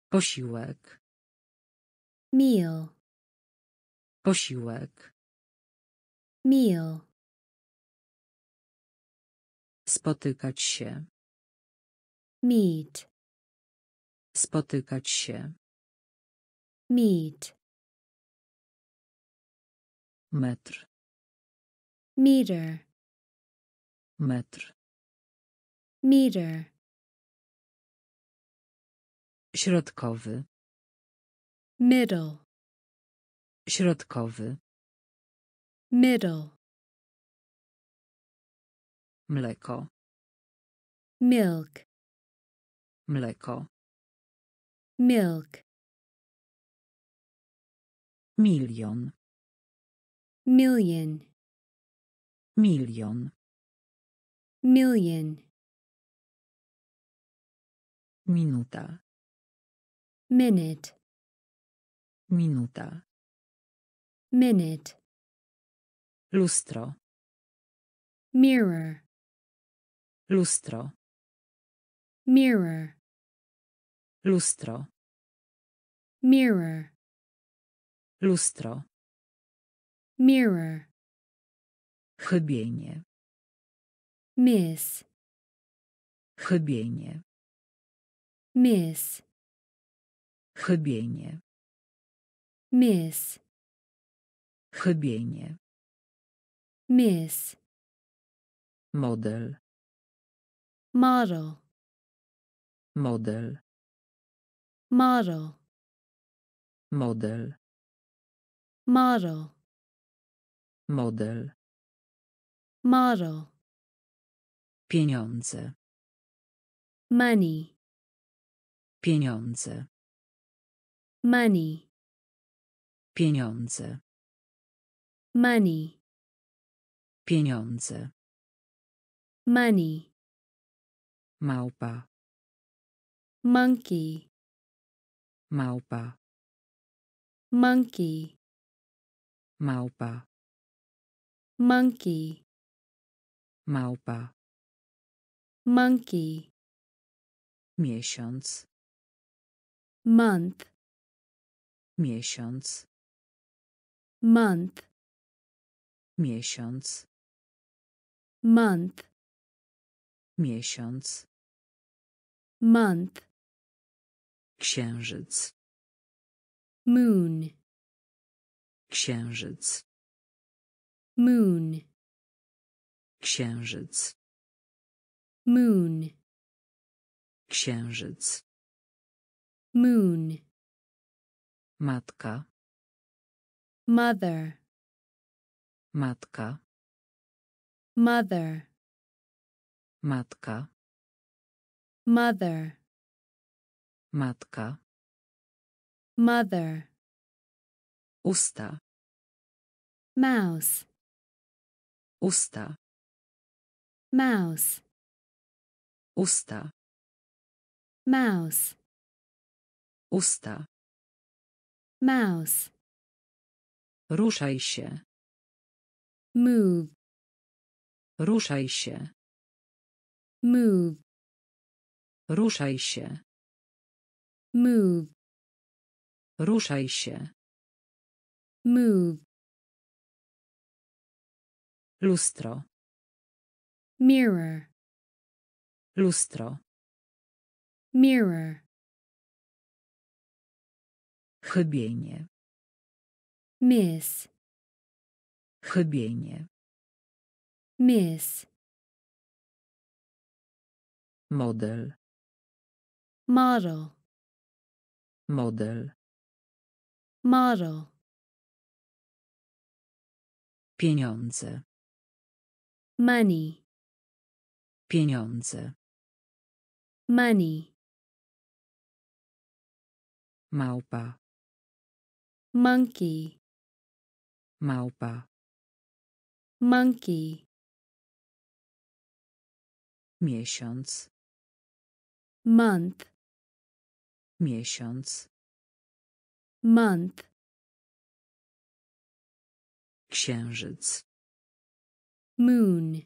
posiłek. Meal, posiłek. Meal, spotykać się. Meat, spotykać się. Meat, metr. Meter, metr. Meter, środkowy. Middle, środkowy. Middle, mleko. Milk, mleko milk, milion million, milion million, minuta. Minute, minuta. Minute, lustro. Mirror, lustro. Mirror, lustro. Mirror, lustro. Mirror, chybienie. Miss, chybienie. Miss, chybienie. Miss, chybienie. Miss, model. Model, model model, model. Model, model. Model, pieniądze. Money, pieniądze. Money, pieniądze. Money, pieniądze. Money, małpa. Monkey, małpa. Monkey, małpa. Monkey, małpa. Monkey, miesiąc. Month, miesiąc. Month, miesiąc. Month, miesiąc. Month, księżyc. Moon, księżyc. Moon, księżyc. Moon, księżyc. Moon, matka. Mother, matka. Mother, matka. Mother, Matka. mother, Usta. mouse, Usta. mouse, Usta. mouse, Usta. mouse, Ruszaj się. move, Ruszaj się. move, Ruszaj się. Move, Ruszaj się. move, Lustro. mirror, Lustro. mirror, Chybienie. miss, Chybienie. miss, Model. model, Model. model, Pieniądze. money, Pieniądze. money, Małpa. monkey, Małpa. monkey, Miesiąc. month, Miesiąc. month, Księżyc. moon,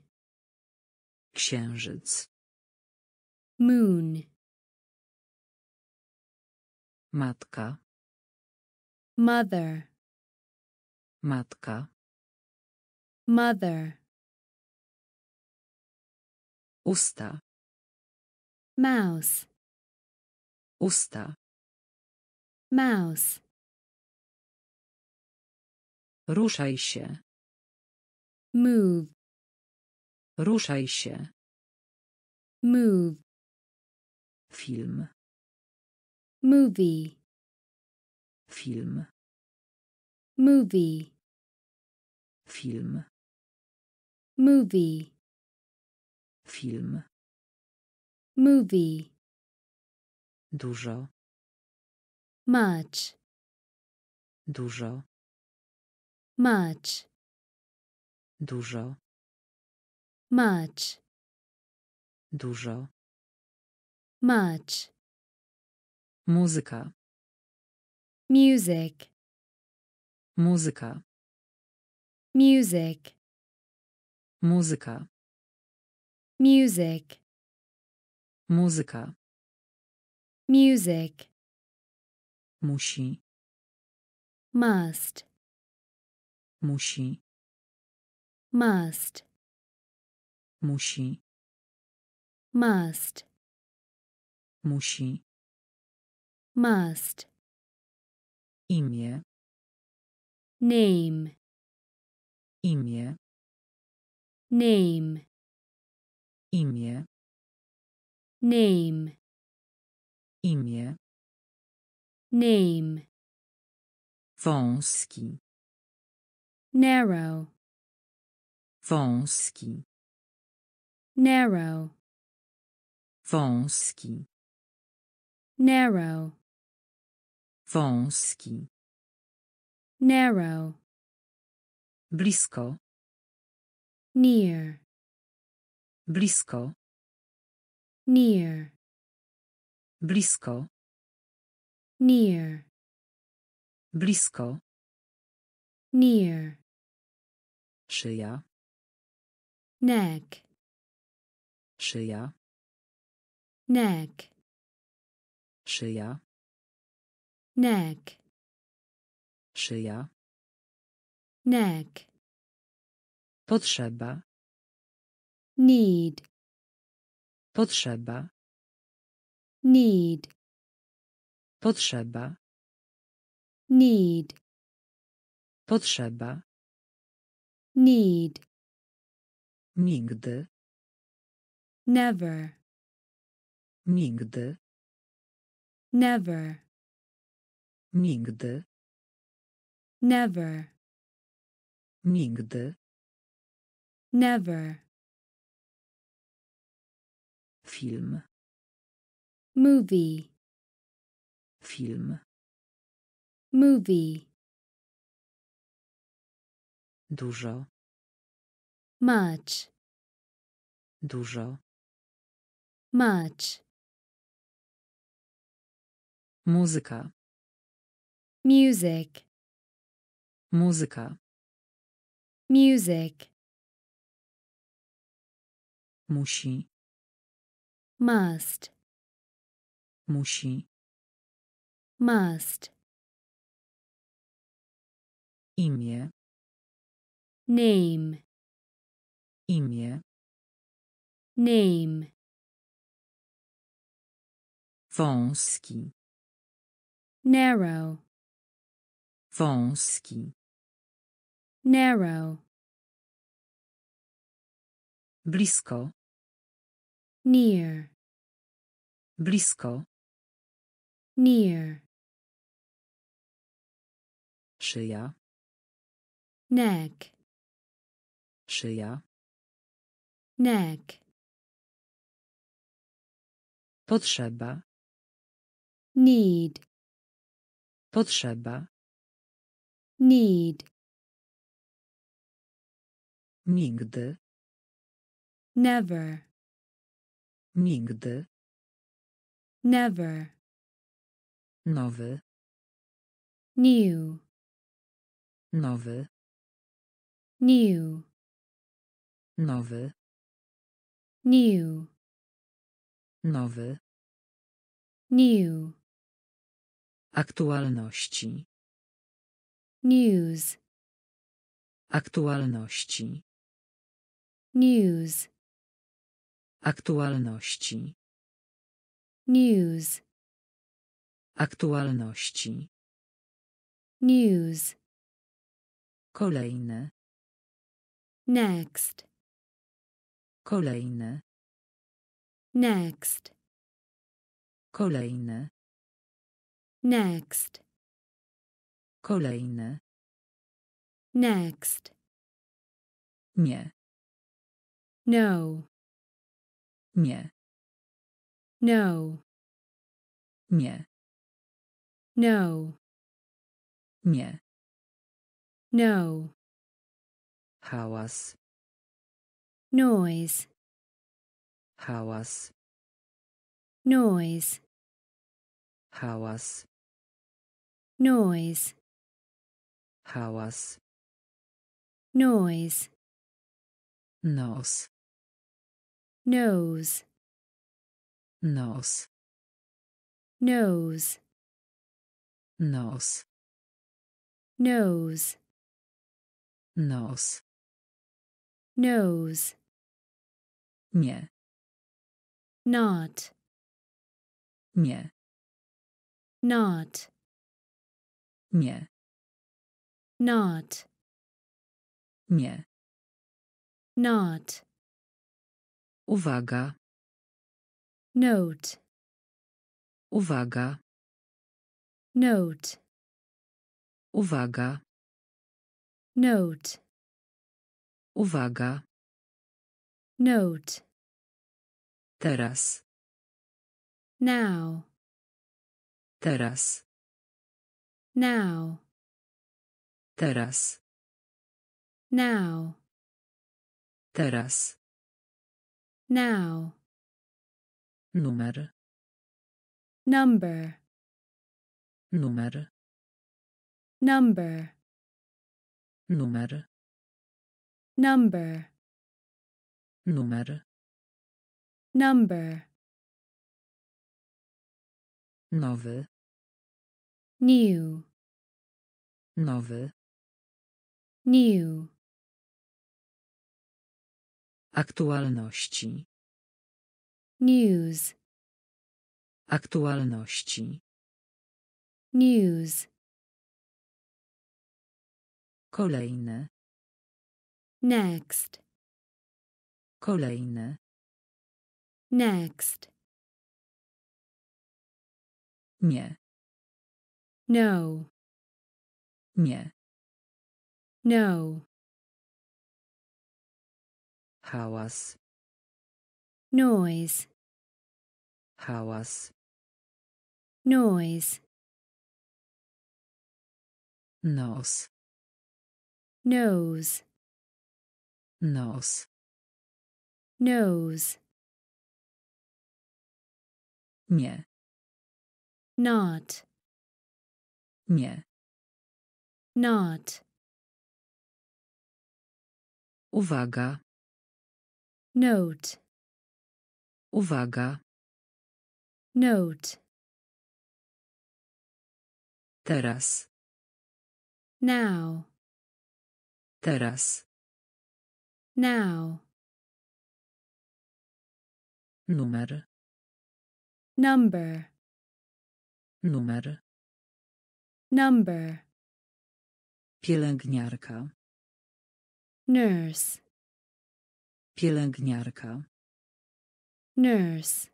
Księżyc. moon, Matka. mother, Matka. mother, Usta. mouse, Usta. mouse, Ruszaj się. move, Ruszaj się. move, Film. movie, Film. movie, Film. movie, Film. movie, Dużo. much, Dużo. much, Dużo. much, Dużo. much, Muzyka. music, Muzyka. music, Muzyka. music, Muzyka. Music, Musi. must, Musi. must, Musi. must, Musi. must, Imię. name, Imię. name, Imię. name, Imię. name, Wąski. narrow, Wąski. narrow, Wąski. narrow, Wąski. narrow, Blisko. near, Blisko. near, Blisko. near, Blisko. near, Szyja. neck, Szyja. neck, Szyja. neck, Szyja. neck, Potrzeba. need, Potrzeba. Need, Potrzeba. need, Potrzeba. need, Nigdy. never, Nigdy. never, Nigdy. never, Nigdy. never, Film. Movie, Film. movie, Dużo. much, Dużo. much, Muzyka. music, Muzyka. music, Musi. must, Musi. must, Imię. name, Imię. name, Wąski. narrow, Wąski. narrow, Blisko. near, Blisko. Near, Szyja. neck, Szyja. neck, Potrzeba. need, Potrzeba. need, Nigdy. never, Nigdy. never, Nowy. new, Nowy. new, Nowy. new, Nowy. new, Aktualności. news, Aktualności. news, Aktualności. news, Aktualności. news, Kolejne. next, Kolejne. next, Kolejne. next, Kolejne. next, Nie. no, Nie. no, Nie. No, Nie. no, Hałas. noise, Hałas. noise, Hałas. noise, Hałas. noise, Nos. nose, Nos. nose, Nos. nose, Nos. nose, Nie. not, Nie. not, Nie. not, Nie. not, Uwaga. note, Uwaga. Note, Uwaga. note, Uwaga. note, Teraz. now, Teraz. now, Teraz. now, Teraz. now, Numer. number, Numer. number, Numer. number, Numer. number, Nowy. new, Nowy. new, Aktualności. news, Aktualności. News, Kolejne. next, Kolejne. next, Nie. no, Nie. no, Hałas. noise, Hałas. noise, Nos. nose, Nos. nose, Nie. not, Nie. not, Uwaga. note, Uwaga. note, Teraz. Now, Teraz. now, Numer. number, Numer. number, Pielęgniarka. nurse, Pielęgniarka. nurse,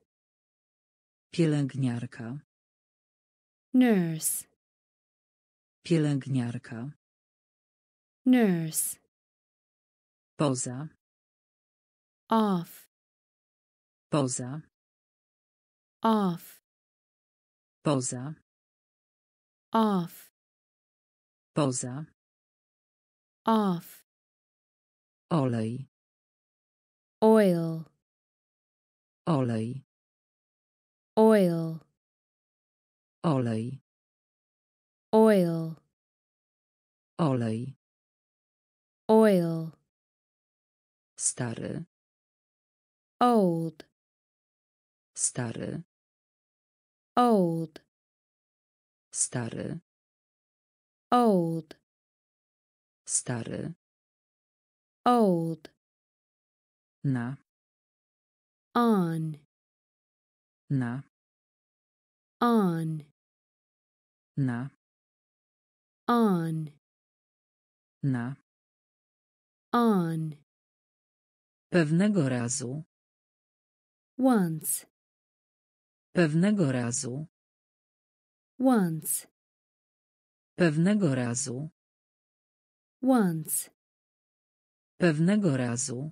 Pielęgniarka. nurse, Pielęgniarka. nurse, Poza. off, Poza. off, Poza. off, Poza. off, Olej. oil, Olej. oil, Olej. Oil, Olej. oil, Stary. old, Stary. old, Stary. old, Stary. old, Na. on, Na. on, Na. On, Na. on, Pewnego razu. once, Pewnego razu. once, Pewnego razu. once, Pewnego razu.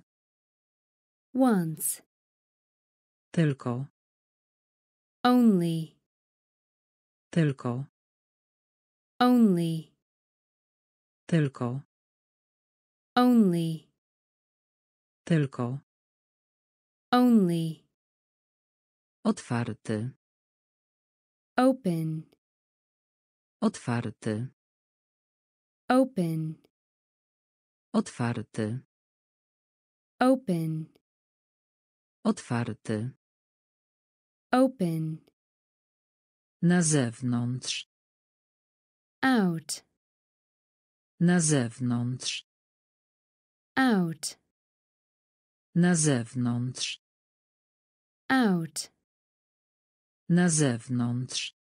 once, Tylko. only, Tylko. only, Tylko. only, Tylko. only, Otwarty. open, Otwarty. open, Otwarty. open, Otwarty. open, Na zewnątrz. out, Na zewnątrz. out, Na zewnątrz. out, Na zewnątrz.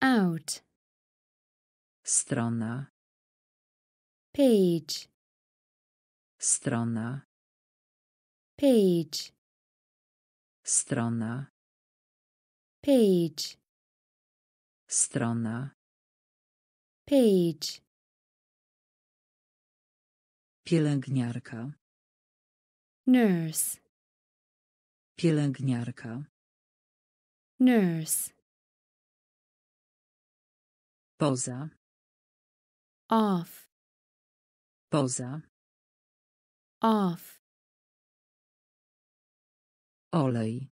out, Strona. page, Strona. page, Strona. page, Strona. page, Pielęgniarka. nurse, Pielęgniarka. nurse, Poza. off, Poza. off, Olej.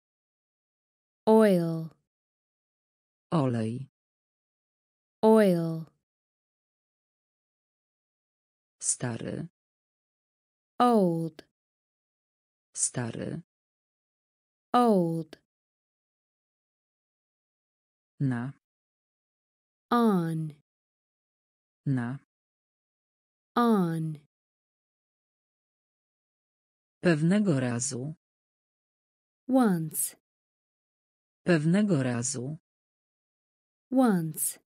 oil, Olej. oil, Stary. Old, Stary. old, Na. on, Na. on, Pewnego razu. once, Pewnego razu. once,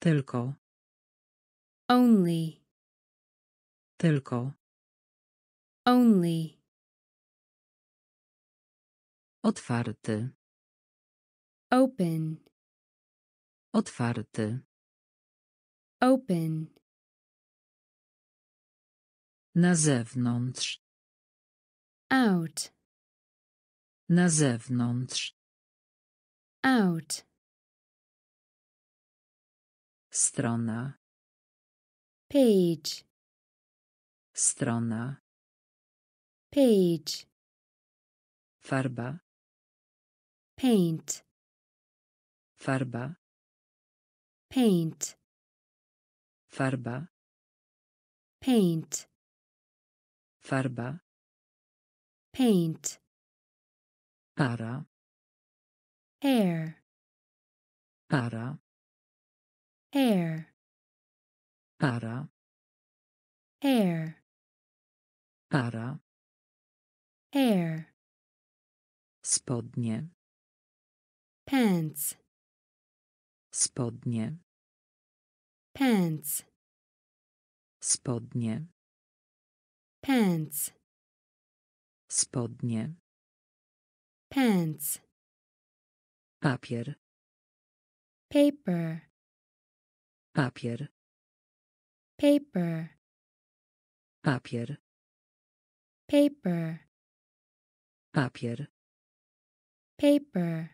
Tylko. only, Tylko. only, Otwarty. open, Otwarty. open, Na zewnątrz. out, Na zewnątrz. out, Strona. page, Strona. page, Farba. paint, Farba. paint, Farba. paint, Farba. paint, Para. hair, Para. hair, Para. hair, Para. hair, Spodnie. pants, Spodnie. pants, Spodnie. pants, Spodnie. pants, Papier. paper, Papier. paper, Papier. Paper, Papier. paper,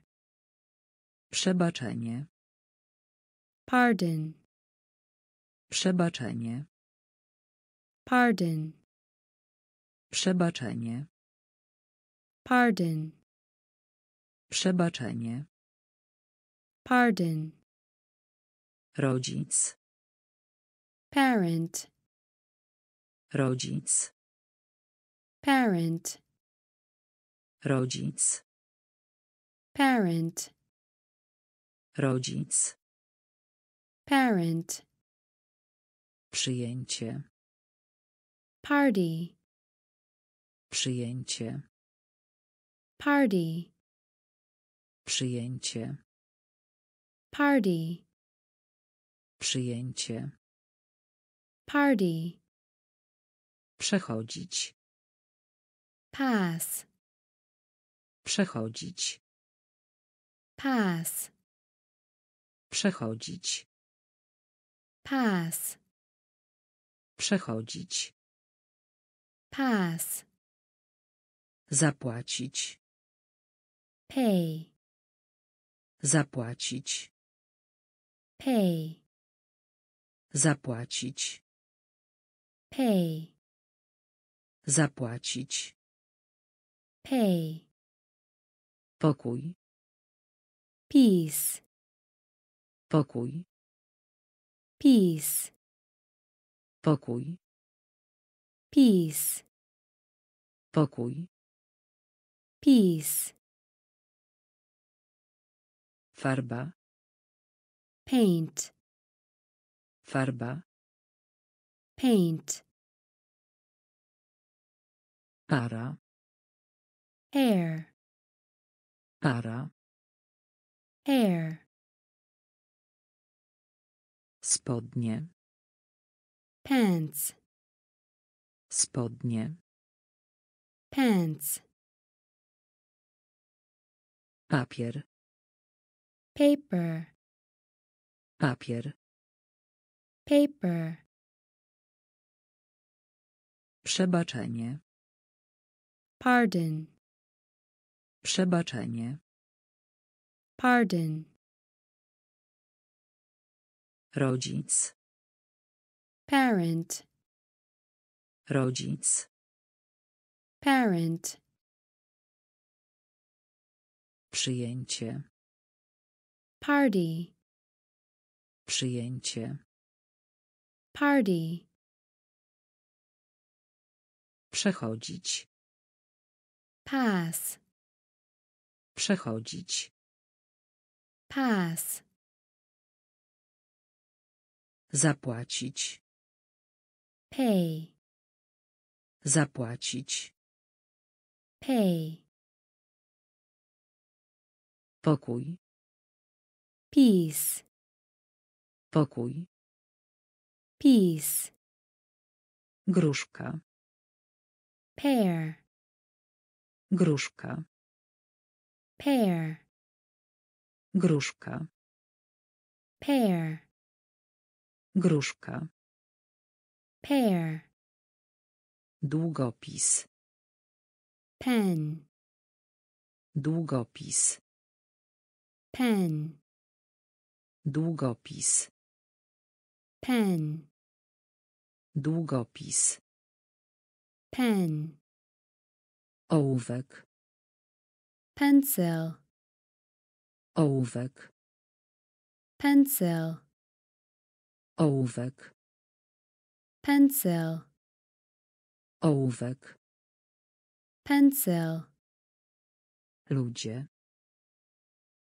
Przebaczenie. pardon, Przebaczenie. pardon, Przebaczenie. pardon, Przebaczenie. pardon, Rodzic. parent, Rodzic. Parent, Rodzic. parent, Rodzic. parent, Przyjęcie. party, Przyjęcie. party, Przyjęcie. party, Przyjęcie. party, Przechodzić. Pass, Przechodzić. pass, Przechodzić. pass, Przechodzić. pass, Zapłacić. pay, Zapłacić. pay, Zapłacić. pay, Zapłacić. Pay, Pokój. peace, Pokój. peace, Pokój. peace, Pokój. peace, Farba. paint, Farba. paint, Para. Hair, Para. hair, Spodnie. pants, Spodnie. pants, Papier. paper, Papier. paper, Przebaczenie. pardon, Przebaczenie. pardon, Rodzic. parent, Rodzic. parent, Przyjęcie. party, Przyjęcie. party, Przechodzić. pass, Przechodzić. pass, Zapłacić. pay, Zapłacić. pay, Pokój. peace, Pokój. peace, Gruszka. pear, Gruszka. Pear, Gruszka. pear, Gruszka. pear, Długopis. pen, Długopis. pen, Długopis. pen, Długopis. pen, Ołówek. Pencil, Ołówek. pencil, Ołówek. pencil, Ołówek. pencil, Ludzie.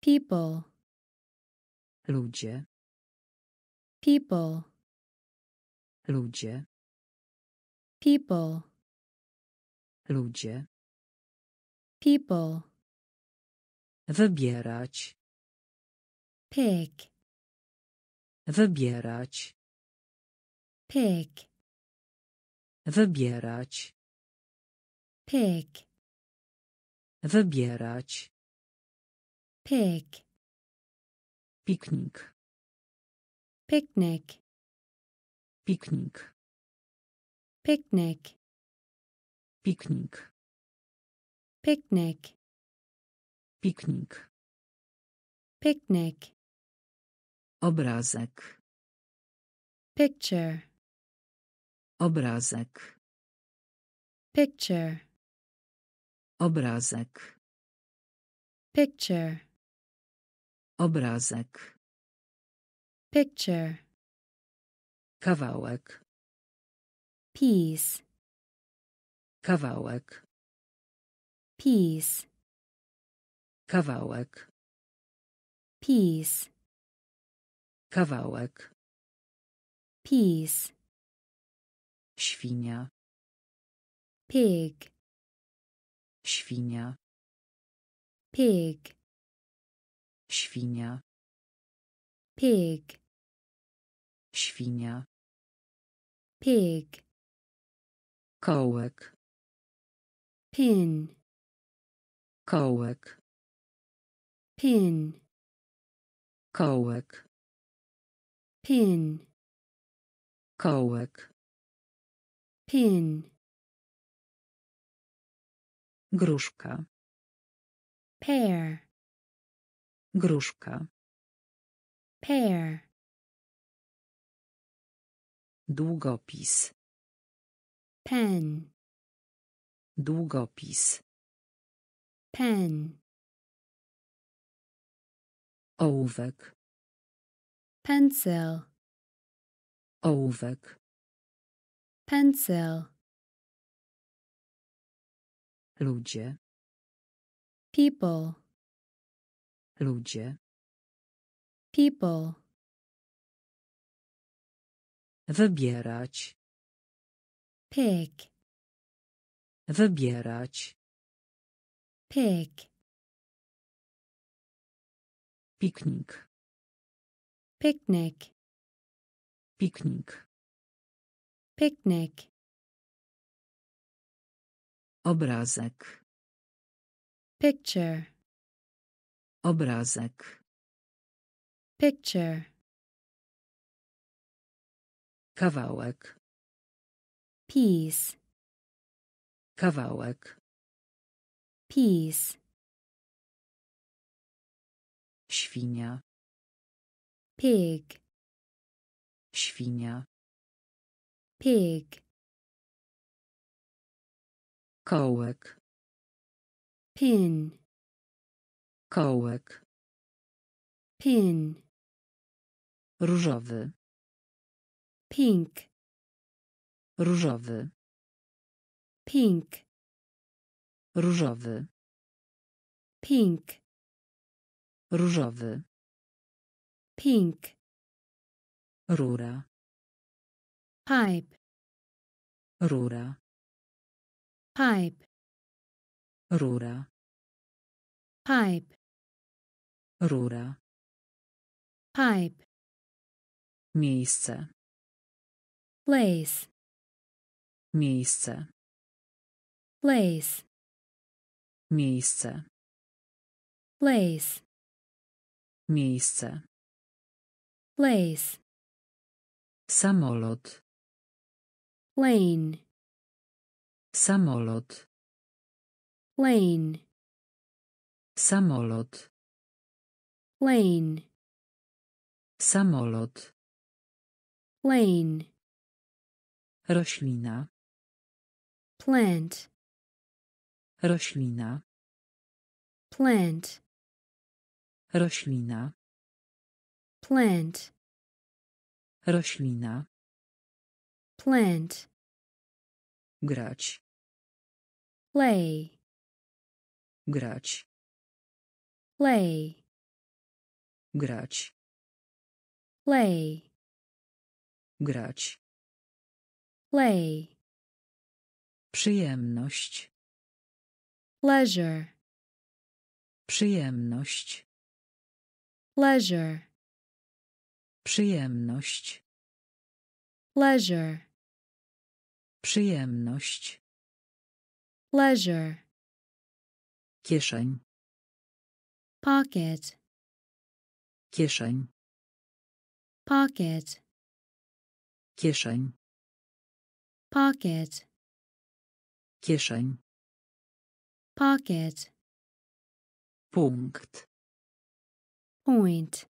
people, Ludzie. people, Ludzie. people, Ludzie. people, Wybierać. pick, Wybierać. pick, Wybierać. pick, Wybierać. pick, Piknik. picnic, Piknik. picnic, Piknik. picnic, Piknik. picnic, Obrazek. picture, Obrazek. picture, Obrazek. picture, Obrazek. picture, Kawałek. piece, Kawałek. piece, Kawałek. piece, Kawałek. piece, Świnia. pig, Świnia. pig, Świnia. pig, Świnia. pig, Kołek. pin, Kołek. Pin, Kołek. pin, Kołek. pin, Gruszka. pear, Gruszka. pear, Długopis. pen, Długopis. pen, Ołówek. pencil, Ołówek. pencil, Ludzie. people, Ludzie. people, Wybierać. pick, Wybierać. pick, Piknik. picnic, Piknik. picnic, Obrazek. picture, Obrazek. picture, Kawałek. piece, Kawałek. piece, Świnia. pig, Świnia. pig, Kołek. pin, Kołek. pin, Różowy. pink, Różowy. pink, Różowy. pink, Różowy. pink, Rura. pipe, Rura. pipe, Rura. pipe, Rura. pipe, Miejsce. place, Miejsce. place, Miejsce. place, Miejsce. place, Samolot. lane, Samolot. lane, Samolot. lane, Samolot. Lane. Roślina. Plant. Roślina. Plant. Roślina. Plant. Roślina. Plant. Grać. Play. Grać. Play. Grać. Play. Grać. Play. Przyjemność. Pleasure. Przyjemność. Pleasure. Przyjemność. Pleasure. Przyjemność. Pleasure. Kieszeń. Pocket. Kieszeń. Pocket. Kieszeń. Pocket. Kieszeń. Pocket. Punkt. Point.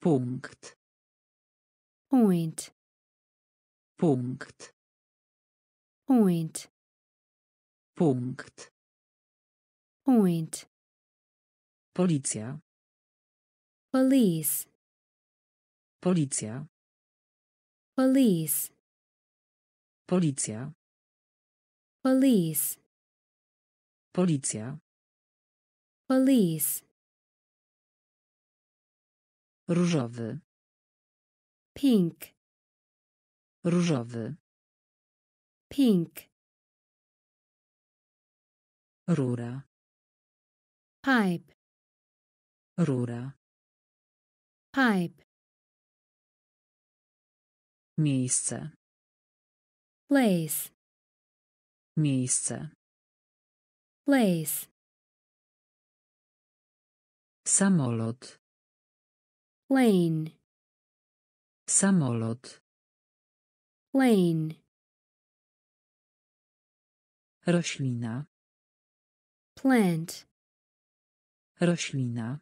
Punkt. Point. Punkt. Point. Punkt. Point. Policja. Police. Policja. Police. Policja. Police. Policja. Police. Różowy. Pink. Różowy. Pink. Rura. Pipe. Rura. Pipe. Miejsce. Place. Miejsce. Place. Samolot. Plane. Samolot. Plane. Roślina. Plant. Roślina.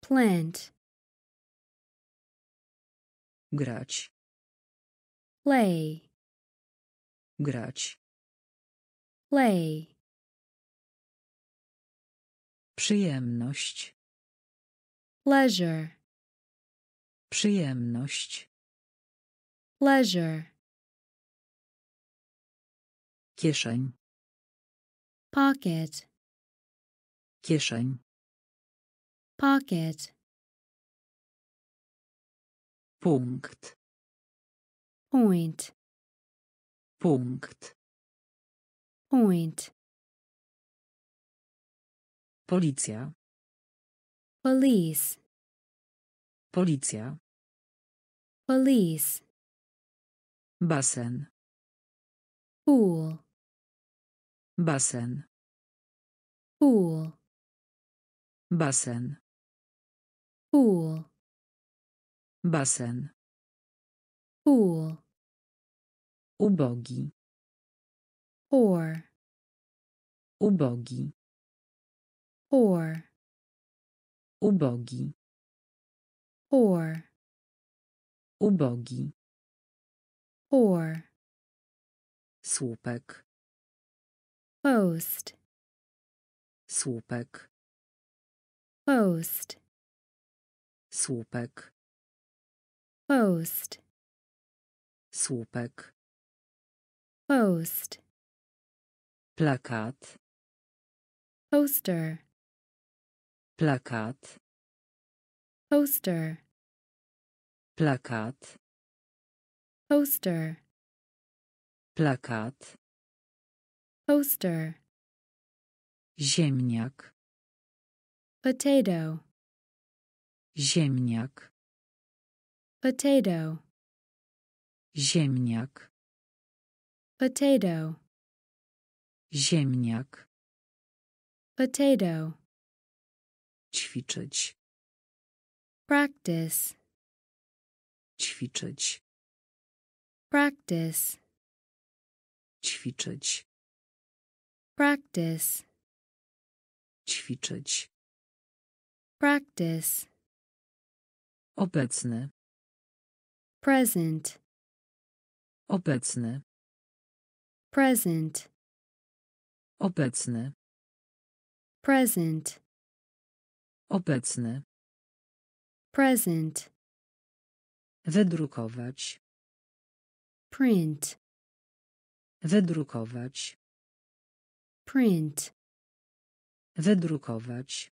Plant. Grać. Play. Grać. Play. Przyjemność. Pleasure. Przyjemność. Pleasure. Kieszeń. Pocket. Kieszeń. Pocket. Punkt. Point. Punkt. Point. Policja. Police. Policja. Police. Basen. Pool. Basen. Pool. Basen. Pool. Basen. Pool. Ubogi. Poor. Ubogi. Poor. Ubogi. Poor. Ubogi. Poor. Słupek. Post. Słupek. Post. Słupek. Post. Słupek. Post. Plakat. Poster. Plakat. Poster. Plakat. Poster. Plakat. Poster. Ziemniak. Potato. Ziemniak. Potato. Ziemniak. Potato. Ziemniak. Potato. Ćwiczyć. Practice. Ćwiczyć. Practice. Ćwiczyć. Practice. Ćwiczyć. Practice. Obecny. present, Obecny. present, Obecny. present, Obecny. present, Wydrukować. print, Wydrukować. print, Wydrukować.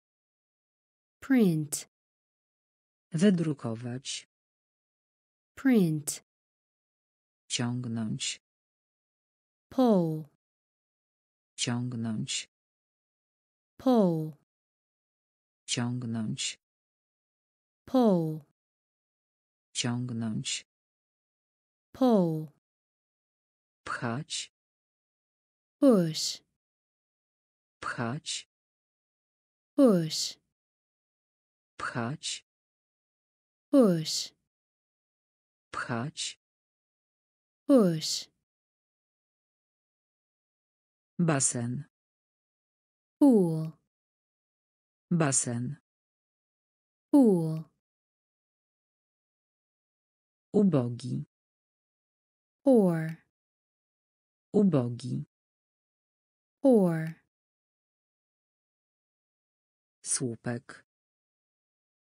print, Wydrukować. print, Ciągnąć. pull, Ciągnąć. pull, Ciągnąć. pull, Ciągnąć. pull, Pchać. push, Pchać. push, Pchać. push, Pchać. push, Basen. pool, Basen. pool, Ubogi. or, Ubogi. or, Słupek.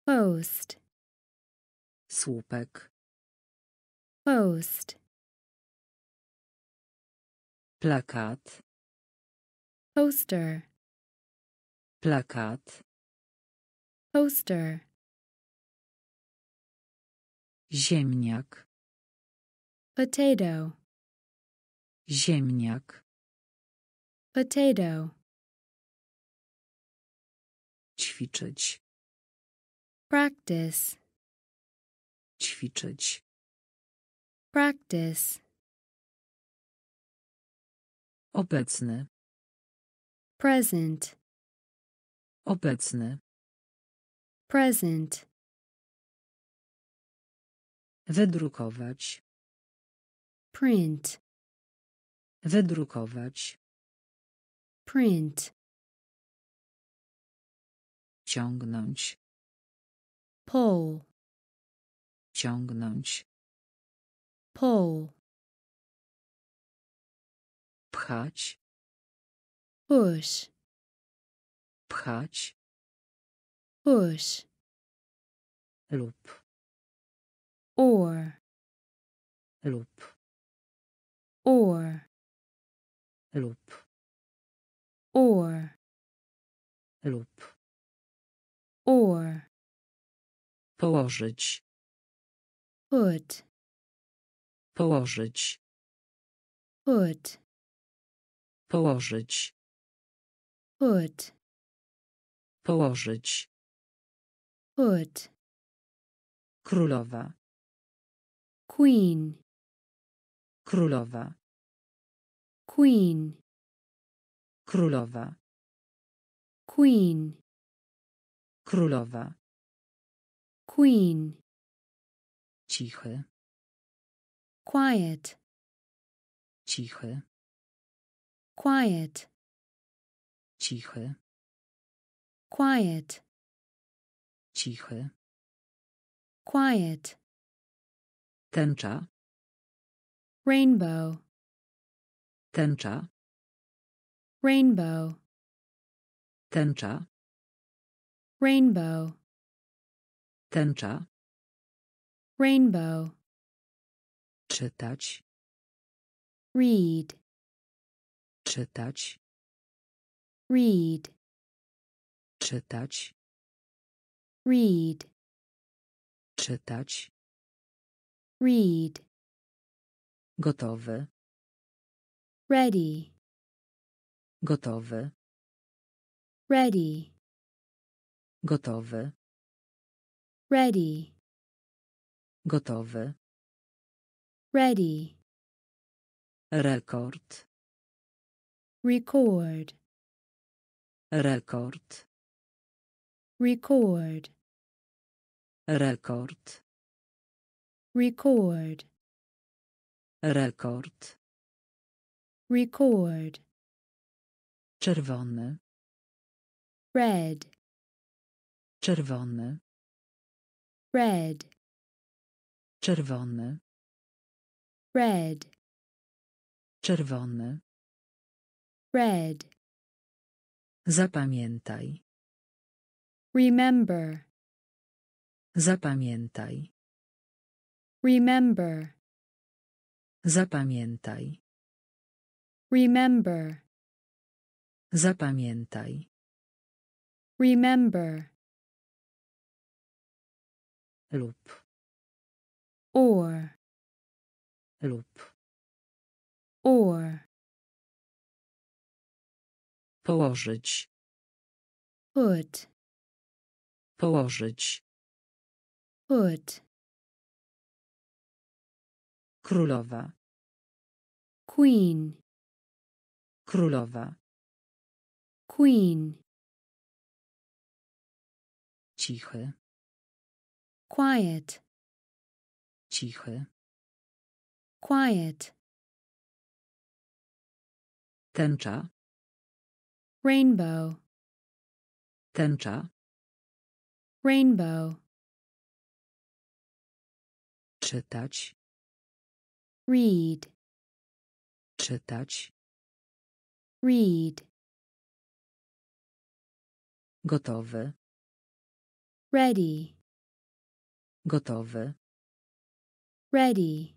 post, Słupek. post, Plakat. poster, Plakat. poster, Ziemniak. potato, Ziemniak. potato, Ćwiczyć. practice, Ćwiczyć. practice, Obecny. present, Obecny. present, Wydrukować. print, Wydrukować. print, Ciągnąć. pull, Ciągnąć. pull, Pchać. push, Pchać. push, Lub. or, Lub. or, Lub. or, Lub. or, Położyć. put, Położyć. put, Położyć. put, Położyć. put, Królowa. queen, Królowa. queen, Królowa. queen, Królowa. queen, Cichy. quiet, Cichy. quiet, Cichy. Quiet, Cichy. quiet, Tęcza. rainbow, Tęcza. rainbow, Tęcza. rainbow, Tęcza. rainbow, Czytać. read, Czytać. read, Czytać. read, Czytać. read, Gotowy. ready, Gotowy. ready, Gotowy. ready, Gotowy. ready, Rekord. record, Rekord. Record, Rekord. record, Rekord. record, Czerwony. red, Czerwony. red, Czerwony. red, Czerwony. red. Zapamiętaj. Remember, Zapamiętaj. remember, Zapamiętaj. remember, Zapamiętaj. remember. Lub. Or, Lub. or. Położyć. Put, Położyć. put. Królowa. Queen, Królowa. queen. Cichy. Quiet, Cichy. quiet. Tęcza. Rainbow, Tęcza. Rainbow. Czytać. Read, Czytać. read. Gotowy. Ready, Gotowy. ready.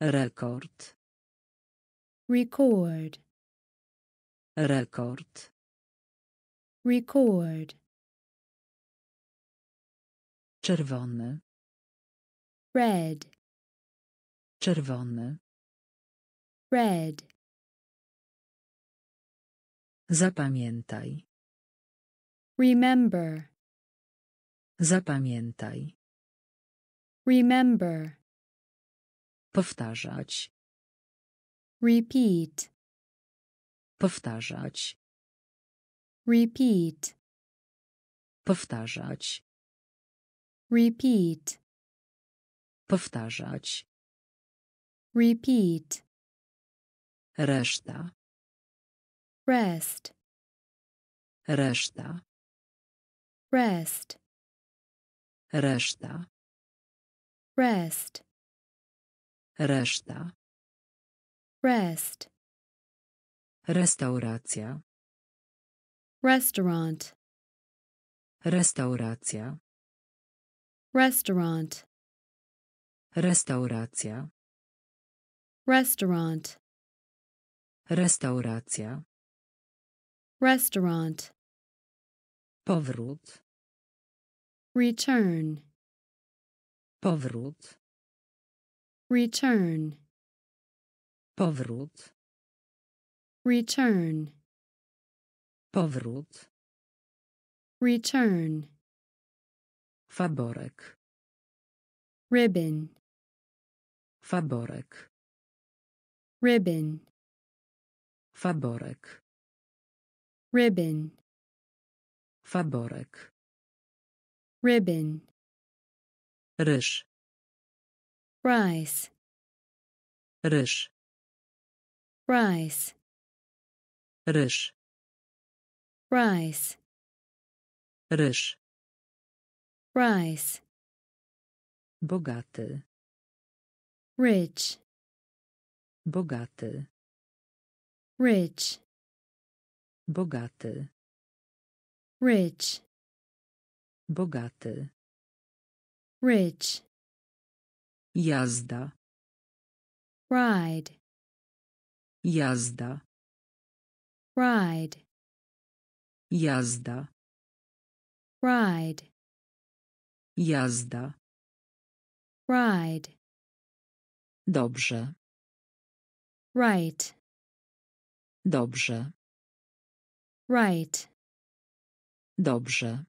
Rekord. Record, Rekord. Record. Czerwony. Red, Czerwony. red. Zapamiętaj. Remember, Zapamiętaj. remember. Powtarzać. Repeat, Powtarzać. Repeat, Powtarzać. repeat, Powtarzać. repeat. Reszta. Rest, Reszta. rest, Reszta. rest, Reszta. rest. Restauracja. Restaurant, Restauracja. restaurant, Restauracja. restaurant, Restauracja. restaurant. Powrót. Return, Powrót. return, Powrót. return, Powrót. return. Faborek. Ribbon, Faborek. ribbon, Faborek. ribbon, Faborek. ribbon. Ryż. Rice, Ryż. rice, Ryż. Rice, Ryż. rice. Bogaty. Rich, Bogaty. rich, Bogaty. rich, Bogaty. rich. Jazda. Ride, Jazda. ride, Jazda. ride, Jazda. ride. Dobrze. Right, Dobrze. right, Dobrze.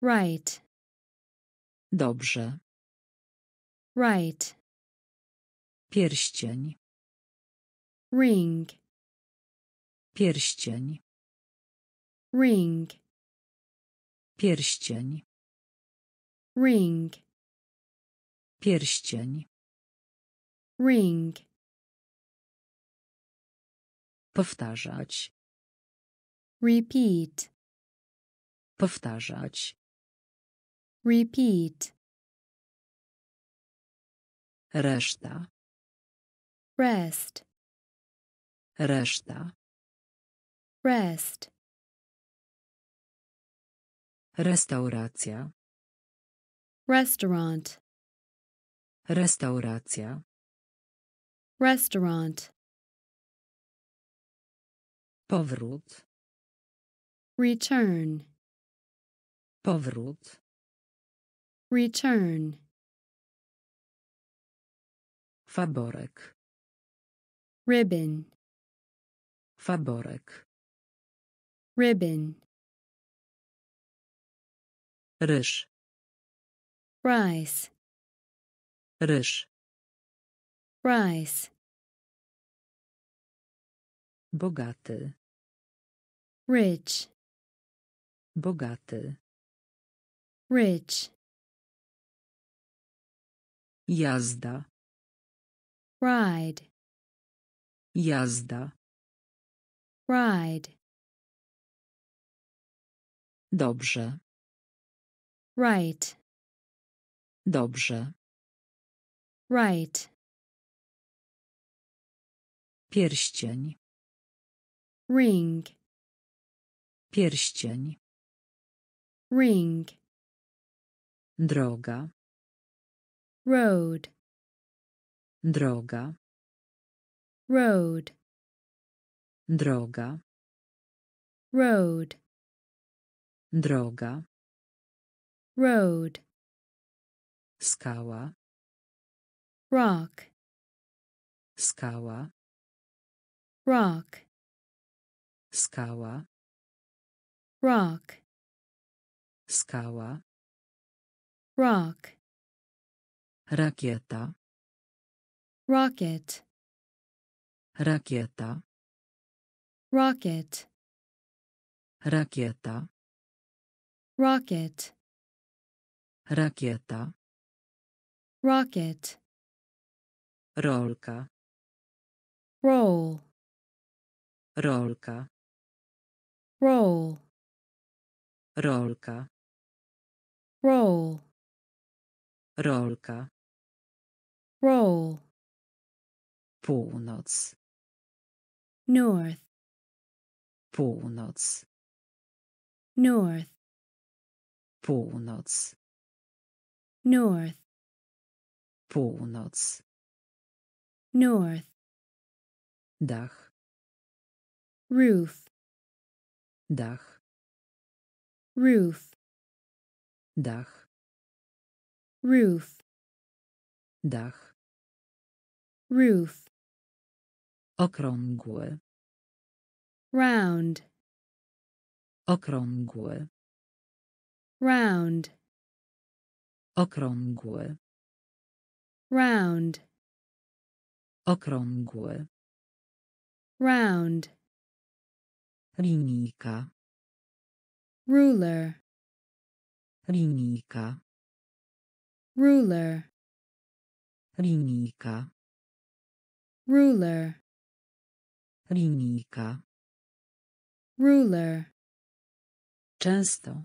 right, Dobrze. right. Pierścień. Ring, Pierścień. Ring, Pierścień. ring, Pierścień. ring. Powtarzać. Repeat, Powtarzać. repeat, Reszta. rest, Reszta. rest, Restauracja. restaurant, Restauracja. restaurant, Powrót. return, Powrót. return, Faborek. ribbon, Faborek. ribbon, Ryż. rice, Ryż. rice, Bogaty. rich, Bogaty. rich, Jazda. ride, Jazda. ride, Dobrze. Right, Dobrze. right, Pierścień. ring, Pierścień. ring, Droga. road, Droga. road, Droga. road, Droga. Road, Skała. rock, Skała. rock, Skała. rock, Skała. rock, Rakieta. rocket, Rakieta. rocket, Rakieta. rocket, Rakieta. rocket, Rolka. roll, Rolka. roll, Rolka. roll, Rolka. roll, Północ. north, Północ. north, Północ. North, Północ. north, Dach. roof, Dach. roof, Dach. roof, Dach. roof, Okrągły. round, Okrągły. round, Okrągły. round, Okrągły. round, Linijka. ruler, Linijka. ruler, Linijka. ruler, Linijka. ruler, Często.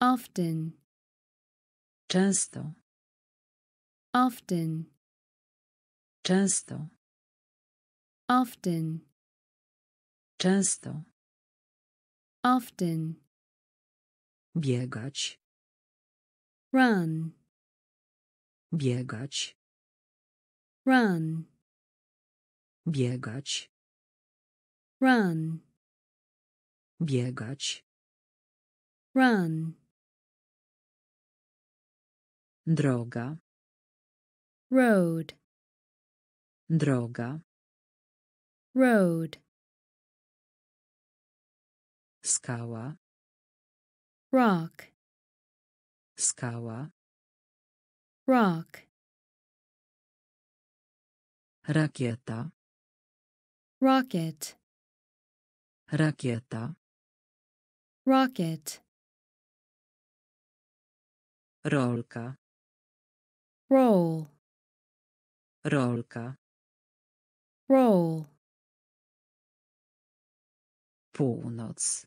often, Często. often, Często. often, Często. often, Biegać. run, Biegać. run, Biegać. run, Biegać. run, Droga. road, Droga. road, Skała. rock, Skała. rock, Rakieta. rocket, Rakieta. rocket, Rolka. Roll, Rolka. roll, Północ.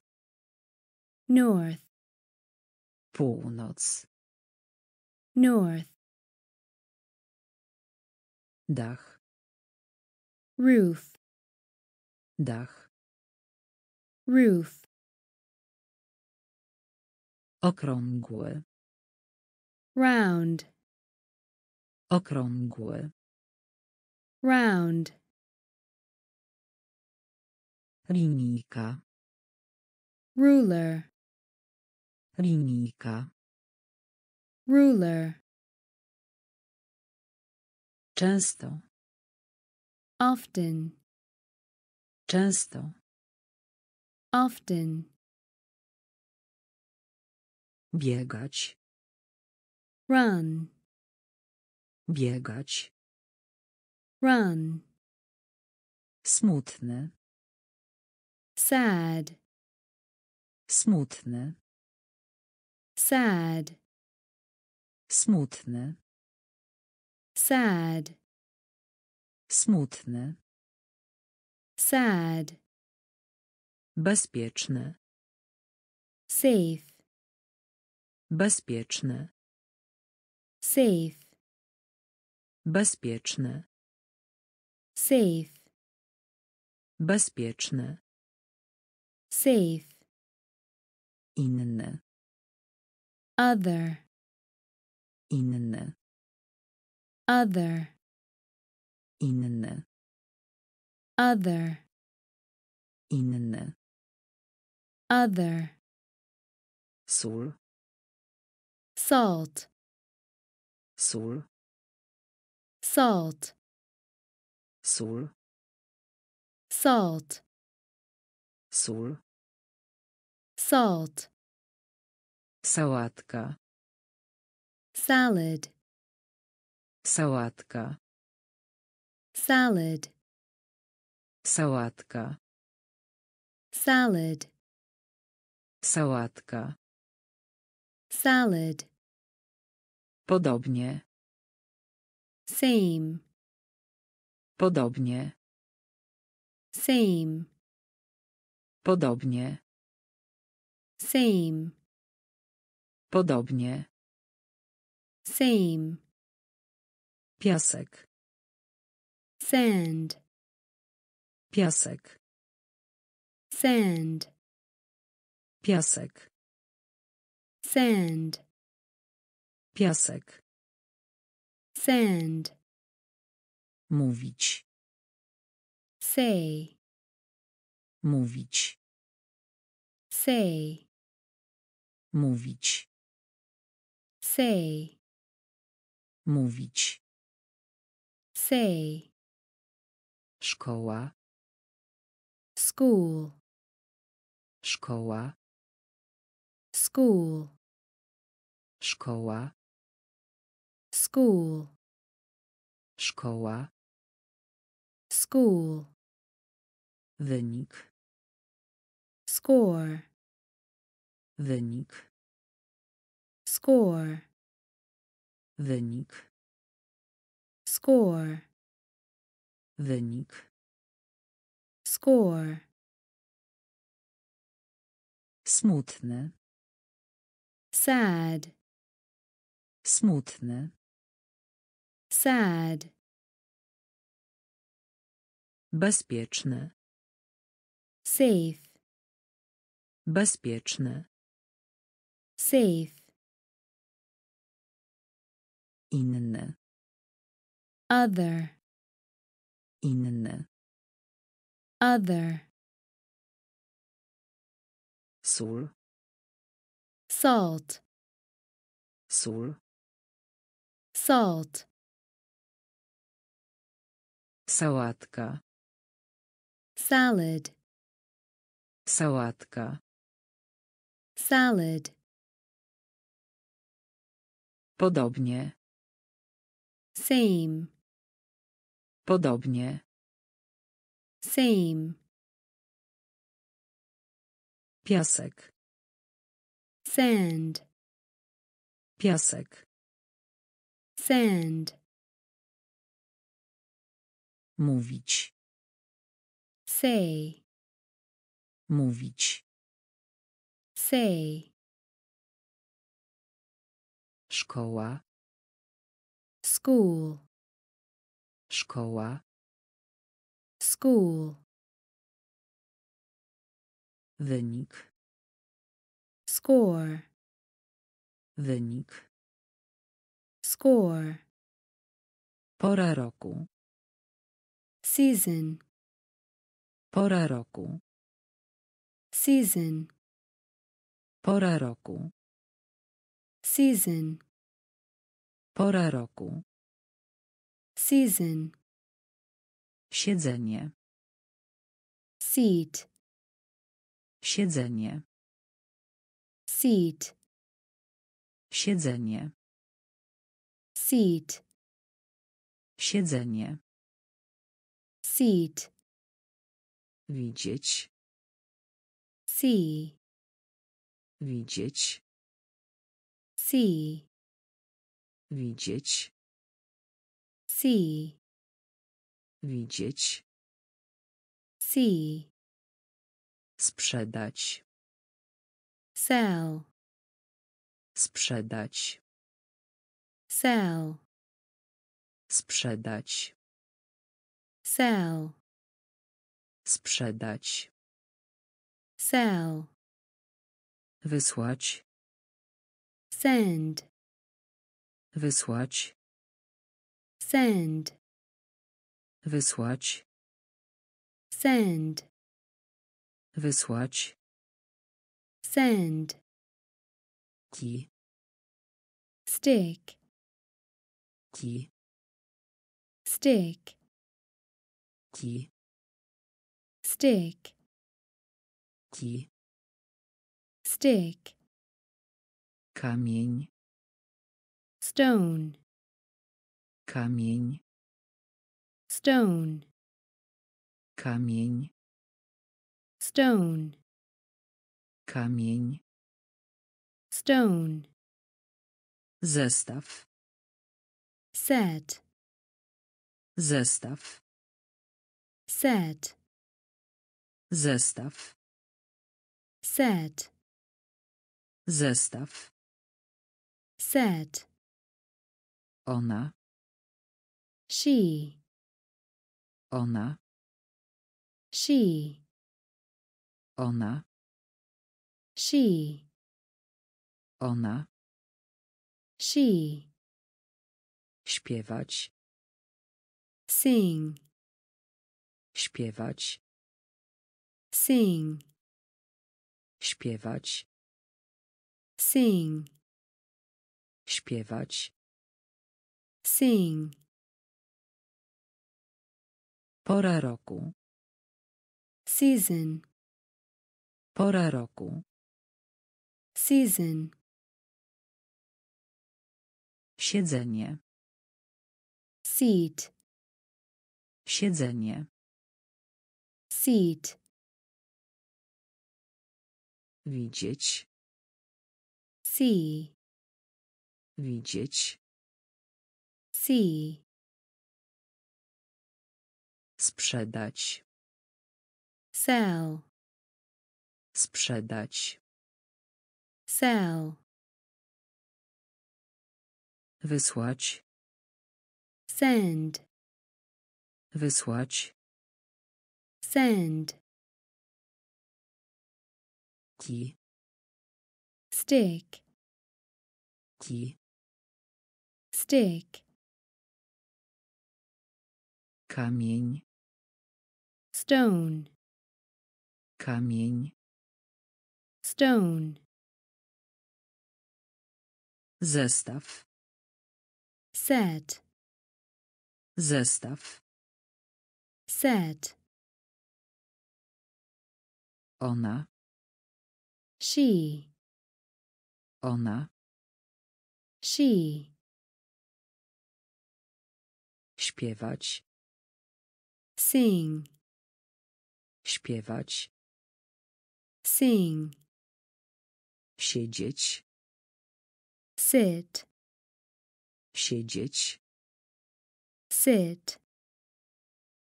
north, Północ. North. Dach. Roof. Dach. Roof. Okrągły. Round. Okrągły. Round. Linijka. Ruler. Linijka. Ruler. Często. Often. Często. Often. Biegać. Run. Biegać. Run. Smutny. Sad. Smutny. Sad. Smutny. Sad. Smutny. Sad. Bezpieczny. Safe. Bezpieczny. Safe. Bezpieczny. Safe. Bezpieczny. Safe. Inny. Other. Inny. Other. Inny. Other. Inny. Other. Sól. Salt. Sól. Salt. Sól. Salt. Sól. Salt. Sałatka. Salad. Sałatka. Salad. Sałatka. Salad. Sałatka. Salad. Podobnie. Same. Podobnie. Same. Podobnie. Same. Podobnie. Same. Piasek. Sand. Piasek. Sand. Piasek. Sand. Piasek. Sand. Mówić. Say. Mówić. Say. Mówić. Say. Mówić. Say. Szkoła. School. Szkoła. School. Szkoła. School. Szkoła. School. Wynik. Score. Wynik. Score. Wynik. Score. Wynik. Score. Smutny. Sad. Smutny. Sad. Bezpieczny. Safe. Bezpieczny. Safe. Inny. Other. Inny. Other. Sól. Salt. Sól. Salt. Sałatka. Salad. Sałatka. Salad. Podobnie. Same. Podobnie. Same. Piasek. Sand. Piasek. Sand. Mówić. Say. Mówić. Say. Szkoła. School. Szkoła. School. Wynik. Score. Wynik. Score. Pora roku. Season. Pora roku. Season. Pora roku. Season. Pora roku. Season. Siedzenie. Seat. Siedzenie. Seat. Siedzenie. Seat. Siedzenie. Seat. Widzieć. See. Widzieć. See. Widzieć. See. Widzieć. See. Sprzedać. Sell. Sprzedać. Sell. Sprzedać. Sell. Sprzedać. Sell. Wysłać. Send. Wysłać. Send. Wysłać. Send. Wysłać. Send. Ki. Stick. Ki. Stick. Stick. Ki. Stick. Kamień. Stone. Kamień. Stone. Kamień. Stone. Kamień. Stone. Zestaw. Set. Zestaw. Set. Zestaw. Set. Zestaw. Set. Ona. She. Ona. She. Ona. She. Ona. She. Śpiewać. Sing. Śpiewać. Sing. Śpiewać. Sing. Śpiewać. Sing. Pora roku. Season. Pora roku. Season. Siedzenie. Seat. Siedzenie. Seat. Widzieć. See. Widzieć. See. Sprzedać. Sell. Sprzedać. Sell. Wysłać. Send. Wysłać. Send. Ki. Stick. Ki. Stick. Kamień. Stone. Kamień. Stone. Zestaw. Set. Zestaw. Set. Ona. She. Ona. She. Śpiewać. Sing. Śpiewać. Sing. Siedzieć. Sit. Siedzieć. Sit.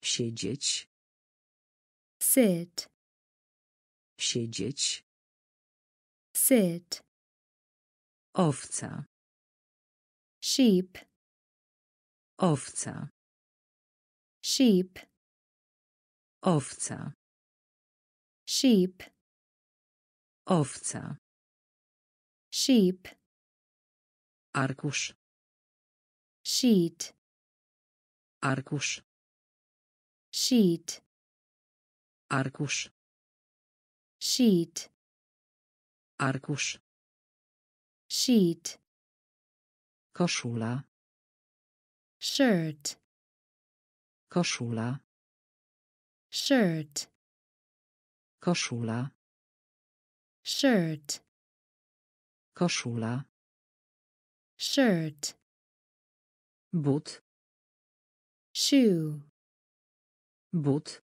Siedzieć. Sit. Siedzieć. Sit. Owca. sheep, Owca. sheep, Owca. sheep, Owca. sheep, Arkusz. sheet, Arkusz. sheet, Arkusz. Sheet, Arkusz. sheet, Koszula. shirt, Koszula. shirt, Koszula. shirt, Koszula. shirt, But. shoe, But.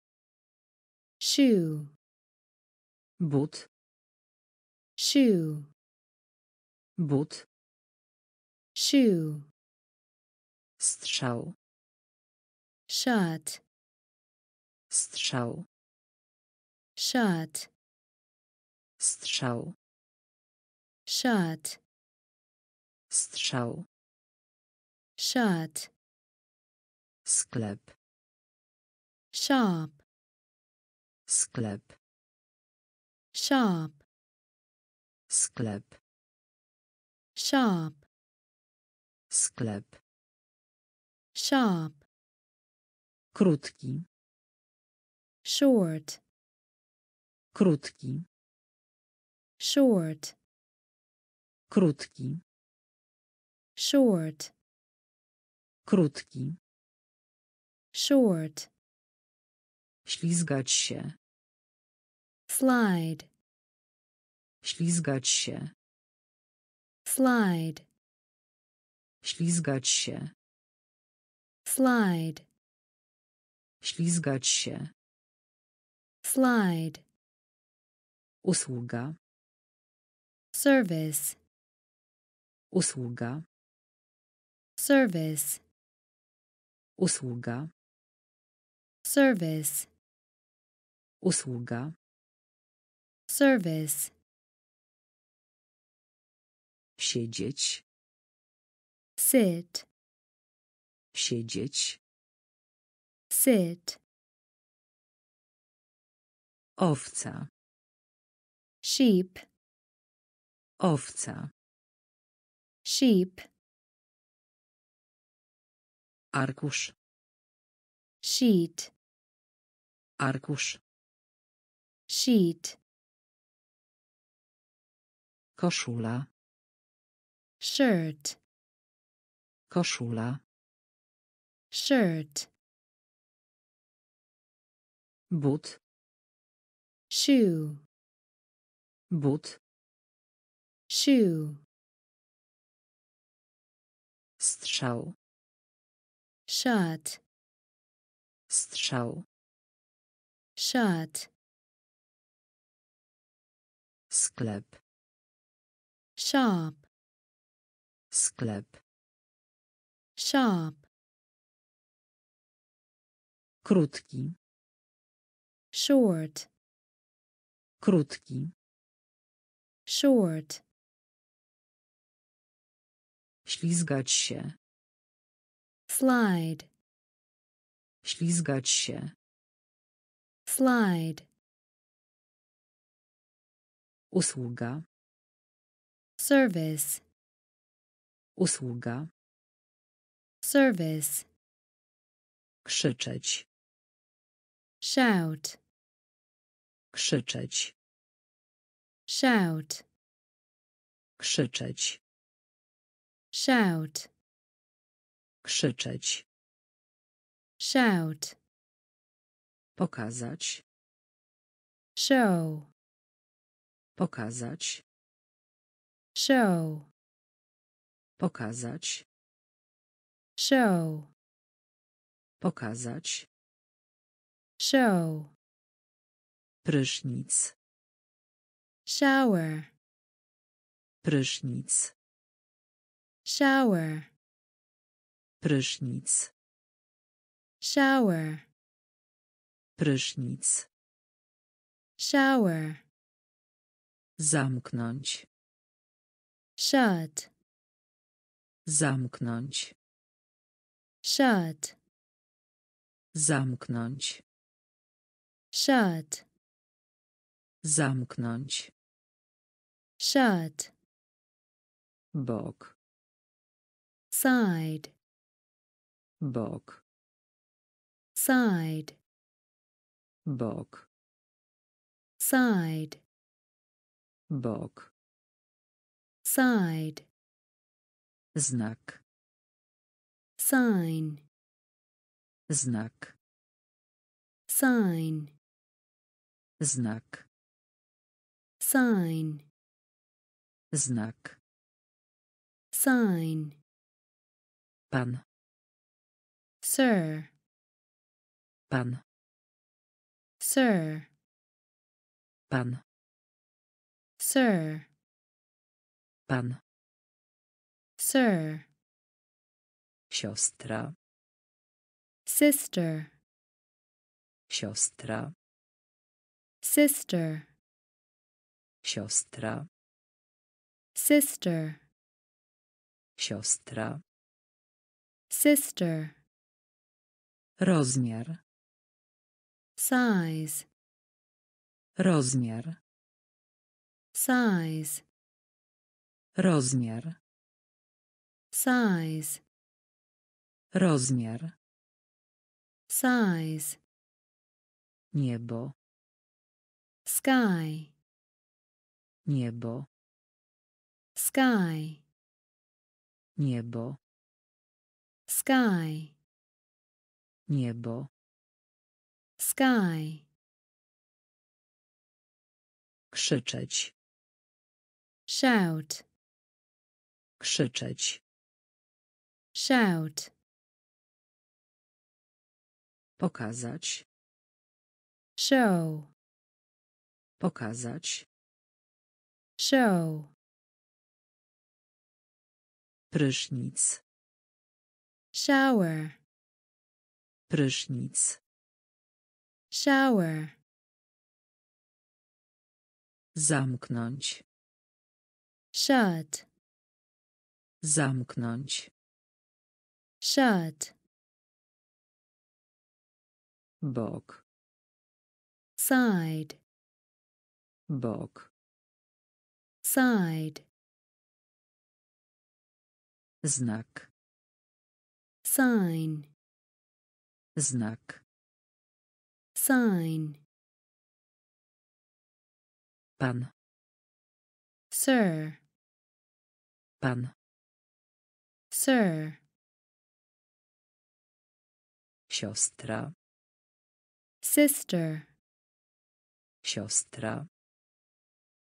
shoe, But. shoe, But. shoe, Strzał. shot, Strzał. shot, Strzał. shot, Strzał. shot, Sklep. shop, Sklep. Shop, Sklep. shop, Sklep. shop, Krótki. short, Krótki. short, Krótki. short, Krótki. short, Ślizgać się. slide, Ślizgać się. slide, Ślizgać się. slide, Ślizgać się. slide, Usługa. service, Usługa. service, Usługa. service, Usługa. service, Siedzieć. sit, Siedzieć. sit, Owca. sheep, Owca. sheep, Arkusz. sheet, Arkusz. sheet, Koszula. Shirt, Koszula. shirt, But. shoe, But. shoe, Strzał. shot, Strzał. shot, Sklep. shop, Sklep. shop, Krótki. short, Krótki. short, Ślizgać się. slide, Ślizgać się. slide, Usługa. service, Usługa. service, Krzyczeć. shout, Krzyczeć. shout, Krzyczeć. shout, Krzyczeć. shout, Pokazać. show, Pokazać. show, Pokazać. show, Pokazać. show, Prysznic. shower, Prysznic. shower, Prysznic. shower, Prysznic. shower, Zamknąć. shut, Zamknąć. shut, Zamknąć. shut, Zamknąć. shut, Bok. side, Bok. side, Bok. side, Bok. side, Znak. sign, Znak. sign, Znak. sign, Znak. sign, Pan. sir, Pan. sir, Pan. sir, Pan. Sir, Siostra. sister, Siostra. sister, Siostra. sister, Siostra. sister, Rozmiar. size, Rozmiar. size, Rozmiar. Size, Rozmiar. size, Niebo. sky, Niebo. sky, Niebo. sky, Niebo. sky, Krzyczeć. shout, Krzyczeć. Shout, Pokazać. show, Pokazać. show, Prysznic. shower, Prysznic. shower, Zamknąć. shut, Zamknąć. Shut, Bok. side, Bok. side, Znak. sign, Znak. sign, Pan. sir, Pan. sir, Siostra. sister, Siostra.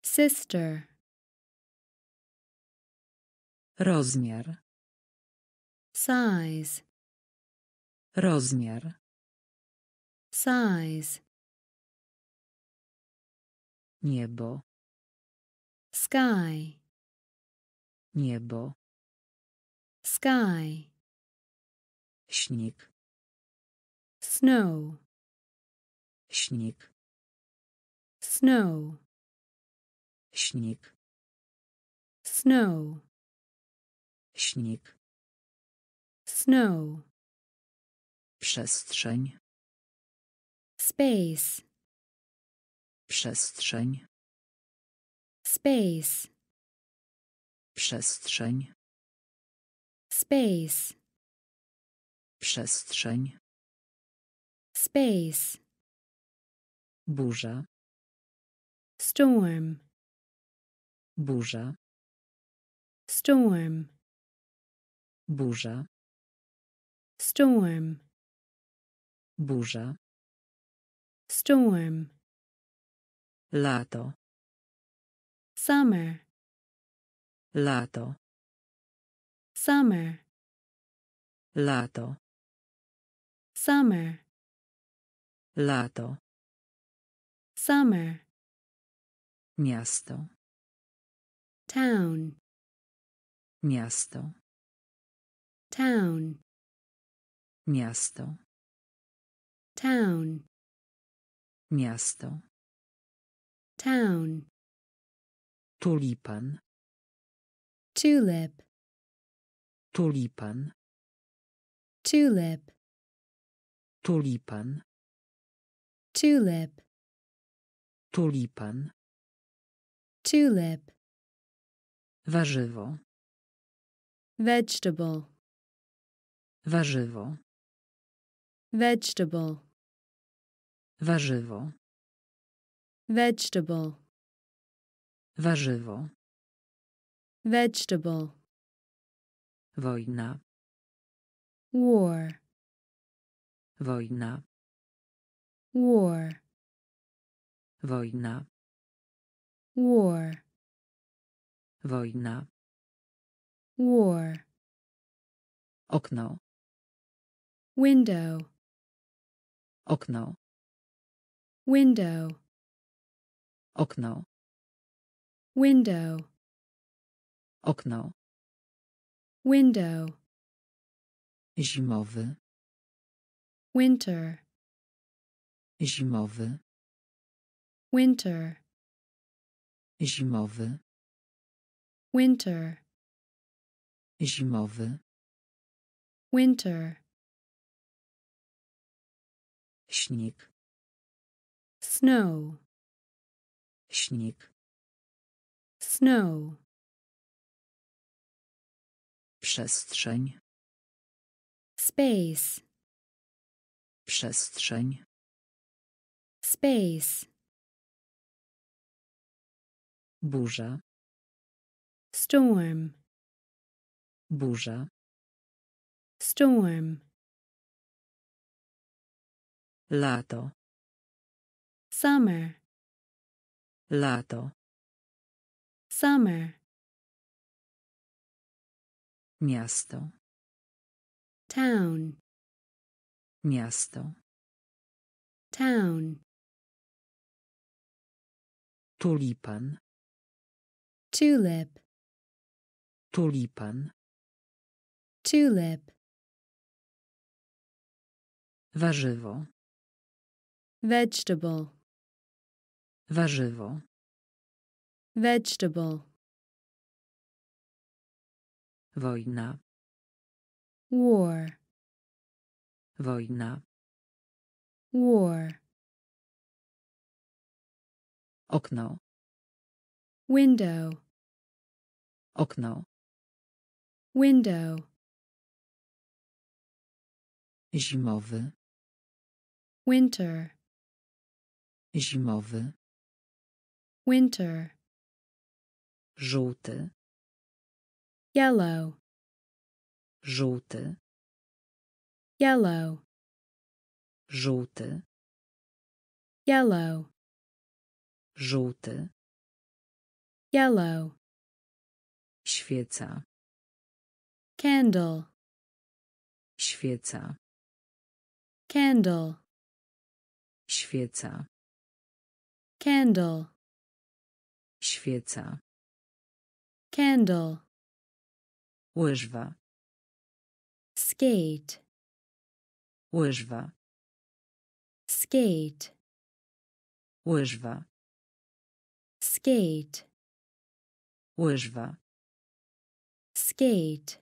sister, Rozmiar. size, Rozmiar. size, Niebo. sky, Niebo. sky, Śnieg. Snow, Śnieg. snow, Śnieg. snow, Śnieg. snow, Przestrzeń. space, Przestrzeń. space, Przestrzeń. space, Przestrzeń. Space, Burza. storm, Burza. storm, Burza. storm, Burza. storm, Lato. summer, Lato. summer, Lato. summer, Lato. summer, Miasto. town, Miasto. town, Miasto. town, Miasto. town, Tulipan. tulip, Tulipan. tulip, Tulipan. Tulip, Tulipan. tulip, Warzywo. vegetable, Warzywo. vegetable, Warzywo. vegetable, Warzywo. vegetable, Wojna. war, Wojna. War, Wojna. war, Wojna. war, Okno. window, Okno. window, Okno. window, Okno. window, Zimowy. winter, Zimowy. winter, Zimowy. winter, Zimowy. winter, Śnieg. snow, Śnieg. snow, Przestrzeń. space, Przestrzeń. Space, Burza. storm, Burza. storm, Lato. summer, Lato. summer, Miasto. town, Miasto. town, Tulipan. tulip, Tulipan. tulip, Warzywo. vegetable, Warzywo. vegetable, Wojna. war, Wojna. war, Okno. window, Okno. window, Zimowy. winter, Zimowy. winter, Żółty. yellow, Żółty. yellow, Żółty. yellow, Żółty. yellow, Świeca. candle, Świeca. candle, Świeca. candle, Świeca. candle, Łyżwa. skate, Łyżwa. skate, Łyżwa. Skate, Łyżwa. skate,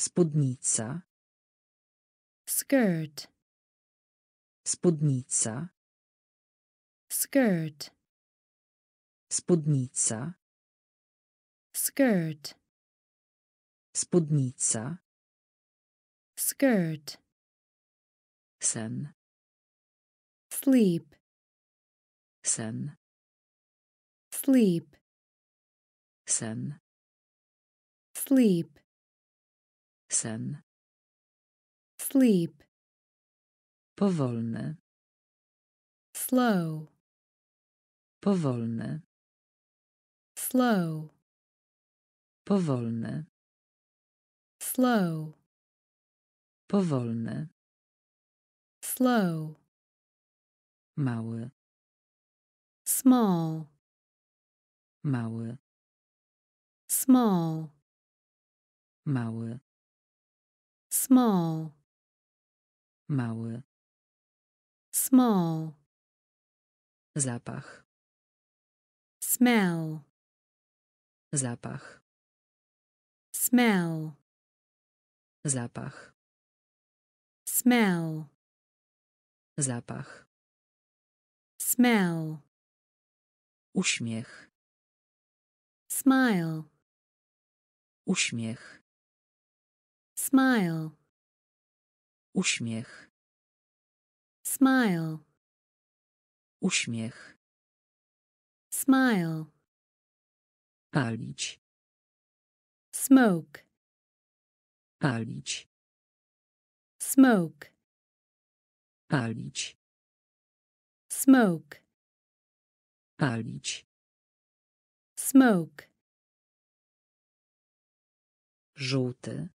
Spódnica. skirt, Spódnica. skirt, Spódnica. skirt, Spódnica. skirt, Sen. sleep, Sen. sleep, Sen. sleep, Sen. sleep, Powolny. slow, Powolny. slow, Powolny. slow, Powolny. slow, Mały. small, Mały. small, Mały. small, Mały. small, Zapach. smell, Zapach. smell, Zapach. smell, Zapach. smell, Uśmiech. Smile, Uśmiech. smile, Uśmiech. smile, Uśmiech. smile, Palić. smoke, Palić. smoke, Palić. smoke, Palić. smoke, Żółty.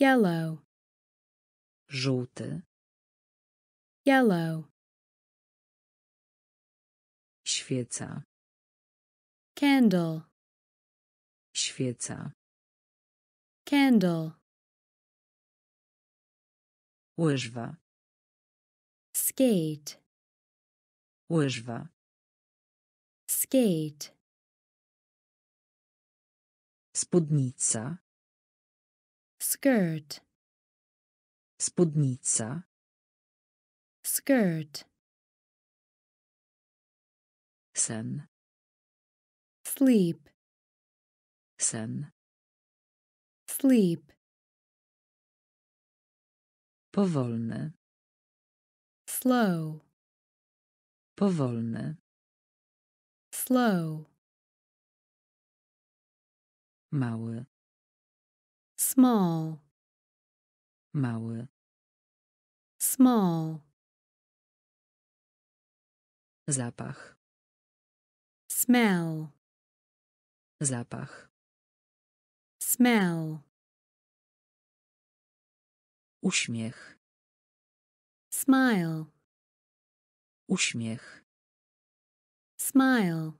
yellow, Żółty. yellow, Świeca. candle, Świeca. candle, Łyżwa. skate, Łyżwa. skate, Spódnica. skirt, Spódnica. skirt, Sen. sleep, Sen. sleep, Powolny. slow, Powolny. slow, Mały. small, Mały. small, Zapach. smell, Zapach. smell, Uśmiech. smile, Uśmiech. smile,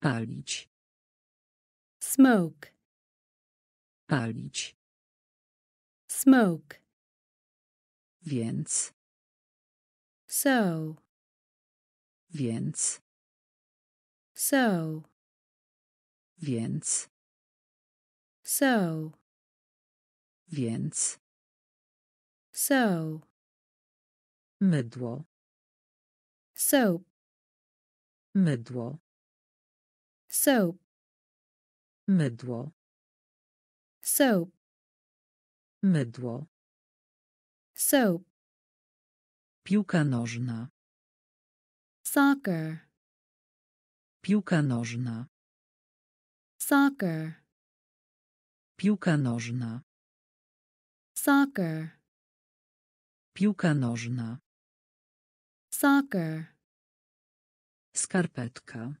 Palić. smoke, Palić. smoke, Więc. so, Więc. so, Więc. so, Więc. so, Mydło. soap, Mydło. Soap, Mydło. soap, Mydło. soap, Piłka nożna. soccer, Piłka nożna. soccer, Piłka nożna. soccer, Piłka nożna. soccer, Skarpetka.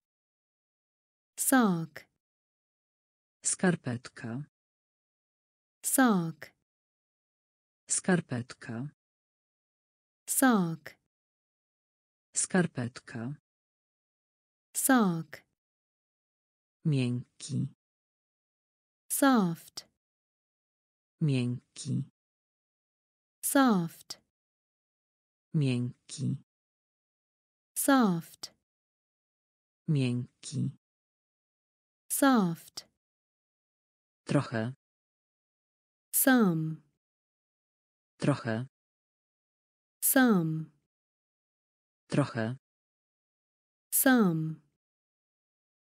Sock, Skarpetka. sock, Skarpetka. sock, Skarpetka. sock, Miękki. soft, Miękki. soft, Miękki. soft, Miękki. Soft, Trochę. some, Trochę. some, Trochę. some,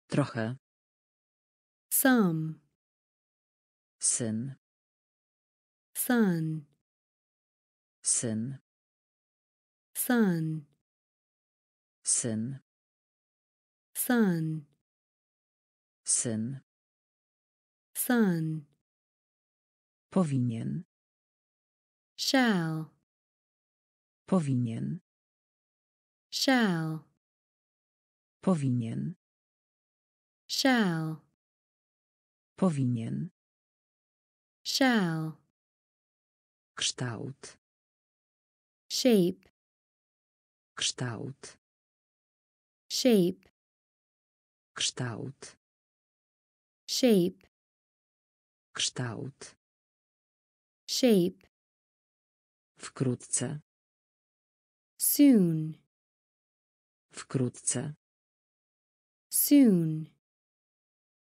Trochę. some, Syn. sun, Syn. sun, Syn. sun, Syn. sun, Powinien. shall, Powinien. shall, Powinien. shall, Powinien. shall, Kształt. shape, Kształt. shape, Kształt. Shape, Kształt. shape, Wkrótce. soon, Wkrótce. soon,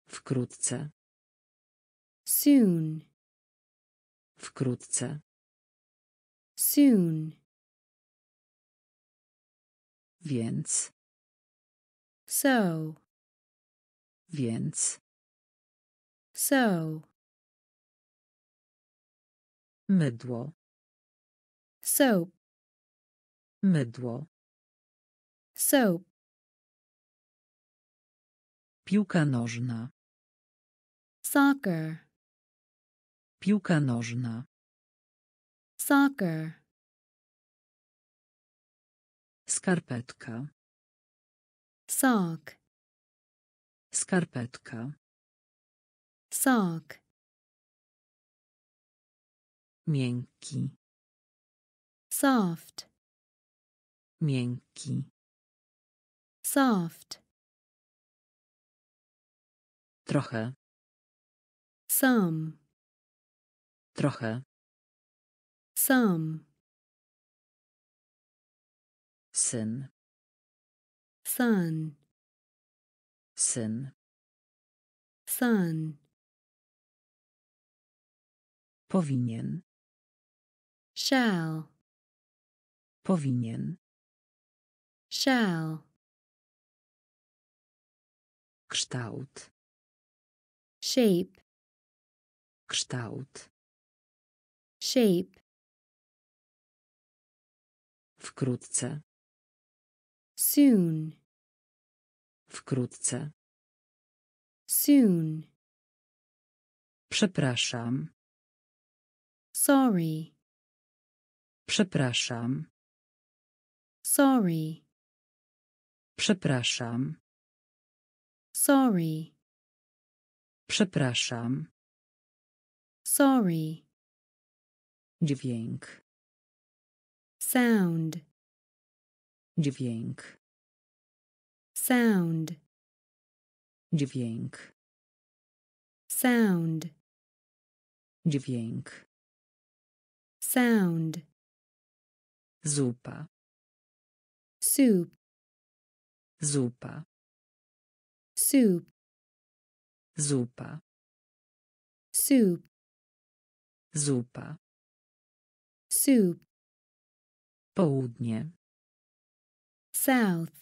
Wkrótce. soon, Wkrótce. soon, Więc. so, Więc. So, Mydło. soap, Mydło. soap, Piłka nożna. soccer, Piłka nożna. soccer, Skarpetka. sock, Skarpetka. Sock, Miękki. soft, Miękki. soft, Trochę. some, Trochę. some, Syn. son, Syn. son, Powinien. shall, Powinien. shall, Kształt. shape, Kształt. shape, Wkrótce. soon, Wkrótce. soon, Przepraszam. Sorry, Przepraszam. sorry, Przepraszam. sorry, Przepraszam. sorry, Dźwięk. sound, Dźwięk. sound, Dźwięk. sound, Dźwięk. Sound, Zupa. soup, Zupa. soup, Zupa. soup, Zupa. soup, Południe. south,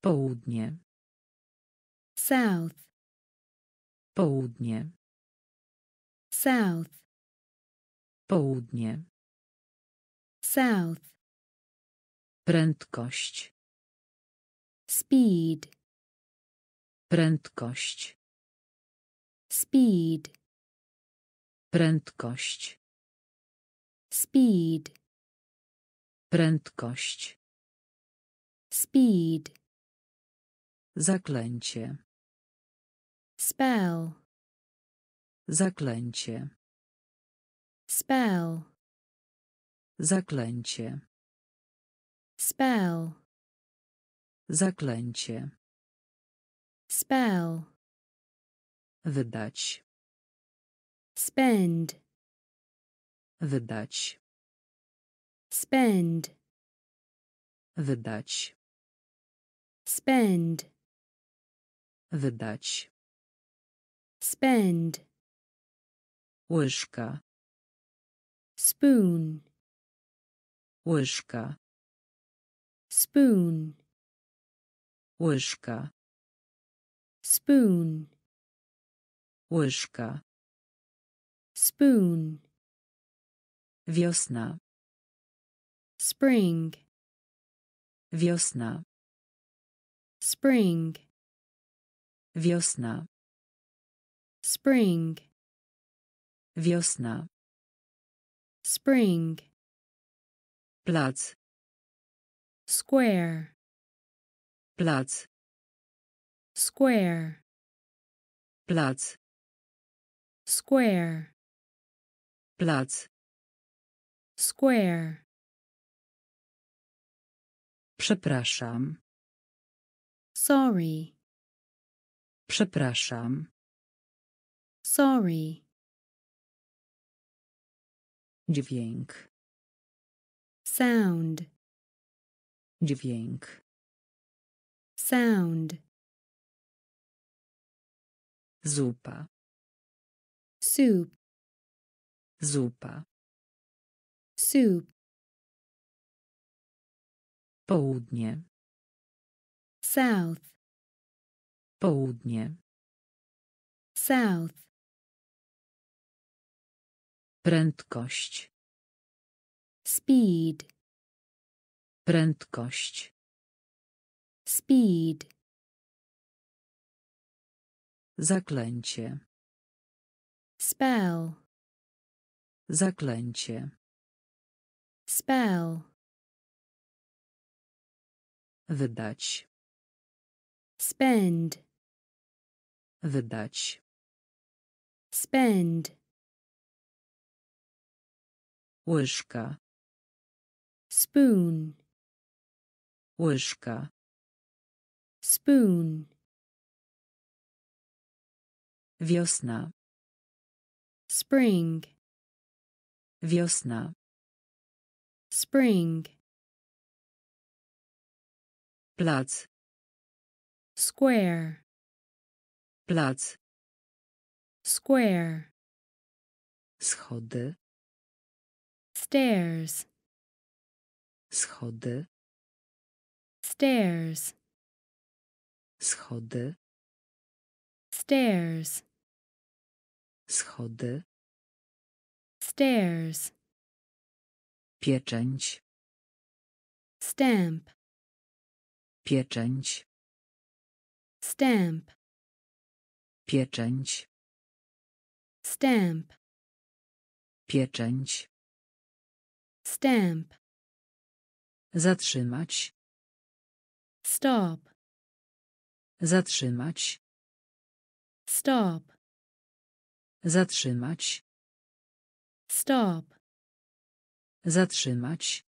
Południe. south, Południe. south, Południe. south, Prędkość. speed, Prędkość. speed, Prędkość. speed, Prędkość. speed, Zaklęcie. spell, Zaklęcie. Spell, Zaklęcie. spell, Zaklęcie. spell, Wydać. spend, Wydać. spend, Wydać. spend, Wydać. spend, Łyżka. Spoon, Łyżka. spoon, Łyżka. spoon, Łyżka. spoon, Wiosna. spring, Wiosna. spring, Wiosna. spring, Wiosna. Spring, Plac. square, Plac. square, Plac. square, Plac. square, Przepraszam. sorry, Przepraszam. sorry, Dźwięk. sound, Dźwięk. sound, Zupa. soup, Zupa. soup, Południe. south, Południe. south, Prędkość. speed, Prędkość. speed, Zaklęcie. spell, Zaklęcie. spell, Wydać. spend, Wydać. spend, Łyżka. spoon, Łyżka. spoon, Wiosna. spring, Wiosna. spring, Plac. square, Plac. square, Schody. Stairs, Schody. stairs, Schody. stairs, Schody. stairs, Pieczęć. stamp, Pieczęć. stamp, Pieczęć. stamp, Pieczęć. Stamp, Zatrzymać. stop, Zatrzymać. stop, Zatrzymać. stop, Zatrzymać.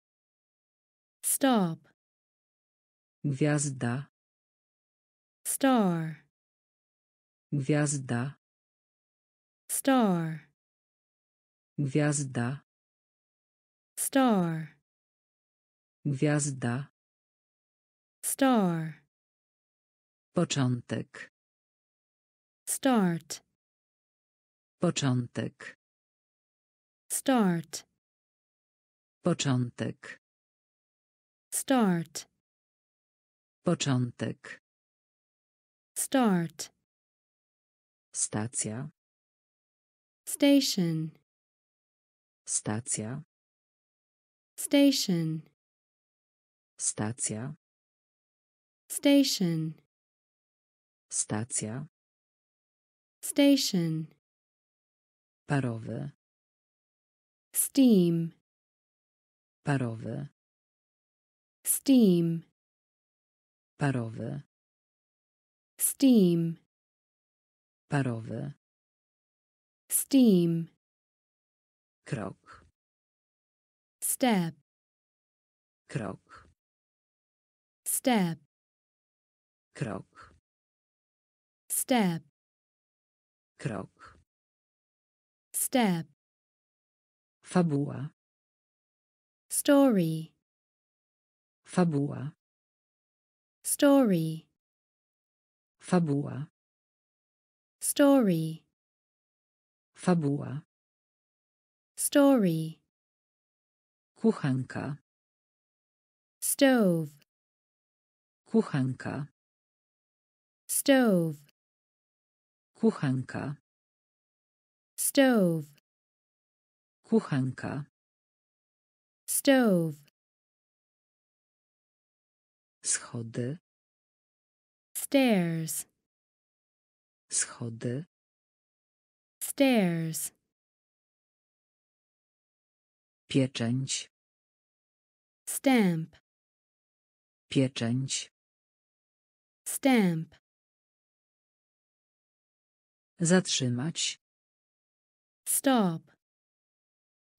stop, Gwiazda. star, Gwiazda. star, Gwiazda. Star, Gwiazda. star, Początek. start, Początek. start, Początek. start, Początek. start, Stacja. station, Stacja. Station, Stacja. station, Stacja. station, Parowy. steam, Parowy. steam, Parowy. steam, Parowy. steam, Krok. Step, Krok. step, Krok. step, Krok. step, Fabuła. story, Fabuła. story, Fabuła. story, Fabuła. story, Kuchenka. stove, Kuchenka. stove, Kuchenka. stove, Kuchenka. stove, Schody. stairs, Schody. stairs, Pieczęć. stamp, Pieczęć. stamp, Zatrzymać. stop,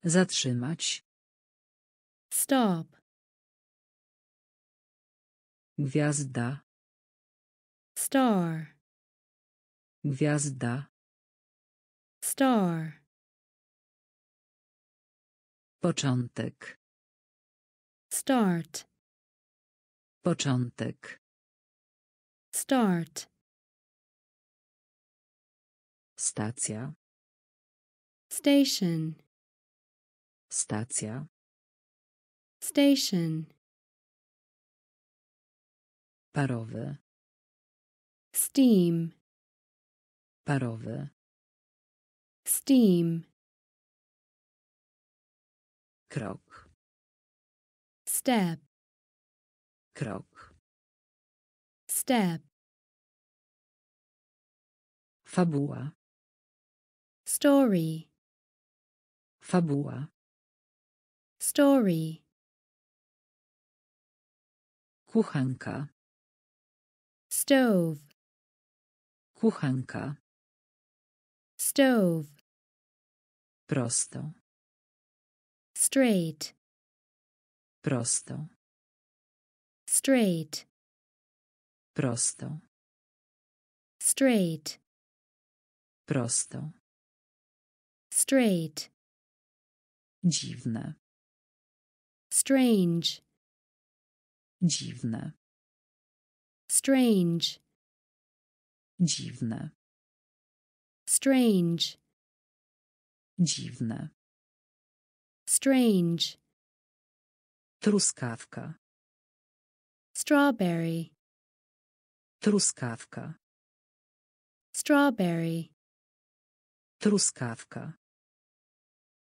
Zatrzymać. stop, Gwiazda. star, Gwiazda. star, Początek. start, Początek. start, Stacja. station, Stacja. station, Parowy. steam, Parowy. steam, Krok. step, Krok. step, Fabuła. story, Fabuła. story, Kuchenka. stove, Kuchenka. stove, Prosto. Straight, Prosto. straight, Prosto. straight, Prosto. straight, Dziwne. strange, Dziwne. strange, Dziwne. strange, Dziwne. Strange, Truskawka. strawberry, Truskawka. strawberry, Truskawka.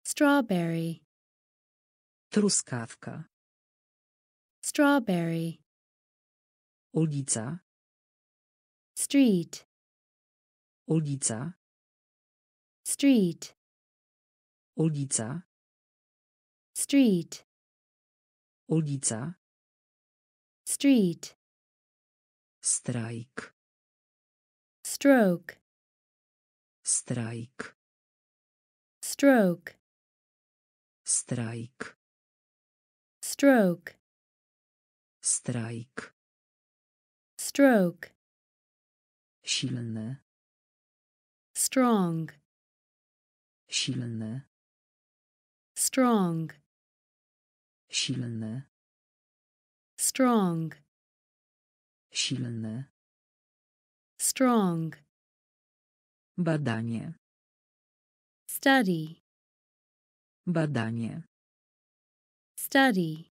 strawberry, Truskawka. strawberry, Ulica. street, Ulica. street, Ulica. Street, Ulica. street, Strajk. stroke, Strajk. stroke, Strajk. stroke, Strajk. stroke, Silny. strong, Silny. strong, Silny. strong, Silny. strong, Badanie. study, Badanie. study,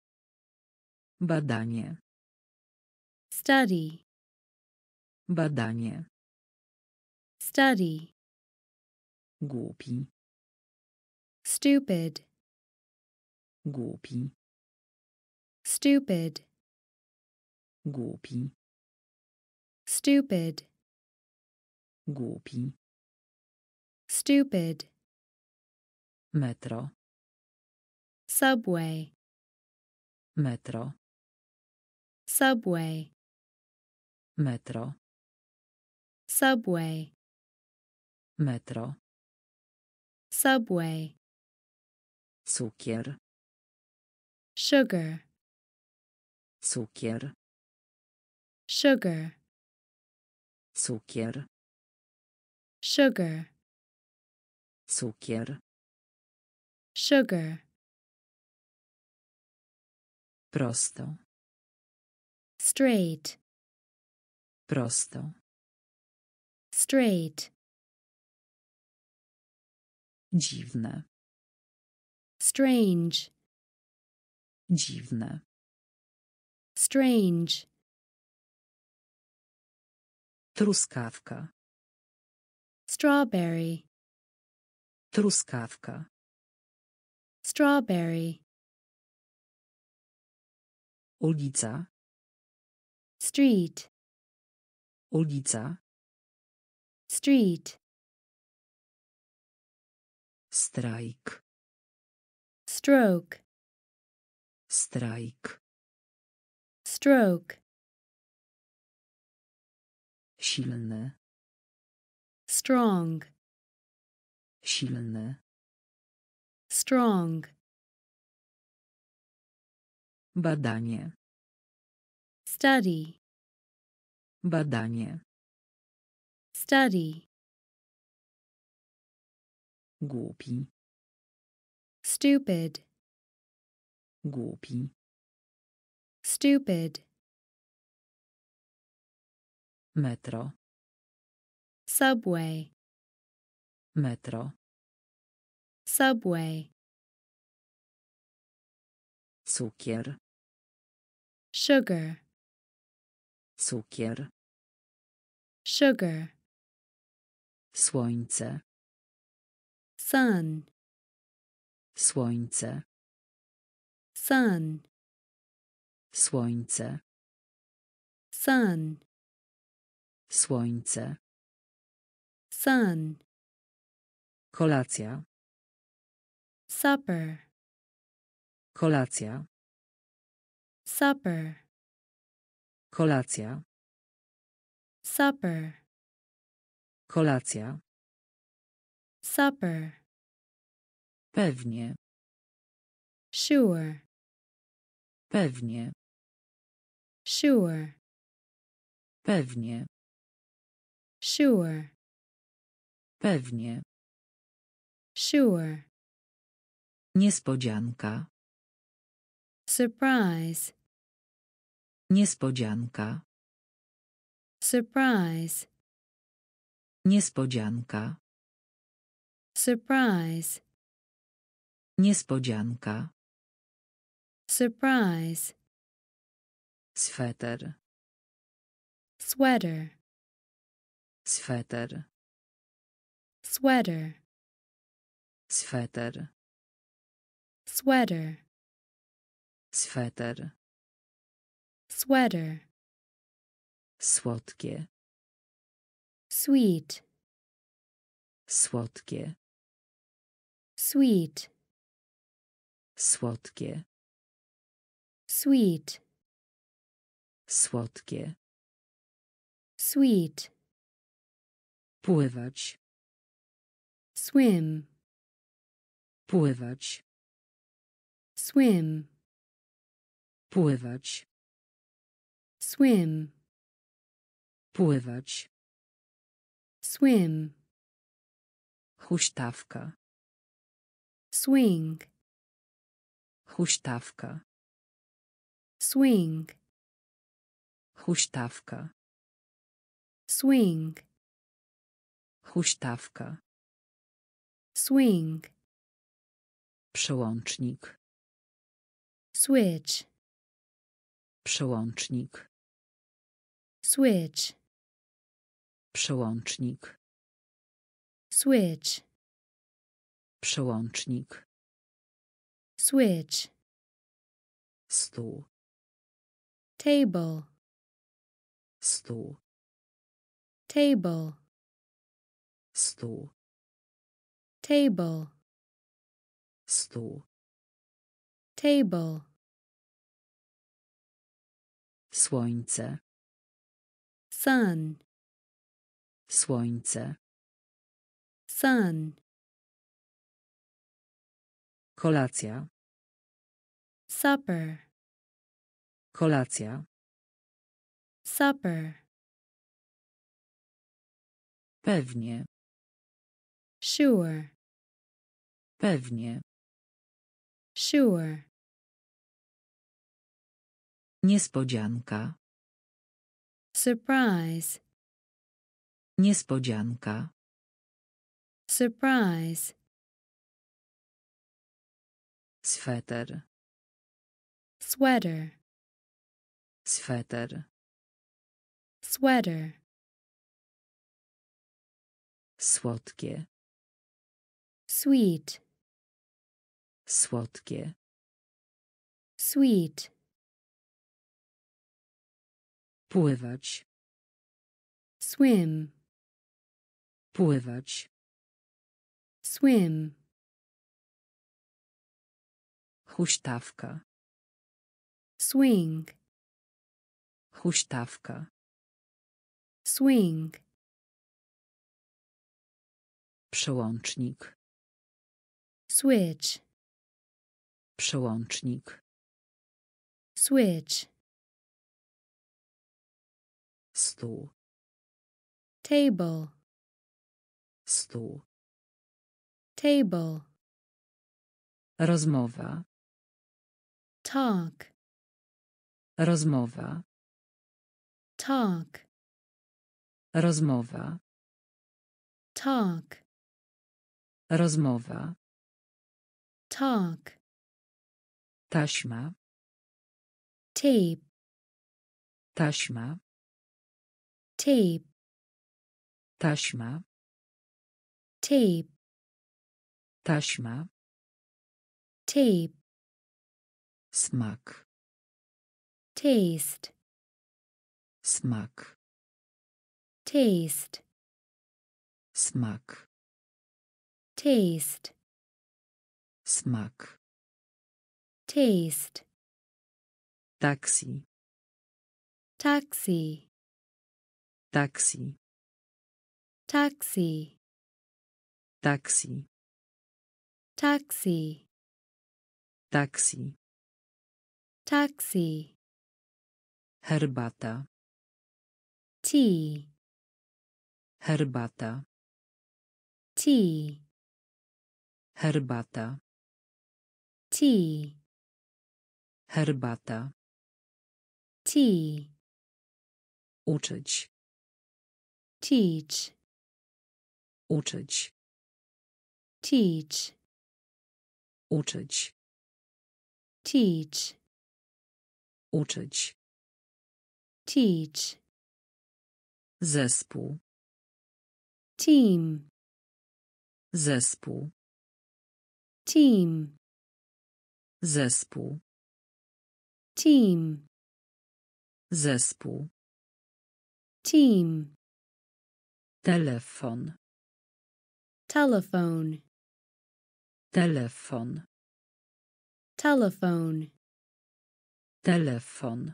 Badanie. study, Badanie. study, Głupi. stupid, Głupi. Stupid, Głupi. stupid, Głupi. stupid, Metro. subway, Metro. subway, Metro. subway, Metro. subway, Cukier. sugar, Cukier. sugar, Cukier. sugar, Cukier. sugar, Prosto. straight, Prosto. straight, Dziwne. strange, Dziwne. Strange, Truskawka. strawberry, Truskawka. strawberry, Ulica. street, Ulica. street, Strajk. stroke, Strajk. Stroke, Silny. strong, Silny. strong, Badanie. study, Badanie. study, Głupi. stupid, Głupi. Stupid, Metro. subway, Metro. subway, cukier, sugar, cukier, sugar, słońce, sun, słońce, sun, słońce, sun, słońce, sun, kolacja, supper, kolacja, supper, kolacja, supper, kolacja, supper, pewnie, sure, pewnie, sure, pewnie, sure, pewnie, sure, niespodzianka, surprise, niespodzianka, surprise, niespodzianka, surprise, niespodzianka, surprise, sweter, sweater, sweter, sweater, sweter, sweater, sweter, sweater, słodkie, sweet, słodkie, sweet, słodkie, sweet, słodkie, sweet, pływać, swim, pływać, swim, pływać, swim, pływać, swim, huśtawka, swing, huśtawka, swing, huśtawka, swing, huśtawka, swing, przełącznik, switch, przełącznik, switch, przełącznik, switch, przełącznik, switch, stół, table, stół, table, stół, table, stół, table, słońce, sun, słońce, sun, kolacja, supper, kolacja, supper, pewnie, sure, pewnie, sure, niespodzianka, surprise, niespodzianka, surprise, sweter, sweater, sweter, sweater, słodkie, sweet, słodkie, sweet, pływać, swim, pływać, swim, huśtawka, swing, huśtawka, swing, przełącznik, switch, przełącznik, switch, stół, table, stół, table, rozmowa, talk, rozmowa, talk, rozmowa, talk, rozmowa, talk, taśma, tape, taśma, tape, taśma, tape, taśma, tape, smak, taste, smak, taste, smak, taste, smak, taste, Taxi. taxi, taksi, taxi, taksi, taxi, taksi, taxi, herbata, tea, herbata, tea, herbata, tea, herbata, tea, uczyć, teach, uczyć, teach, uczyć, teach, uczyć, teach, zespół, team, zespół, team, zespół, team, zespół, team, telefon, telephone, telefon, telephone, telefon,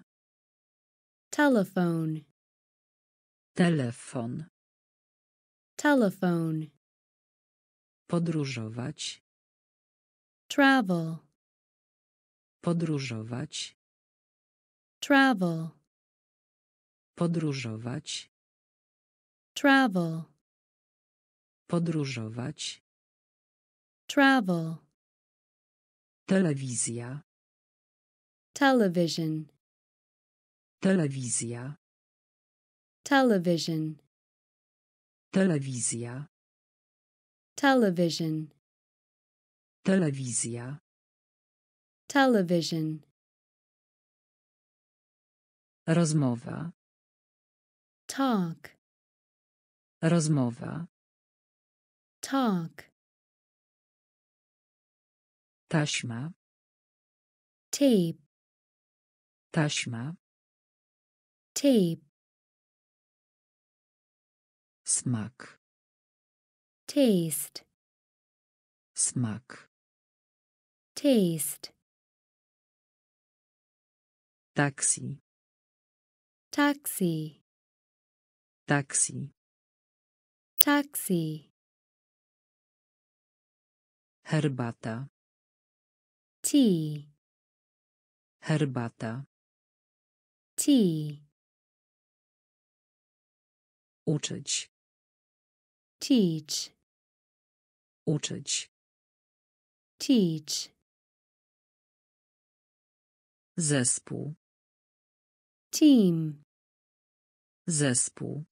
telephone, telefon, telephone, podróżować, travel, podróżować, travel, podróżować, travel, podróżować, travel, telewizja, television, telewizja, television, telewizja, television, telewizja, television, rozmowa, talk, rozmowa, talk, taśma, tape, taśma, tape, smak, taste, smak, taste, taksi, taxi, taksi, taxi, herbata, tea, herbata, tea, uczyć, teach, uczyć, teach, zespół, team, zespół,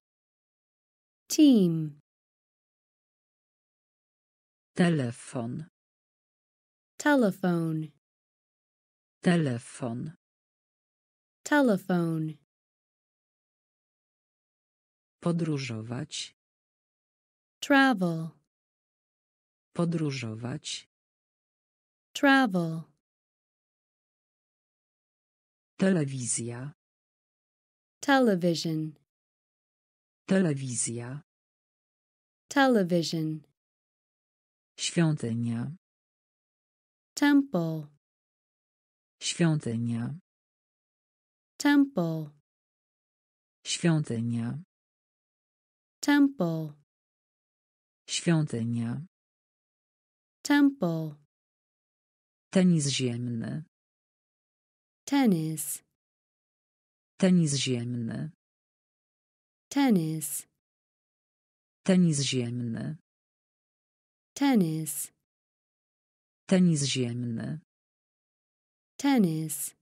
team, telefon, telephone, telefon, telephone, podróżować, travel, podróżować, travel, telewizja, television, telewizja, television, świątynia, temple, świątynia, temple, świątynia, temple, świątynia, temple, tenis ziemny, tennis, tenis ziemny, tennis, tenis ziemny, tennis, tenis ziemny, tennis,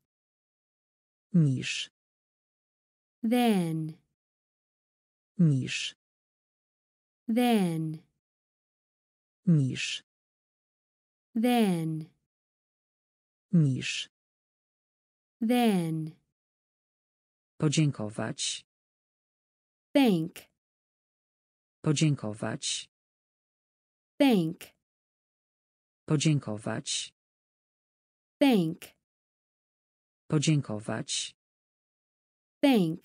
niż, then, niż, then, niż, then, niż, then, podziękować, thank, podziękować, thank, podziękować, thank, podziękować, thank,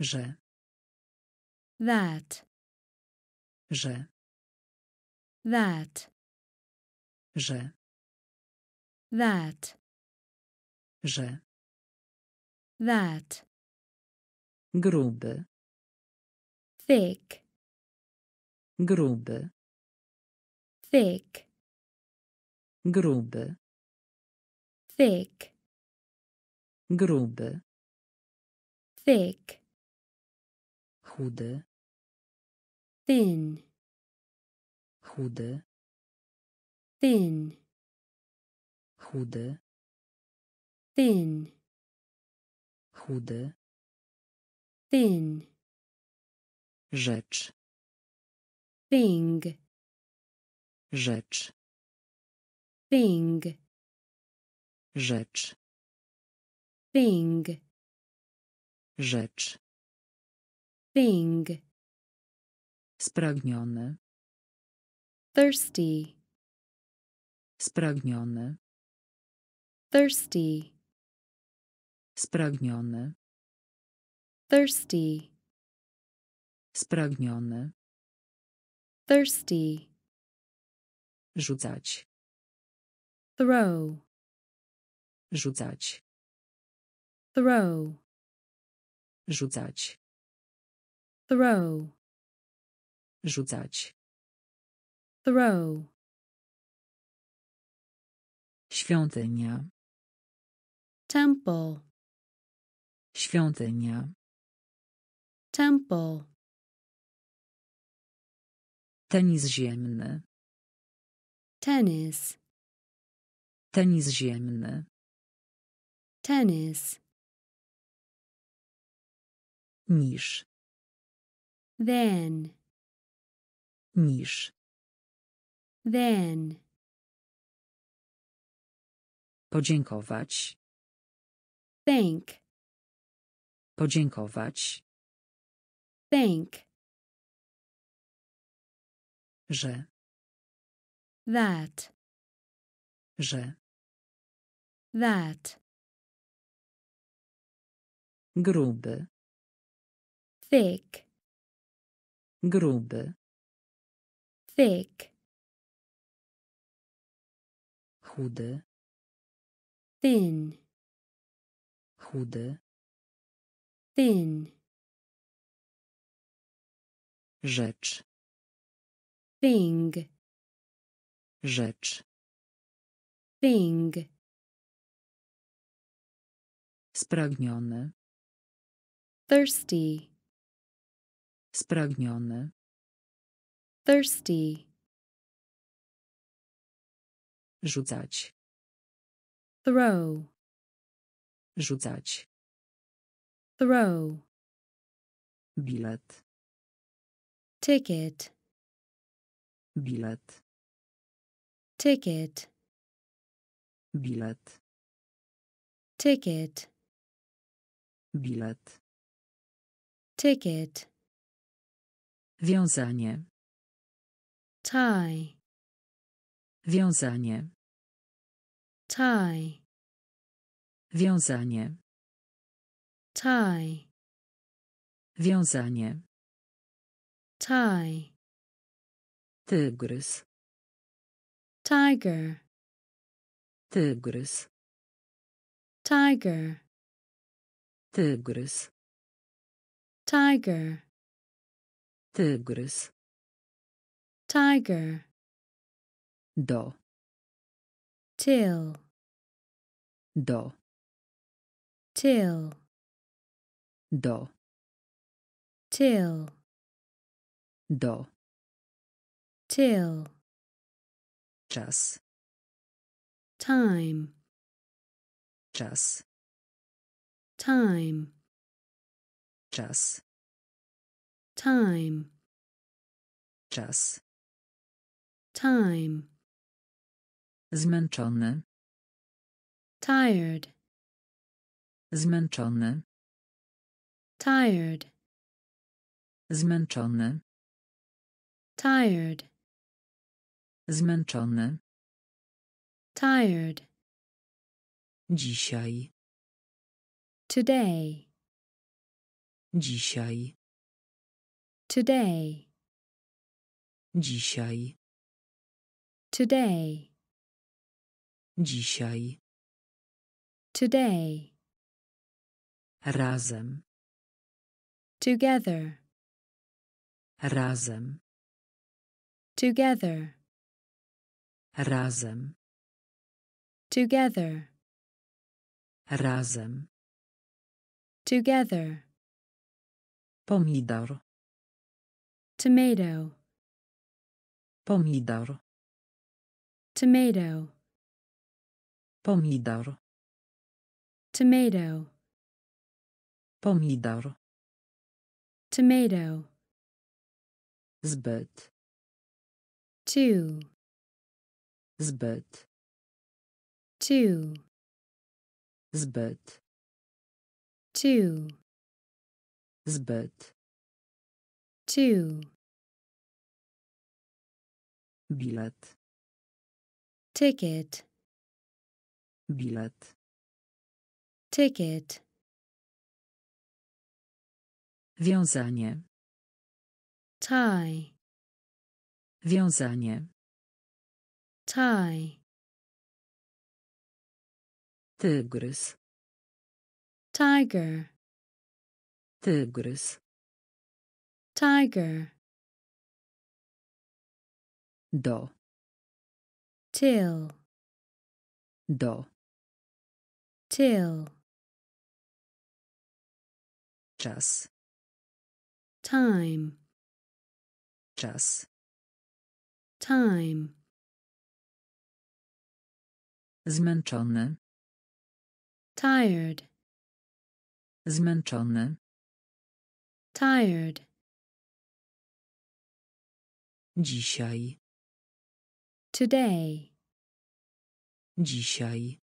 że, that, że, that, że, that, że, that, gruby, thick, gruby, thick, gruby, thick, gruby, thick, chudy, thin, chudy, thin, chudy, thin, chudy, thin, rzecz, thing, rzecz, thing, rzecz, thing, rzecz, thing, spragniony, thirsty, spragniony, thirsty, spragniony, thirsty, spragniony, thirsty, rzucać, throw, rzucać, throw, rzucać, throw, rzucać, throw, świątynia, temple, świątynia, temple, tenis ziemny, tennis, tenis ziemny, tennis, niż, then, niż, then, podziękować, thank, podziękować, thank, że, that, że, that, gruby, thick, gruby, thick, chudy, thin, chudy, thin, rzecz, thing, rzecz, thing, spragniony, thirsty, spragniony, thirsty, rzucać, throw, rzucać, throw, bilet, ticket, bilet, ticket, bilet, ticket, bilet, ticket, wiązanie, tie, wiązanie, tie, wiązanie, tie, wiązanie, tie, tygrys, tiger, tygrys, tiger, tygrys, tiger, tygrys, tiger, do, till, do, till, do, till, do, till, czas, time, czas, time, czas, time, czas, time, Zmęczony. tired, Zmęczony. tired, Zmęczony. tired, Zmęczony. tired, Dzisiaj. today, Dzisiaj. today, Dzisiaj. today, Dzisiaj. today, Razem. together, Razem. together, Razem. together, Razem. together, Pomidor. tomato, Pomidor. tomato, Pomidor. tomato, Pomidor. tomato, Zbyt. two, Zbyt. two, Zbyt. two, Zbyt. two, Bilet. ticket, Bilet. ticket, Wiązanie. tie, Wiązanie. tie, Tygrys. tiger, Tygrys. tiger, Do. till, Do. Till, Czas. time, Czas. time, Zmęczony. tired, Zmęczony. tired, Dzisiaj. today, Dzisiaj.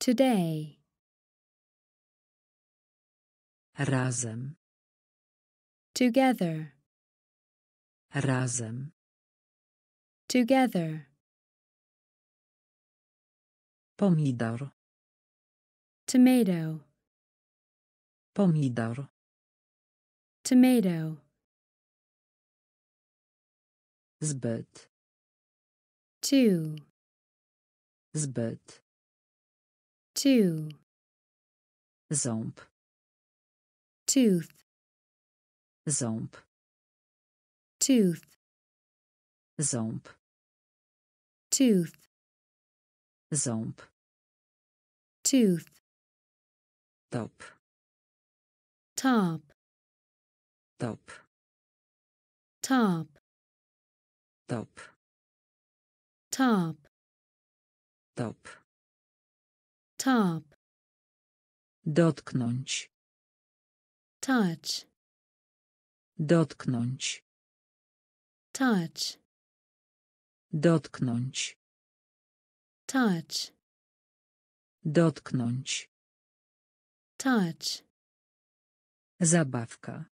Today, Razem. together, Razem. together, Pomidor. tomato, Pomidor. tomato, Zbyt. two, Zbyt. Two, Ząb. tooth, Ząb. tooth, Ząb. tooth, Ząb. tooth, Top. top, Top. top, Top. top, Top. Top, Dotknąć. touch, Dotknąć. touch, Dotknąć. touch, Dotknąć. touch, Zabawka.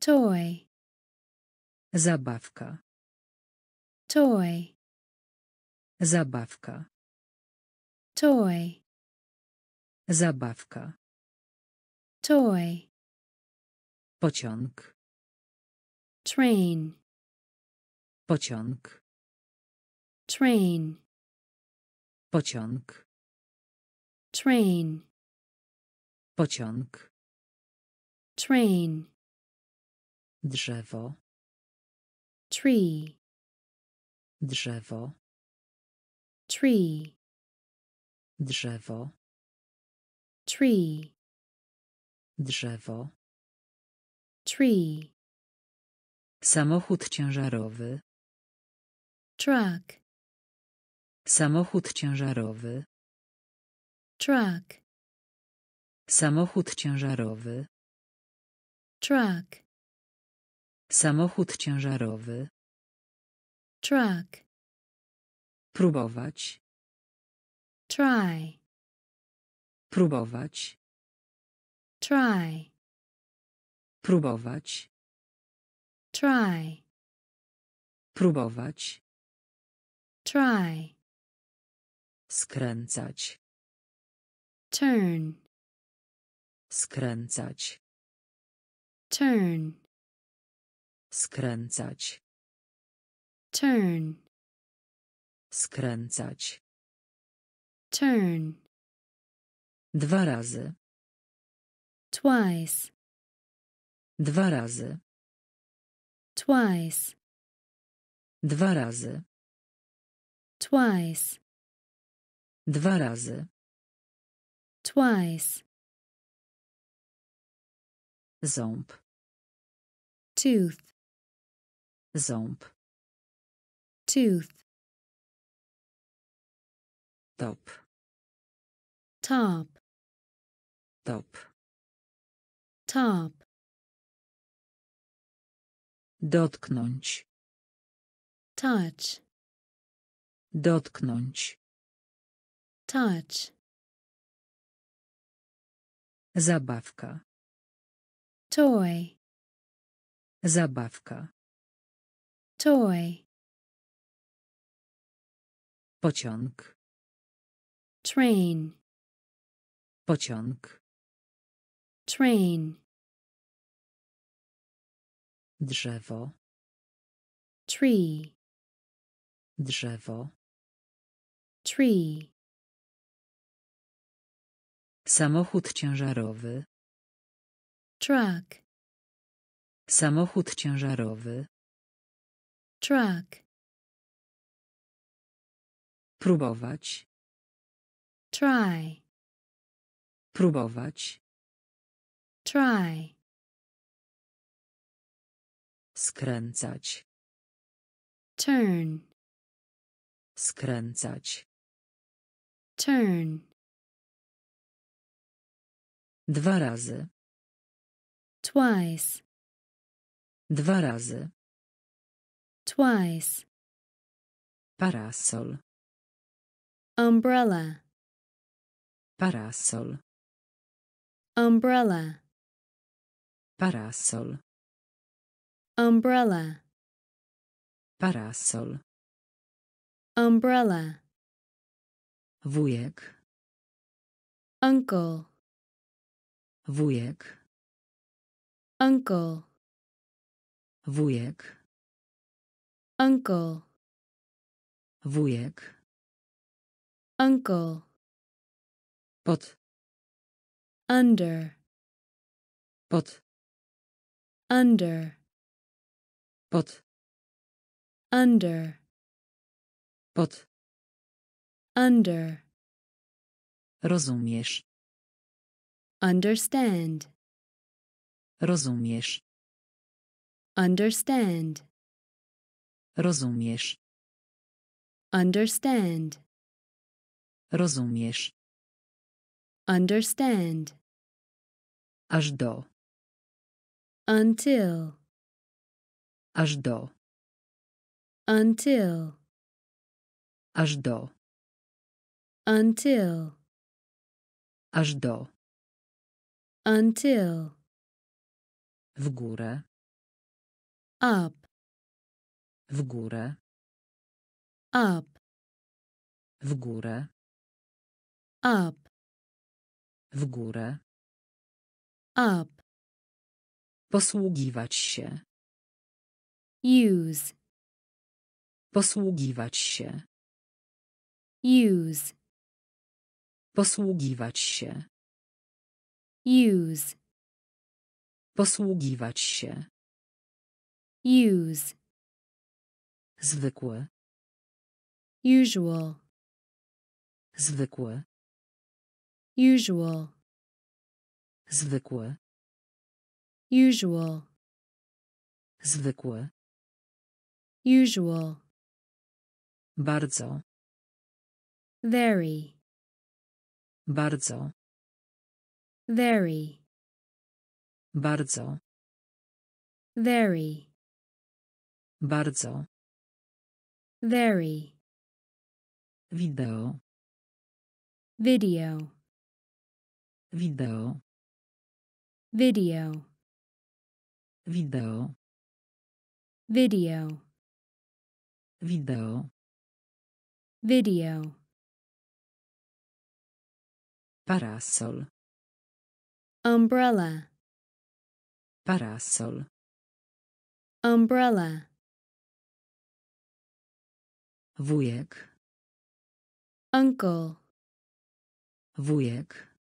toy, Zabawka. toy, Zabawka. Toy, Zabawka. toy, Pociąg. train, Pociąg. train, Pociąg. train, Pociąg. train, Drzewo. tree, Drzewo. tree, Drzewo. tree, Drzewo. tree, Samochód ciężarowy. truck, Samochód ciężarowy. truck, Samochód ciężarowy. truck, Samochód ciężarowy. truck, Próbować. Try. Próbować. Try. Próbować. Try. Próbować. Try. Skręcać. Turn. Skręcać. Turn. Skręcać. Turn. Skręcać. Turn. Dwa razy. Twice. Dwa razy. Twice. Dwa razy. Twice. Dwa razy. Twice. Ząb. Tooth. Ząb. Tooth. Top. Top. Top. Top. Dotknąć. Touch. Dotknąć. Touch. Zabawka. Toy. Zabawka. Toy. Pociąg. Train. Pociąg. Train. Drzewo. Tree. Drzewo. Tree. Samochód ciężarowy. Truck. Samochód ciężarowy. Truck. Próbować. Try. Próbować. Try. Skręcać. Turn. Skręcać. Turn. Dwa razy. Twice. Dwa razy. Twice. Parasol. Umbrella. Parasol. Umbrella. Parasol. Umbrella. Parasol. Umbrella. Wujek. Uncle. Wujek. Uncle. Wujek. Uncle. Wujek. Uncle. Pod. Under. Pod. Under. Pod. Under. Pod. Under. Rozumiesz. Understand. Rozumiesz. Understand. Rozumiesz. Understand. Rozumiesz. Understand. Aż do. Until. Aż do. Until. Aż do. Until. Aż do. Until. W górę. Up. W górę. Up. W górę. Up. W górę. Up. Posługiwać się. Use. Posługiwać się. Use. Posługiwać się. Use. Posługiwać się. Use. Zwykły. Usual. Zwykły. Usual. Zwykły. Usual. Zwykły. Usual. Bardzo. Very. Bardzo. Very. Bardzo. Very. Bardzo. Very. Video. video, Wideo. video, Video. video, Wideo. video, Parasol. umbrella, Parasol. umbrella, Wujek. uncle, Wujek.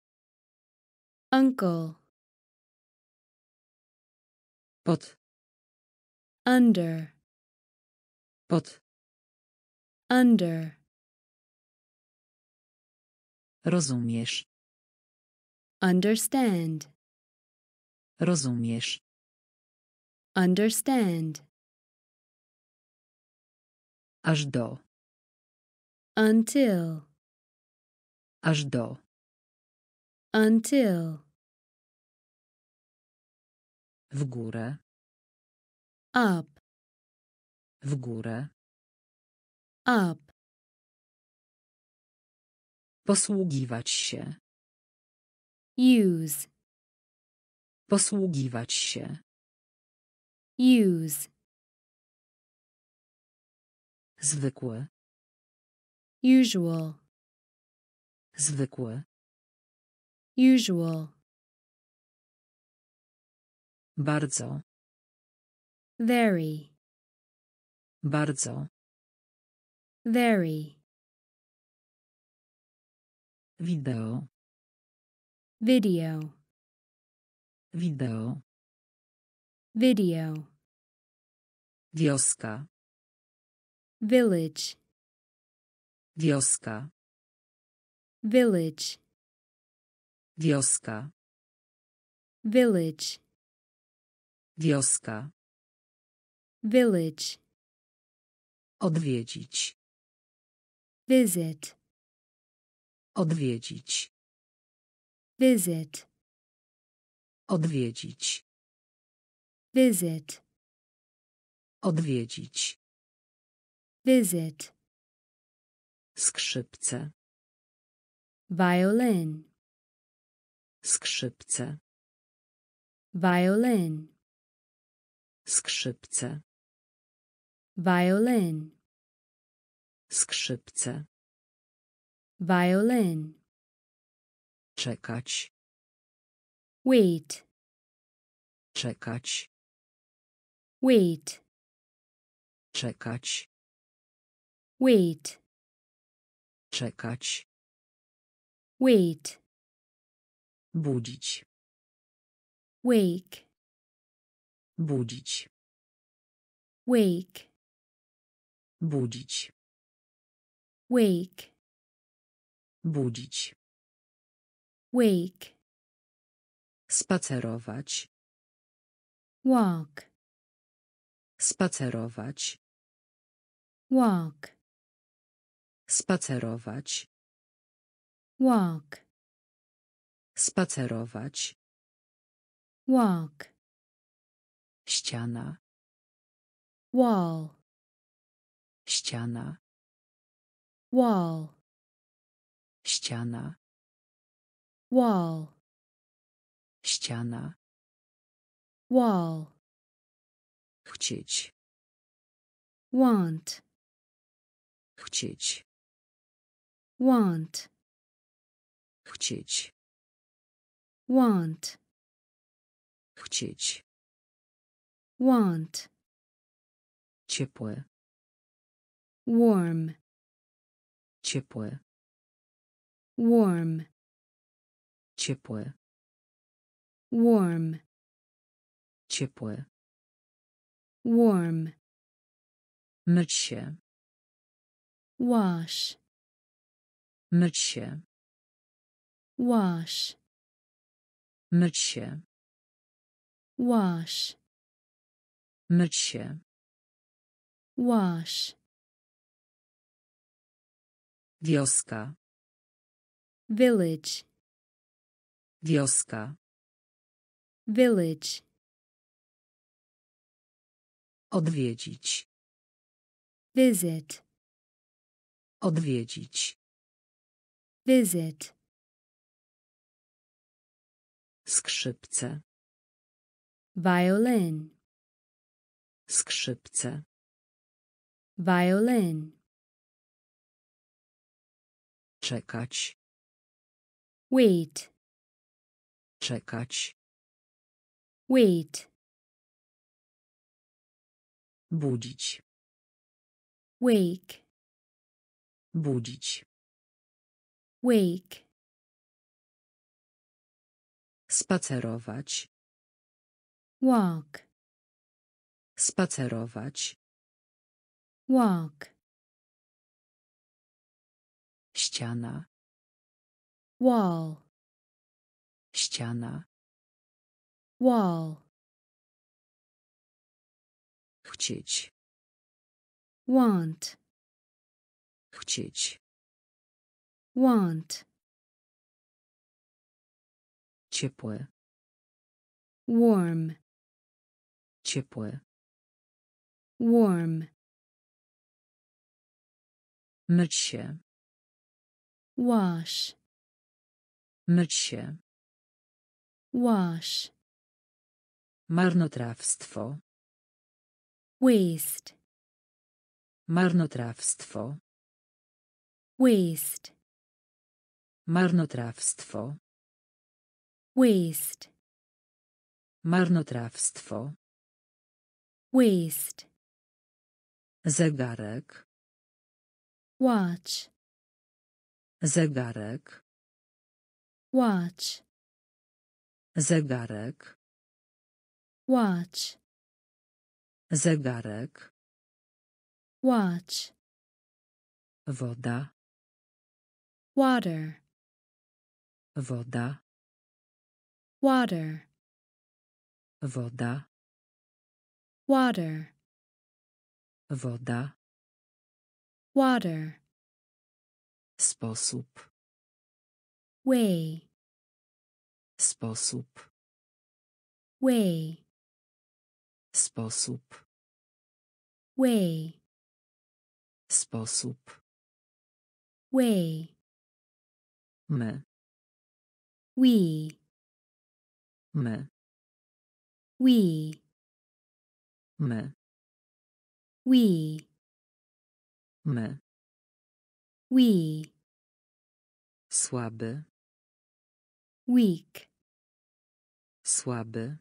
Uncle, Pod. under, Pod. under, Rozumiesz. understand, Rozumiesz. understand, Aż do. until, Aż do. Until, W górę. up, W górę. up, Posługiwać się. use, Posługiwać się. use, Zwykły. usual, Zwykły. Usual, Bardzo. very, Bardzo. very, Video. video, Wideo. video, Wioska. village, Wioska. village, Wioska. village, Wioska. village, Odwiedzić. visit, Odwiedzić. visit, Odwiedzić. visit, Odwiedzić. visit, Skrzypce. violin, Skrzypce. violin, Skrzypce. violin, Skrzypce. violin, Czekać. wait, Czekać. wait, Czekać. wait, Czekać. wait, Budzić. wake, Budzić. wake, Budzić. wake, Budzić. wake, Spacerować. walk, Spacerować. walk, Spacerować. walk, Spacerować. walk, Ściana. wall, Ściana. wall, Ściana. wall, Ściana. wall, Chcieć. want, Chcieć. want, Chcieć. Want, Chcieć. want, Ciepłe. warm, Ciepłe. warm, Ciepłe. warm, Ciepłe. warm, Myć się. wash, Myć się. wash, Myć się. wash, Myć się. wash, Wioska. village, Wioska. village, Odwiedzić. visit, Odwiedzić. visit, Skrzypce. violin, Skrzypce. violin, Czekać. wait, Czekać. wait, Budzić. wake, Budzić. wake, Spacerować. walk, Spacerować. walk, Ściana. wall, Ściana. wall, Chcieć. want, Chcieć. want, Ciepłe. warm, Ciepłe. warm, Myć się. wash, Myć się. wash, Marnotrawstwo. waste, Marnotrawstwo. waste, Marnotrawstwo. Waste, Marnotrawstwo. waste, Zegarek. watch, Zegarek. watch, Zegarek. watch, Zegarek. watch, Woda. water, Woda. Water, Woda. water, Woda. water, Sposób. way, Sposób. way, Sposób. way, Sposób. way, My. we, My. we, My. we, My. we, Słaby. weak, Słaby.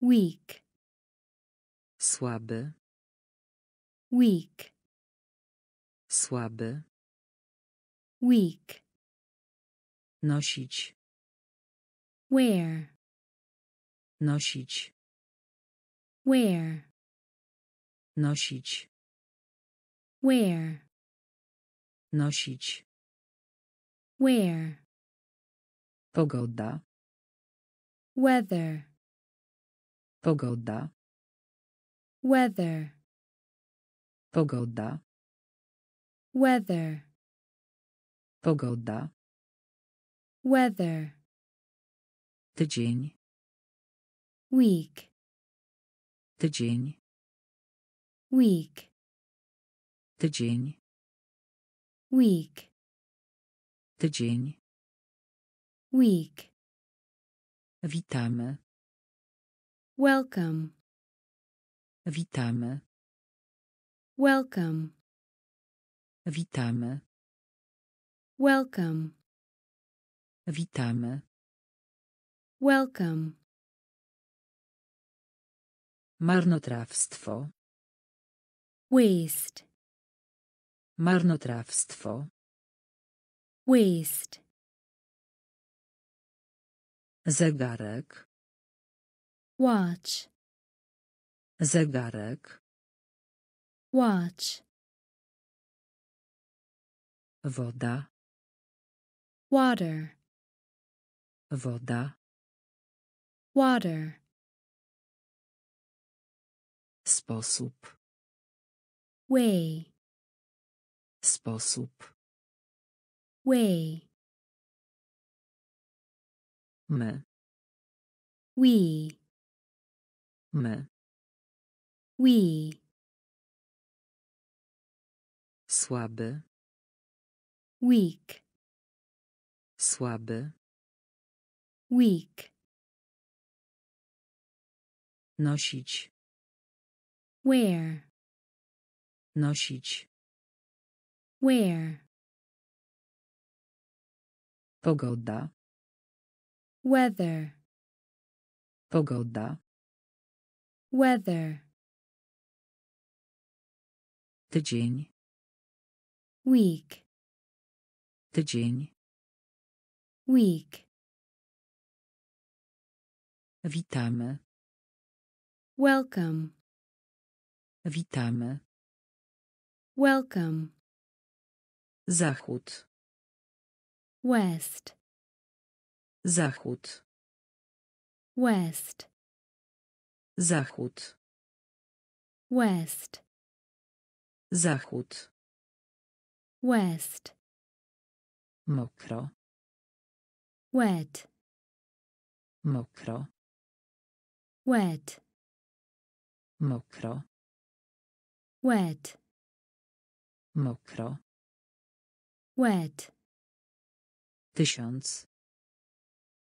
weak, Słaby. weak, Słaby. weak, Nosić. Wear, Nosić. Where? Nosić. Where? Nosić. wear, Pogoda. weather, Pogoda. weather, Pogoda. weather, Pogoda. weather, Tydzień. week, Tydzień. week, Tydzień. week, Tydzień. week, Witamy. welcome, Witamy. welcome, Witamy. welcome, Witamy. Welcome, Marnotrawstwo. waste, Marnotrawstwo. waste, Zegarek. watch, Zegarek. watch, Woda. water, Woda. Water, Sposób. way, Sposób. way, My. we, My. we, Słaby. weak, Słaby. weak, Nosić. wear, Nosić. wear, Pogoda. weather, Pogoda. weather, Tydzień. week, Tydzień. week, Witamy. Welcome, Witamy. welcome, Zachód. west, Zachód. west, Zachód. west, Zachód. west, Mokro. wet, Mokro. wet, Mokro. wet, Mokro. wet, Tysiąc.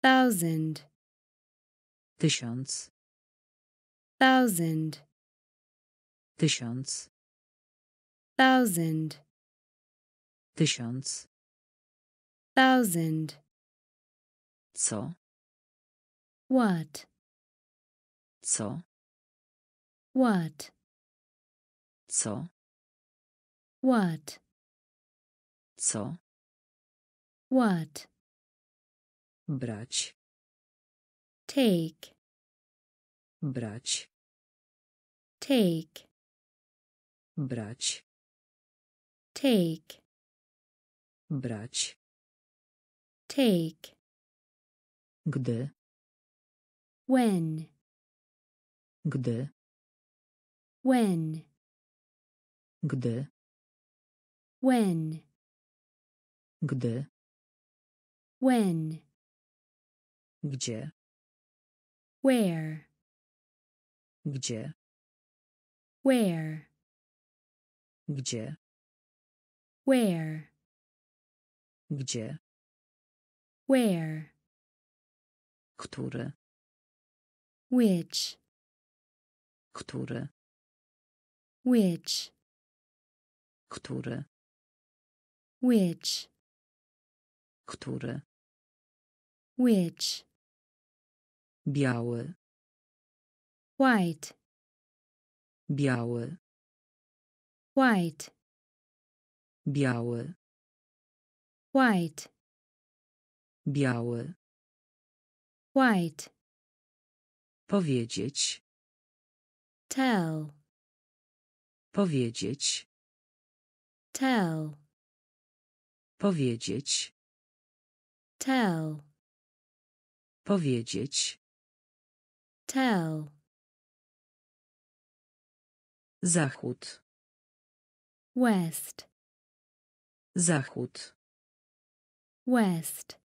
thousand, Tysiąc. thousand, Tysiąc. thousand, Tysiąc. thousand, Co? what, Co? What, Co? what, Co? what, Brać. take, Brać. take, Brać. take, Brać. take, Gdy. when, Gdy. When, Gdy. when, Gdy. when, Gdzie. where, Gdzie. where, Gdzie. where, Gdzie. where, Który. which, Który. Which, Który. which, Który. which, Biały. white, Biały. white, Biały. white, Biały. white, Powiedzieć. tell, Powiedzieć. tell, Powiedzieć. tell, Powiedzieć. tell, Zachód. west, Zachód. west,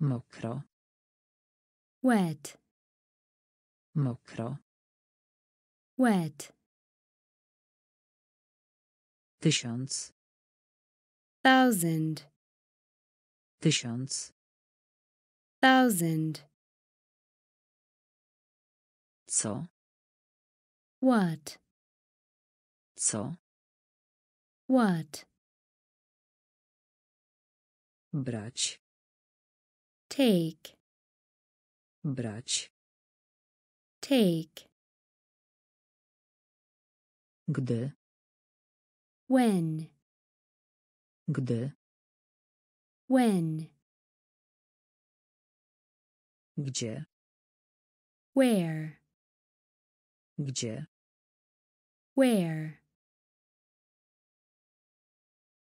Mokro. wet, Mokro. Wet, Tysiąc. thousand, Tysiąc. thousand, Co? what, Co? what, Brać. take, Brać. take, Gdy. when, Gdy. when, Gdzie. where, Gdzie. where,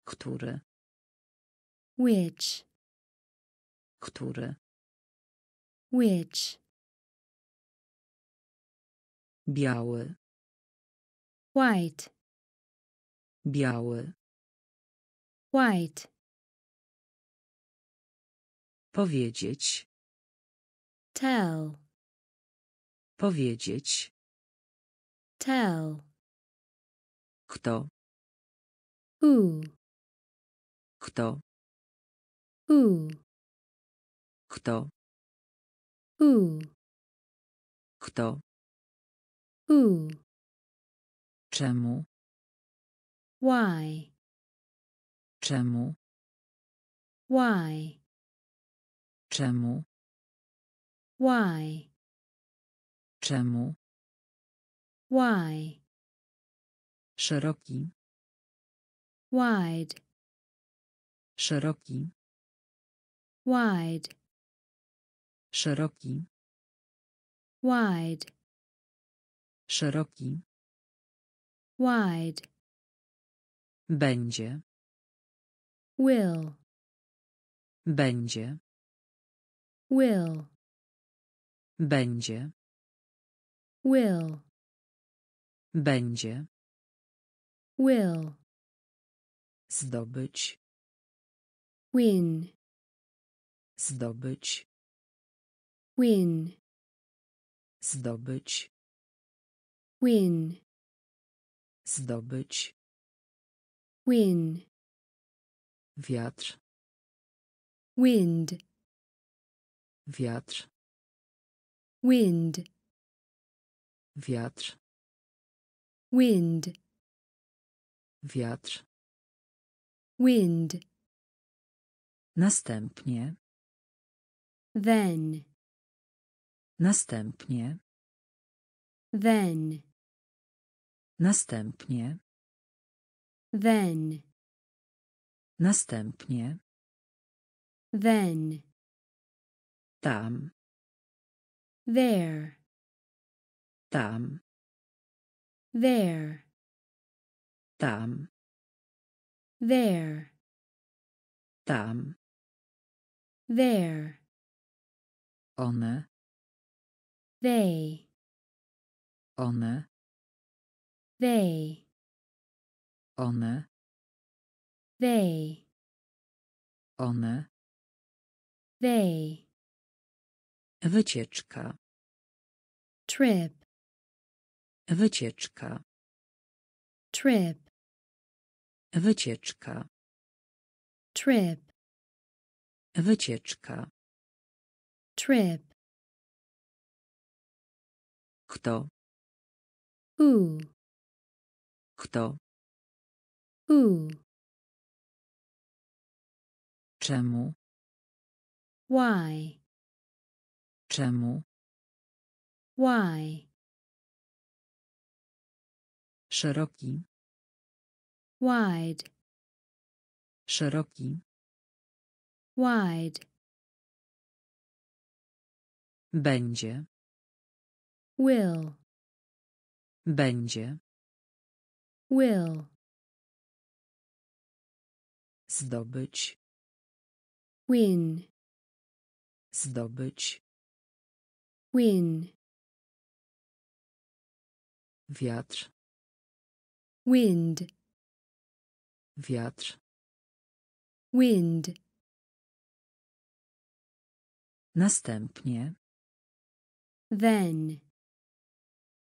Który. which, Który. which, Biały. White, Biały. white, Powiedzieć. tell, Powiedzieć. tell, Kto? Who? Kto? Who? Kto? Who? Kto? Who? Czemu? Why? Czemu? Why? Czemu? Why? Czemu? Why? Szeroki. Wide. Szeroki. Wide. Szeroki. Wide. Szeroki. Wide. Będzie. Will. Będzie. Will. Będzie. Will. Będzie. Will. Zdobyć. Win. Zdobyć. Win. Zdobyć. Win. Zdobyć. Win. Wiatr. Wind. Wiatr. Wind. Wiatr. Wind. Wiatr. Wind. Następnie. Then. Następnie. Then. Następnie. Then. Następnie. Then. Tam. There. Tam. There. Tam. There. Tam. There. One. They. One. They. One. They. One. They. Wycieczka. Trip. Wycieczka. Trip. Wycieczka. Trip. Wycieczka. Trip. Kto? Who? Kto? Who? Czemu? Why? Czemu? Why? Szeroki. Wide. Szeroki. Wide. Będzie. Will. Będzie. Will. Zdobyć. Win. Zdobyć. Win. Wiatr. Wind. Wiatr. Wind. Następnie. Then.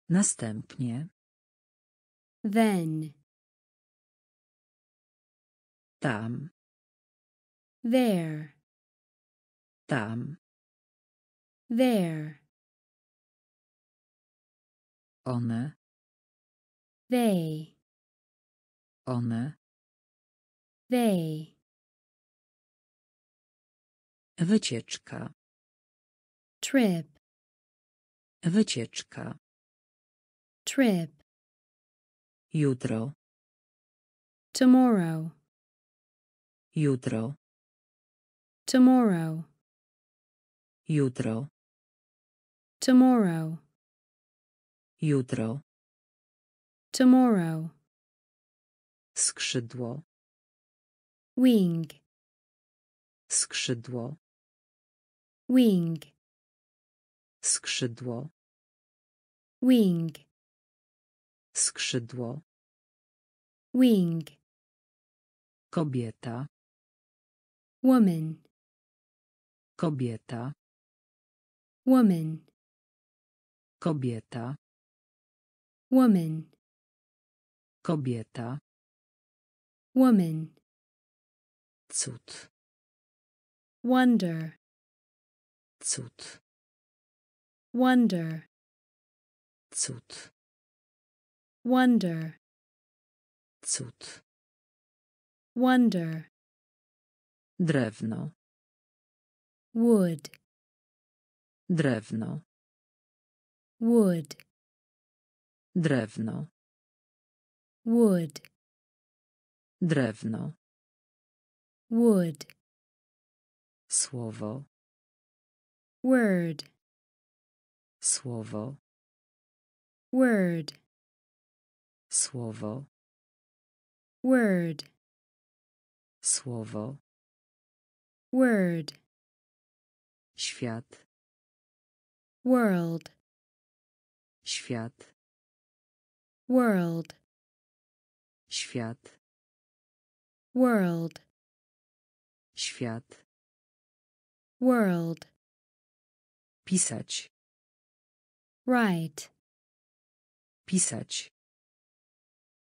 Następnie. Then. Tam. There. Tam. There. One. They. One. They. Wycieczka. Trip. Wycieczka. Trip. Jutro. Tomorrow. Jutro. Tomorrow. Jutro. Tomorrow. Jutro. Tomorrow. Skrzydło. Wing. Skrzydło. Wing. Skrzydło. Wing. Skrzydło. Wing. Kobieta. Woman. Kobieta. Woman. Kobieta. Woman. Kobieta. woman, Cud. wonder, Cud. wonder, Cud. Wonder, Cud. wonder, Drewno. wood, Drewno. wood, Drewno. wood, Drewno. wood, Słowo. word, Słowo. word, Słowo. word, Słowo. word, Świat. world, Świat. world, Świat. world, Świat. world, Pisać. write, Pisać.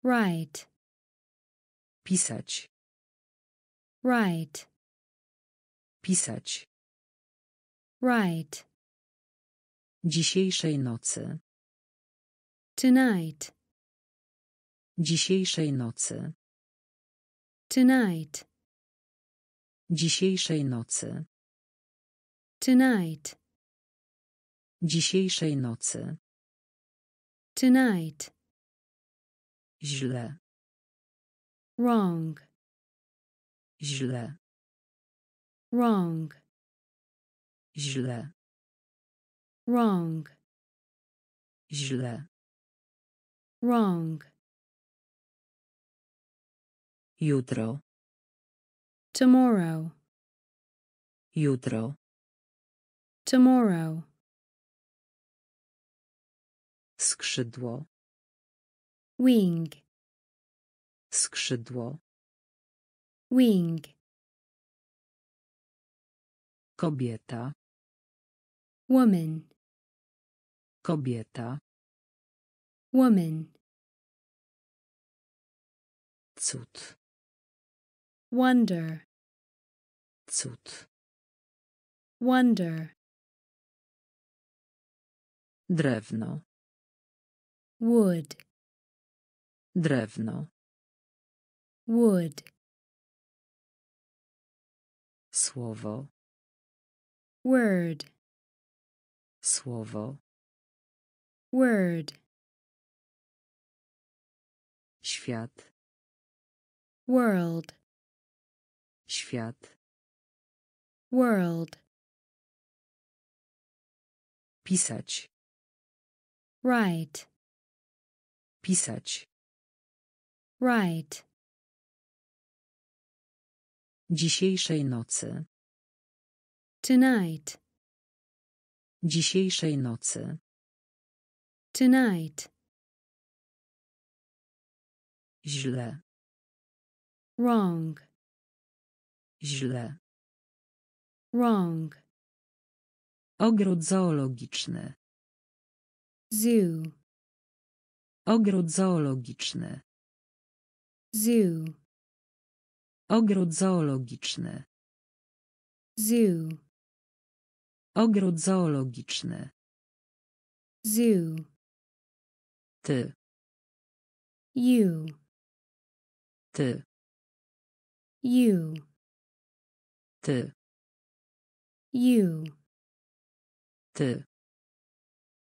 Write, Pisać. write, Pisać. write, Dzisiejszej nocy. tonight, Dzisiejszej nocy. tonight, Dzisiejszej nocy. tonight, Dzisiejszej nocy. tonight, Źle. wrong, Źle. wrong, Źle. wrong, Źle. wrong, Jutro. tomorrow, Jutro. tomorrow, Skrzydło. Wing, Skrzydło. wing, Kobieta. woman, Kobieta. woman, Cud. wonder, Cud. wonder, Drewno. wood, Drewno. wood, Słowo. word, Słowo. word, Świat. world, Świat. world, Pisać. write, Pisać. Write, Dzisiejszej nocy. tonight, Dzisiejszej nocy. tonight, Źle. wrong, Źle. wrong, Ogród zoologiczny. zoo, Ogród zoologiczny. Zoo, Ogród zoologiczny. zoo, Ogród zoologiczny. zoo, Ty. you, Ty. you, Ty. you, Ty.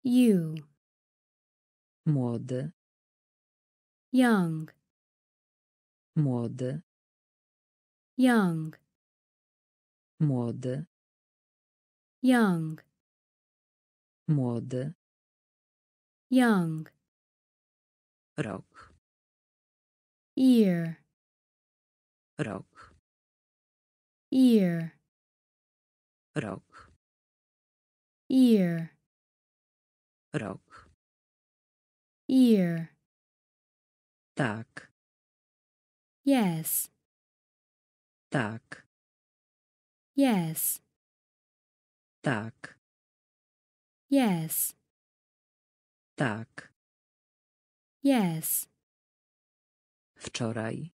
you, Młody. young, Młody. young, Młody. young, Młody. young, Rok. ear, Rok. ear, Rok. ear, Rok. ear, Tak. Yes, Tak. yes, Tak. yes, Tak. yes, Wczoraj.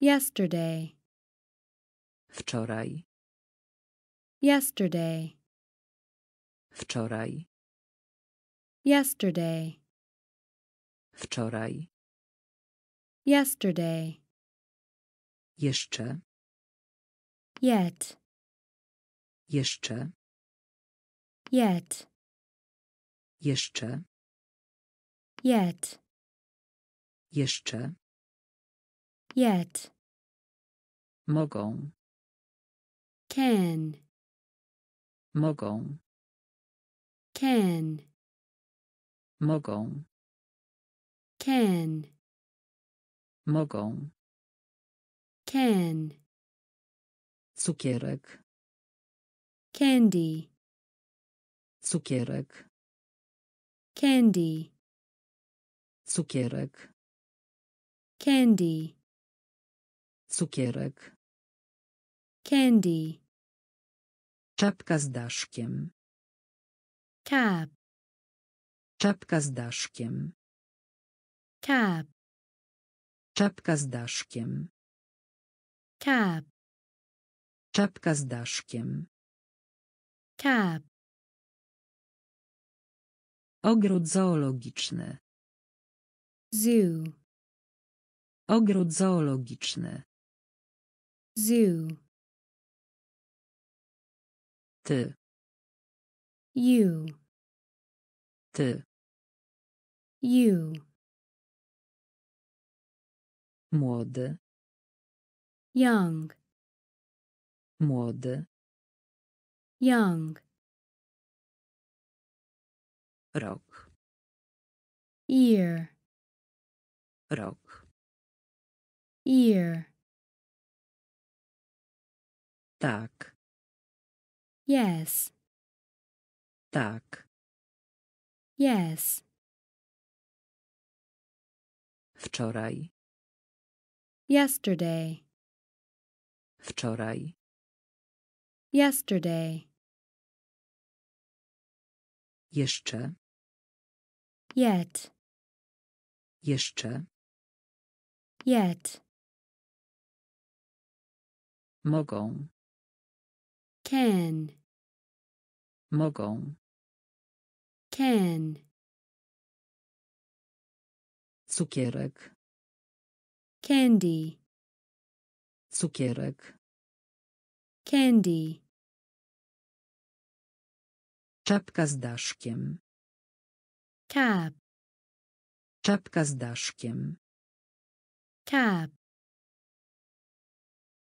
Yesterday. Wczoraj. Yesterday. Wczoraj. Yesterday. Wczoraj. Yesterday. Jeszcze. Yet. Jeszcze. Yet. Jeszcze. Yet. Jeszcze. Yet. Mogą. Can. Mogą. Can. Mogą. Can. Mogą. Can. Cukierek. Candy. Cukierek. Candy. Cukierek. Candy. Cukierek. Candy. Czapka z daszkiem. Cap. Czapka z daszkiem. Cap. Czapka z daszkiem. Cap. Czapka z daszkiem. Cap. Ogród zoologiczny. Zoo. Ogród zoologiczny. Zoo. Ty. You. Ty. You. Młody. Young. Młody. Young. Rok. Ear. Rok. Ear. Tak. Yes. Tak. Yes. Wczoraj. Yesterday. Wczoraj. Yesterday. Jeszcze. Yet. Jeszcze. Yet. Mogą. Can. Mogą. Can. Cukierek. Candy. Cukierek. Candy. Czapka z daszkiem. Cap. Czapka z daszkiem. Cap.